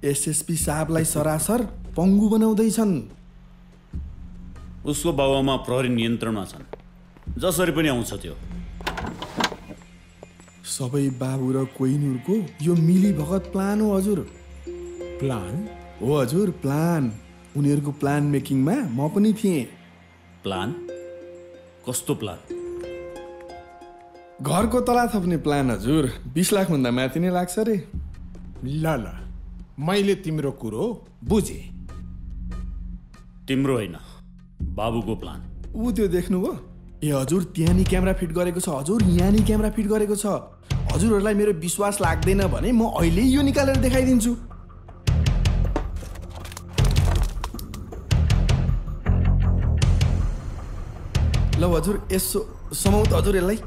S13: एसएसपी साहबलाई सरासर पङ्गु बनाउँदैछन्।
S9: उसको बाबुआमा प्रहरी नियन्त्रणमा छन्। जसरी पनि आउँछ त्यो।
S13: सबै बाबु र कोहिनुरको यो मिली भगत प्लान हो हजुर।
S16: प्लान?
S13: हो हजुर प्लान। उनीहरूको प्लान मेकिङमा म पनि थिएँ।
S9: प्लान? कस्तो प्लान?
S13: घरको तला थप्ने प्लान हजुर। बिस लाखभन्दा माथि नै लाग्छ अरे।
S16: ल ल। मैले तिम्रो कुरो बुझेँ।
S9: तिम्रो होइन। बाबुको प्लान
S13: ऊ त्यो देख्नुभयो? ए हजुर त्यहाँ नि क्यामेरा फिट गरेको छ। हजुर यहाँ नि क्यामेरा फिट गरेको छ। हजुरहरूलाई मेरो विश्वास लाग्दैन भने म अहिले यो निकालेर देखाइदिन्छु। ल हजुर यसो समाउ त हजुर यसलाई।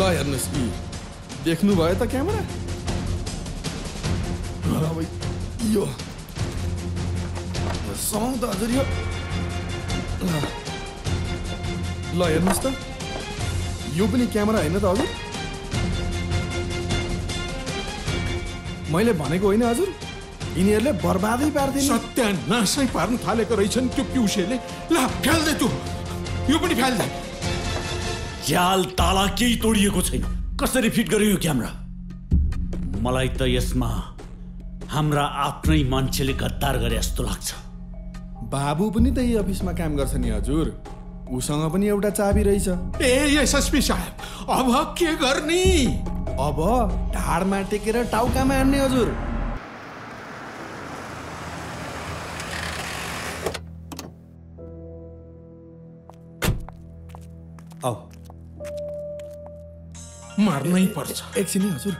S13: ल हेर्नुहोस् यी देख्नुभयो त क्यामेरा? यो। समाउ त हजुर यो ल हेर्नुहोस् त। यो पनि क्यामेरा होइन त हजुर? मैले भनेको होइन हजुर? यिनीहरूले बर्बादै पार्थे
S16: सत्यानाशै पार्नु थालेको रहेछन् त्यो पिउसेले। ल फ्याल्दै त्यो यो पनि फ्याल्दै।
S9: जाल ताला केही तोडिएको छैन। कसरी फिट गर्यो यो क्यामेरा? मलाई त यसमा हाम्रा आफ्नै मान्छेले गद्दार गरे जस्तो लाग्छ।
S13: बाबु पनि त यही अफिसमा काम गर्छ नि हजुर। उसँग पनि एउटा चाबी रहेछ।
S16: ए एसएसपी साहब अब के गर्ने?
S13: अब ढाडमा टेकेर टाउकामा हान्ने हजुर।
S14: आऊ
S16: मार्नै पर्छ।
S13: एकछिन है हजुर।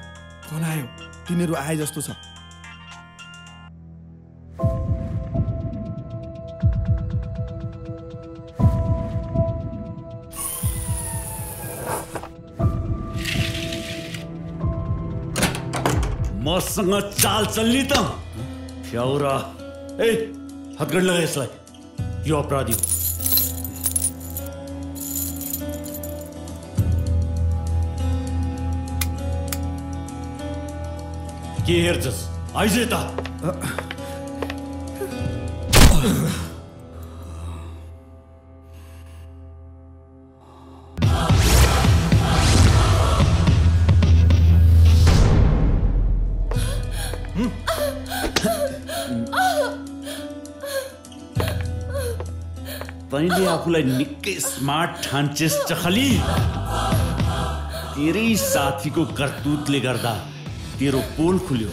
S13: फोन आयो। तिनीहरू आए जस्तो छ।
S9: मसँग चाल चल्ने त। फ्याउरा। ए हतगढ लगा यसलाई। यो अपराधी हो। आइज़ यता तैँले आफूलाई निकै स्मार्ट ठान्छेस चखली। तेरै गर्दा। तेरो पोल खुल्यो।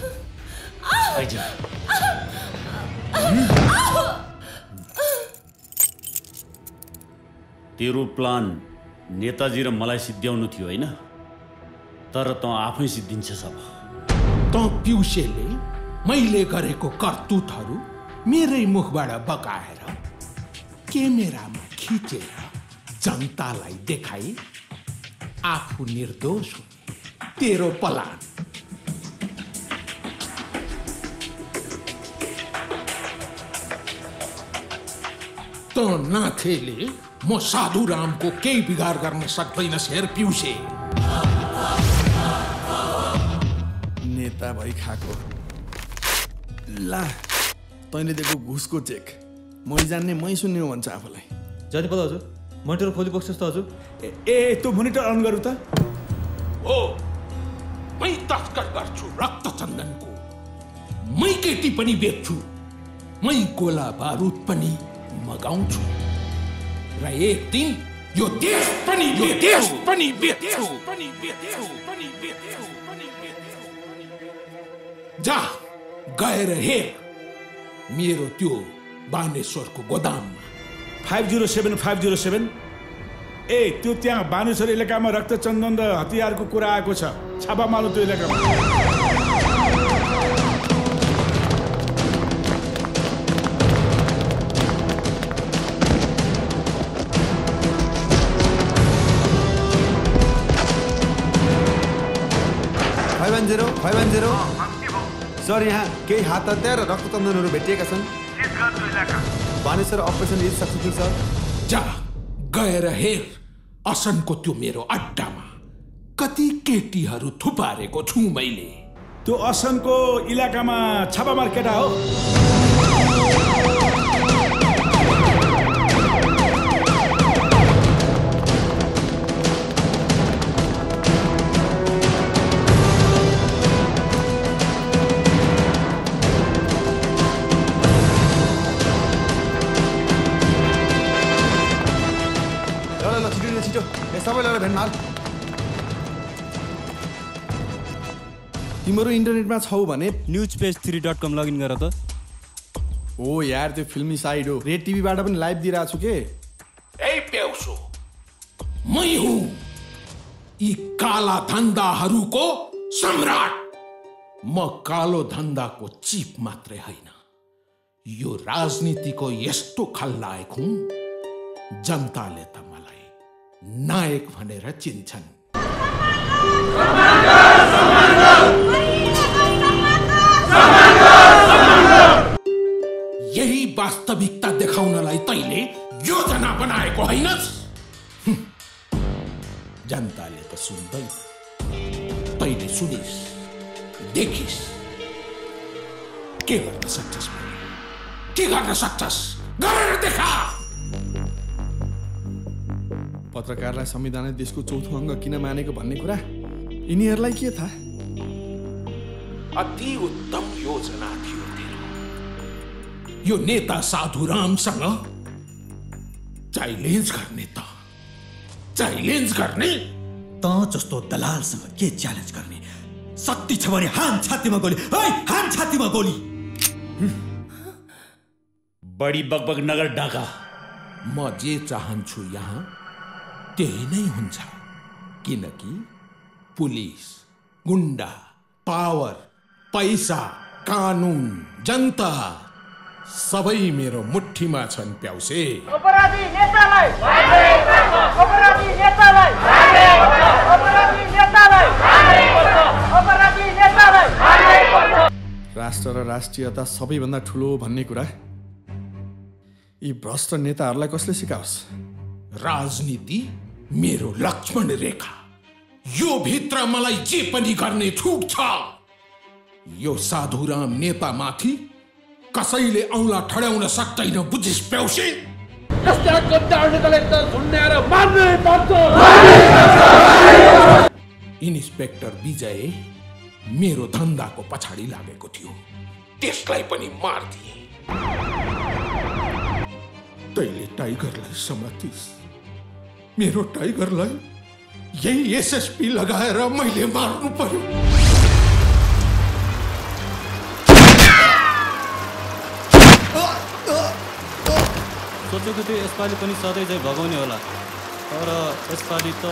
S9: तेरो प्लान नेताजी र मलाई सिद्ध्याउनु थियो होइन? तर तँ आफै सिद्धिन्छस् अब
S16: त पिउसेले मैले गरेको करतुतहरू मेरै मुखबाट बगाएर क्यामेरामा खिचेर जनतालाई देखाई। आफू निर्दोष तेरो पलान त नाथेले म साधु रामको केही बिगार गर्न सक्दैनस् हेर पिउसे।
S13: नेता भइ खाएको ला तैँले दिएको घुसको चेक। मै जान्ने मै सुन्ने हो भन्छ आफूलाई।
S6: जाने पद हजुर। मोनिटर खोली बस्नुहोस् त हजुर।
S10: ए ए, त्यो मोनिटर अन गरौँ त।
S16: हो मै तस्कर गर्छु रक्त चन्दनको मै केटी पनि बेच्छु। मै गोला बारुद पनि। मगाउँछु। र एक दिन यो देश पनि यो देश पनि बेच्छु पनि बेच्छु पनि बेच्छु पनि बेच्छु जा गएर हेर मेरो त्यो बानेश्वरको गोदाममा।
S10: Five zero seven five zero seven. ए त्यो त्यहाँ बानेश्वर इलाकामा रक्तचन्दन र हतियारको कुरा आएको छ। छापा मार्नु त्यो इलाकामा।
S13: जिरो सर यहाँ केही हात हतियार र रक्तचन्दनहरू भेटिएका छन्। Baneshwar operation is successful sir?
S16: जा गएर हेर। असनको त्यो मेरो अड्डामा कति केटीहरू थुपारेको छु मैले।
S10: त्यो असनको इलाकामा छापामार केटा हो।
S13: माल तिमीहरू इन्टरनेटमा छौ भने
S24: news page three dot com login गर त।
S13: हो यार त्यो फिल्मी साइड हो। रेड टिभीबाट पनि लाइभ दिइरहेको छु के?
S16: मै हुँ। यी काला धन्दाहरूको सम्राट। म कालो धन्दाको चिप मात्रै होइन। यो राजनीतिको यस्तो खलनायक हुँ जनताले त नायक भनेर चिन्छन्। यही वास्तविकता देखाउनलाई तैले योजना बनाएको होइनस् हुँ। जनताले त सुन्दैन। तैले सुनिस् देखिस्। के गर्न सक्छस्? के गर्न सक्छस्? गरेर देखा!
S13: पत्रकारलाई संविधान देशको चौथो अङ्ग किन मानेको भन्ने कुरा यिनीहरूलाई के थाहा?
S16: अति उत्तम योजना थियो तेरो। यो नेता साधुरामसँग च्यालेन्ज गर्ने त। च्यालेन्ज गर्ने?
S14: त जस्तो दलालसँग के च्यालेन्ज गर्ने? शक्ति छ भने हान छातीमा गोली। है हान छातीमा गोली।
S9: बढी बकबक नगर डाका
S16: म जे चाहन्छु यहाँ त्यही नै हुन्छ। किनकि पुलिस गुन्डा पावर पैसा कानुन जनता सबै मेरो मुठीमा छन् प्याउसे।
S46: अपराधी नेतालाई। अपराधी नेतालाई। अपराधी नेतालाई। अपराधी नेतालाई।
S13: राष्ट्र र राष्ट्रियता सबैभन्दा ठुलो भन्ने कुरा?
S11: यी भ्रष्ट नेताहरूलाई कसले सिकाओस्?
S16: राजनीति मेरो लक्ष्मण रेखा यो भित्र मलाई जे पनि गर्ने छुट छ। यो साधुराम नेतामाथि कसैले औँला ठड्याउन सक्दैन बुझिस प्याउसे इन्सपेक्टर विजय मेरो धन्दाको पछाडि लागेको थियो। त्यसलाई पनि मारिदिए। तैले टाइगरलाई समातिस। मेरो टाइगरलाई यही एसएसपी लगाएर मैले मार्नु पर्यो।
S35: सोचेको थियो यसपालि पनि सधैँ चाहिँ भगाउने होला तर यसपालि त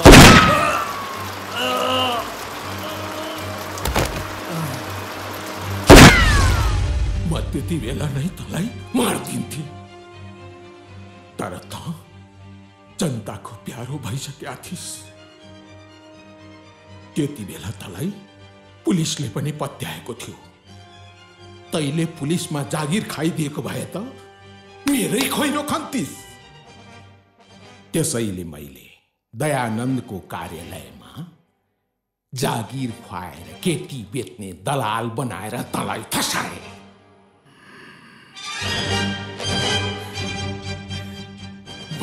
S16: म त्यति बेला नै तँलाई मारिदिन्थे तर त जनताको प्यारो भइसकेका थिइस् त्यति बेला तँलाई पुलिसले पनि पत्याएको थियो। तैले पुलिसमा जागिर खाइदिएको भए त मेरै खैरो खन्तिस। त्यसैले मैले दयानन्दको कार्यालयमा जागिर खुवाएर केटी बेच्ने दलाल बनाएर तँलाई फसाए।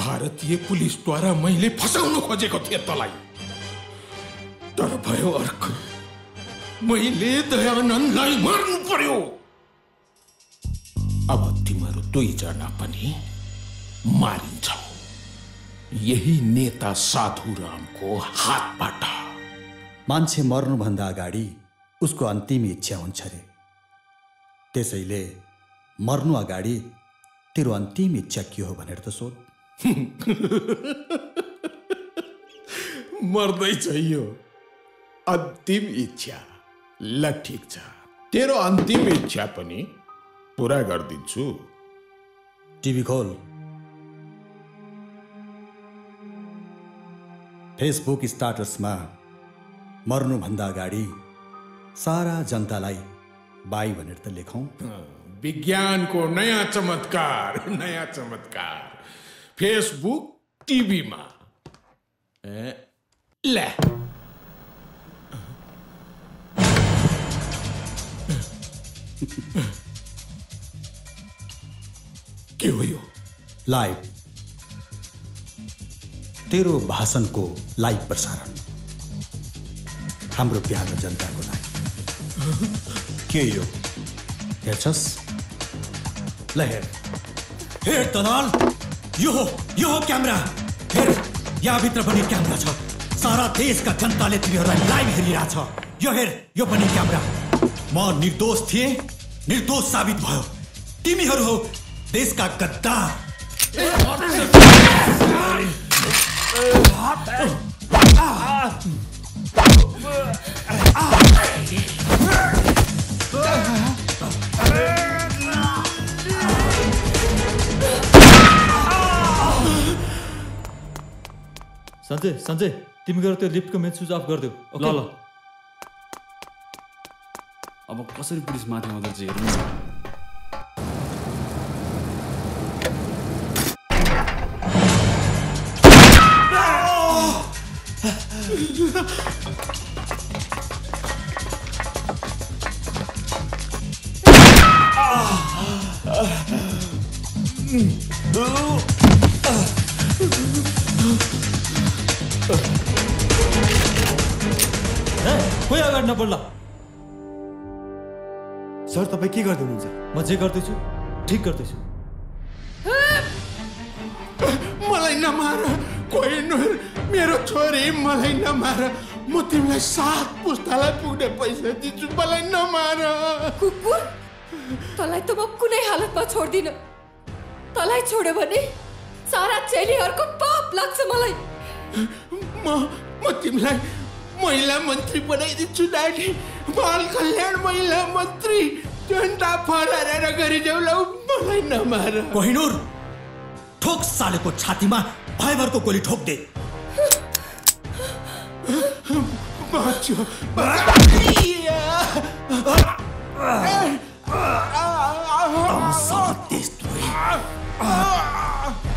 S16: भारतीय पुलिसद्वारा मैले फसाउन खोजेको थिएँ तँलाई। तर भयो अर्को। मैले दयानन्दलाई मार्नु पर्यो। अब तिमीहरू दुईजना पनि मारिन्छौ। यही नेता साधुरामको हातबाट।
S14: मान्छे मर्नुभन्दा अगाडि उसको अन्तिम इच्छा हुन्छ रे। त्यसैले मर्नु अगाडि तेरो अन्तिम इच्छा के हो भनेर त सोध।
S16: मर्दैछ यो। अन्तिम इच्छा। ल ठिक छ। तेरो अन्तिम इच्छा पनि पुरा गरिदिन्छु।
S14: टिभी खोल। फेसबुक स्टाटसमा मर्नुभन्दा अगाडि सारा जनतालाई बाई भनेर त लेखौँ।
S16: विज्ञानको नयाँ चमत्कार नयाँ चमत्कार। फेसबुक टिभीमा ए, ले। के हो यो
S14: लाइभ तेरो भाषणको लाइभ प्रसारण। हाम्रो प्यारो जनताको लागि के यो? हेर्छस्? ल हेर। हेर दलाल! यो यो क्यामेरा हेर यहाँभित्र पनि क्यामेरा छ। सारा देशका जनताले तिमीहरूलाई लाइभ यो हेर, यो पनि क्यामेरा म निर्दोष थिएँ, निर्दोष साबित भयो। तिमीहरू हो देशका गद्दार
S6: सञ्जय सञ्जय तिमी गएर त्यो लिफ्टको मेन स्विच अफ गरिदेऊ
S43: ल ल अब कसरी पुलिस माथि आउँदो रहेछ हेर्नु न।
S6: नबढ्ला
S17: सर तपाईँ के गर्दै हुनुहुन्छ
S6: म जे गर्दैछु ठिक गर्दैछु।
S16: मलाई नमार कोही नहुँ मेरो छोरी मलाई नमार। म तिमीलाई सात पुस्तालाई पुग्ने पैसा दिन्छु मलाई नमार।
S27: कुकुर तँलाई त म कुनै हालतमा छोड्दिन। तँलाई छोड्यो भने सारा चेलीहरूको पाप लाग्छ मलाई।
S16: म म तिमीलाई महिला मन्त्री बनाइदिन्छु नानी। बाल कल्याण महिला मन्त्री जनता फराएर गरिदेऊ लौ मलाई नमार।
S14: कोहिनूर ठोक सालेको छातीमा भाइभरको गोली ठोक दे।
S16: बाँच्यो।
S14: साला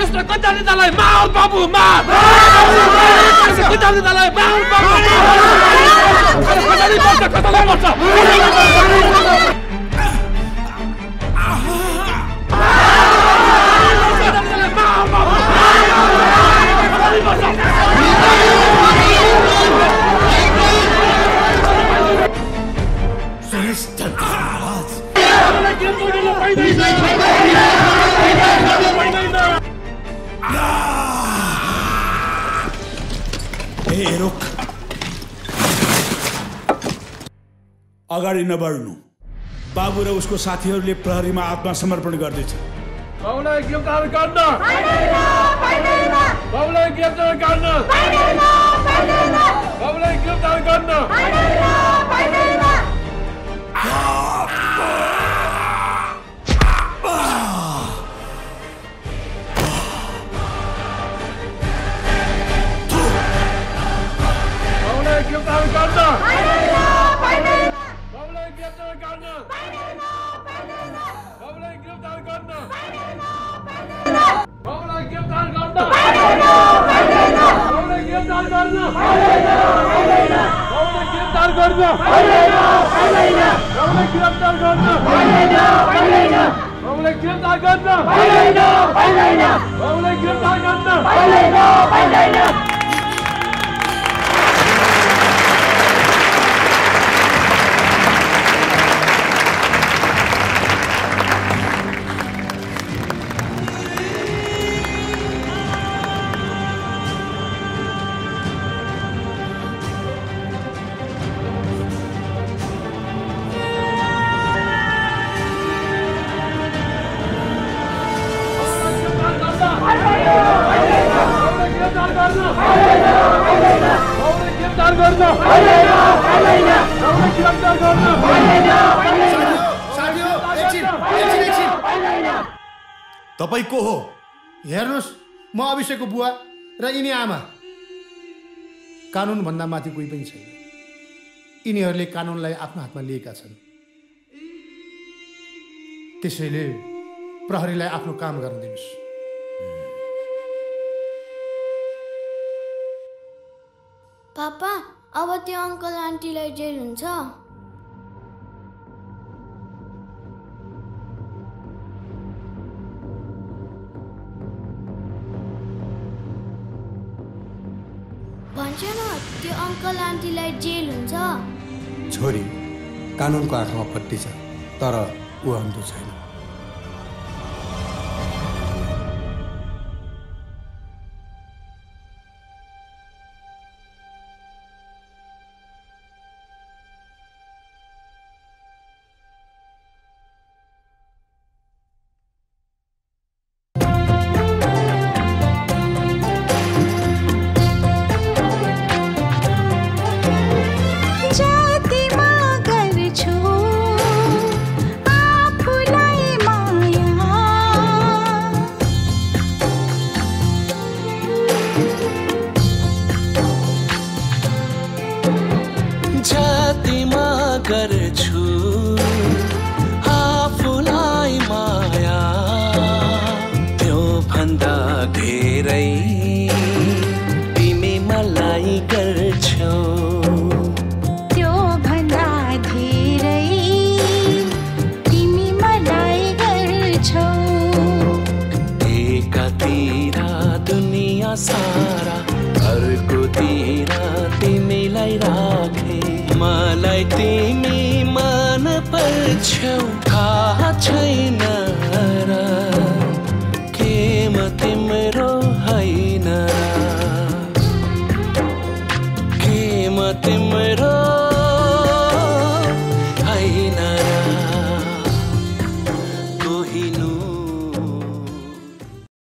S11: त्यस्तो कञ्चालितालाई माल बाबु माल कञ्चालितालाई माल बाबु कसरी पर्छ कसलाई पर्छ
S10: अगाडि नबढ्नु। बाबु र उसको साथीहरूले प्रहरीमा आत्मसमर्पण गर्दैछ।
S11: गिरफ्तार गर्न। गर्न
S47: तपाईँ को हो। हेर्नुहोस् म अभिषेकको बुवा र यिनी आमा। कानुनभन्दा माथि कोही पनि छैन। यिनीहरूले कानुनलाई आफ्नो हातमा लिएका छन्। त्यसैले प्रहरीलाई आफ्नो काम गर्न दिनुहोस्
S48: पापा अब त्यो अङ्कल आन्टीलाई जेल हुन्छ। भन्छ न त्यो अङ्कल आन्टीलाई जेल हुन्छ।
S47: छोरी कानुनको आँखामा पट्टी छ तर ऊ अन्धो छैन।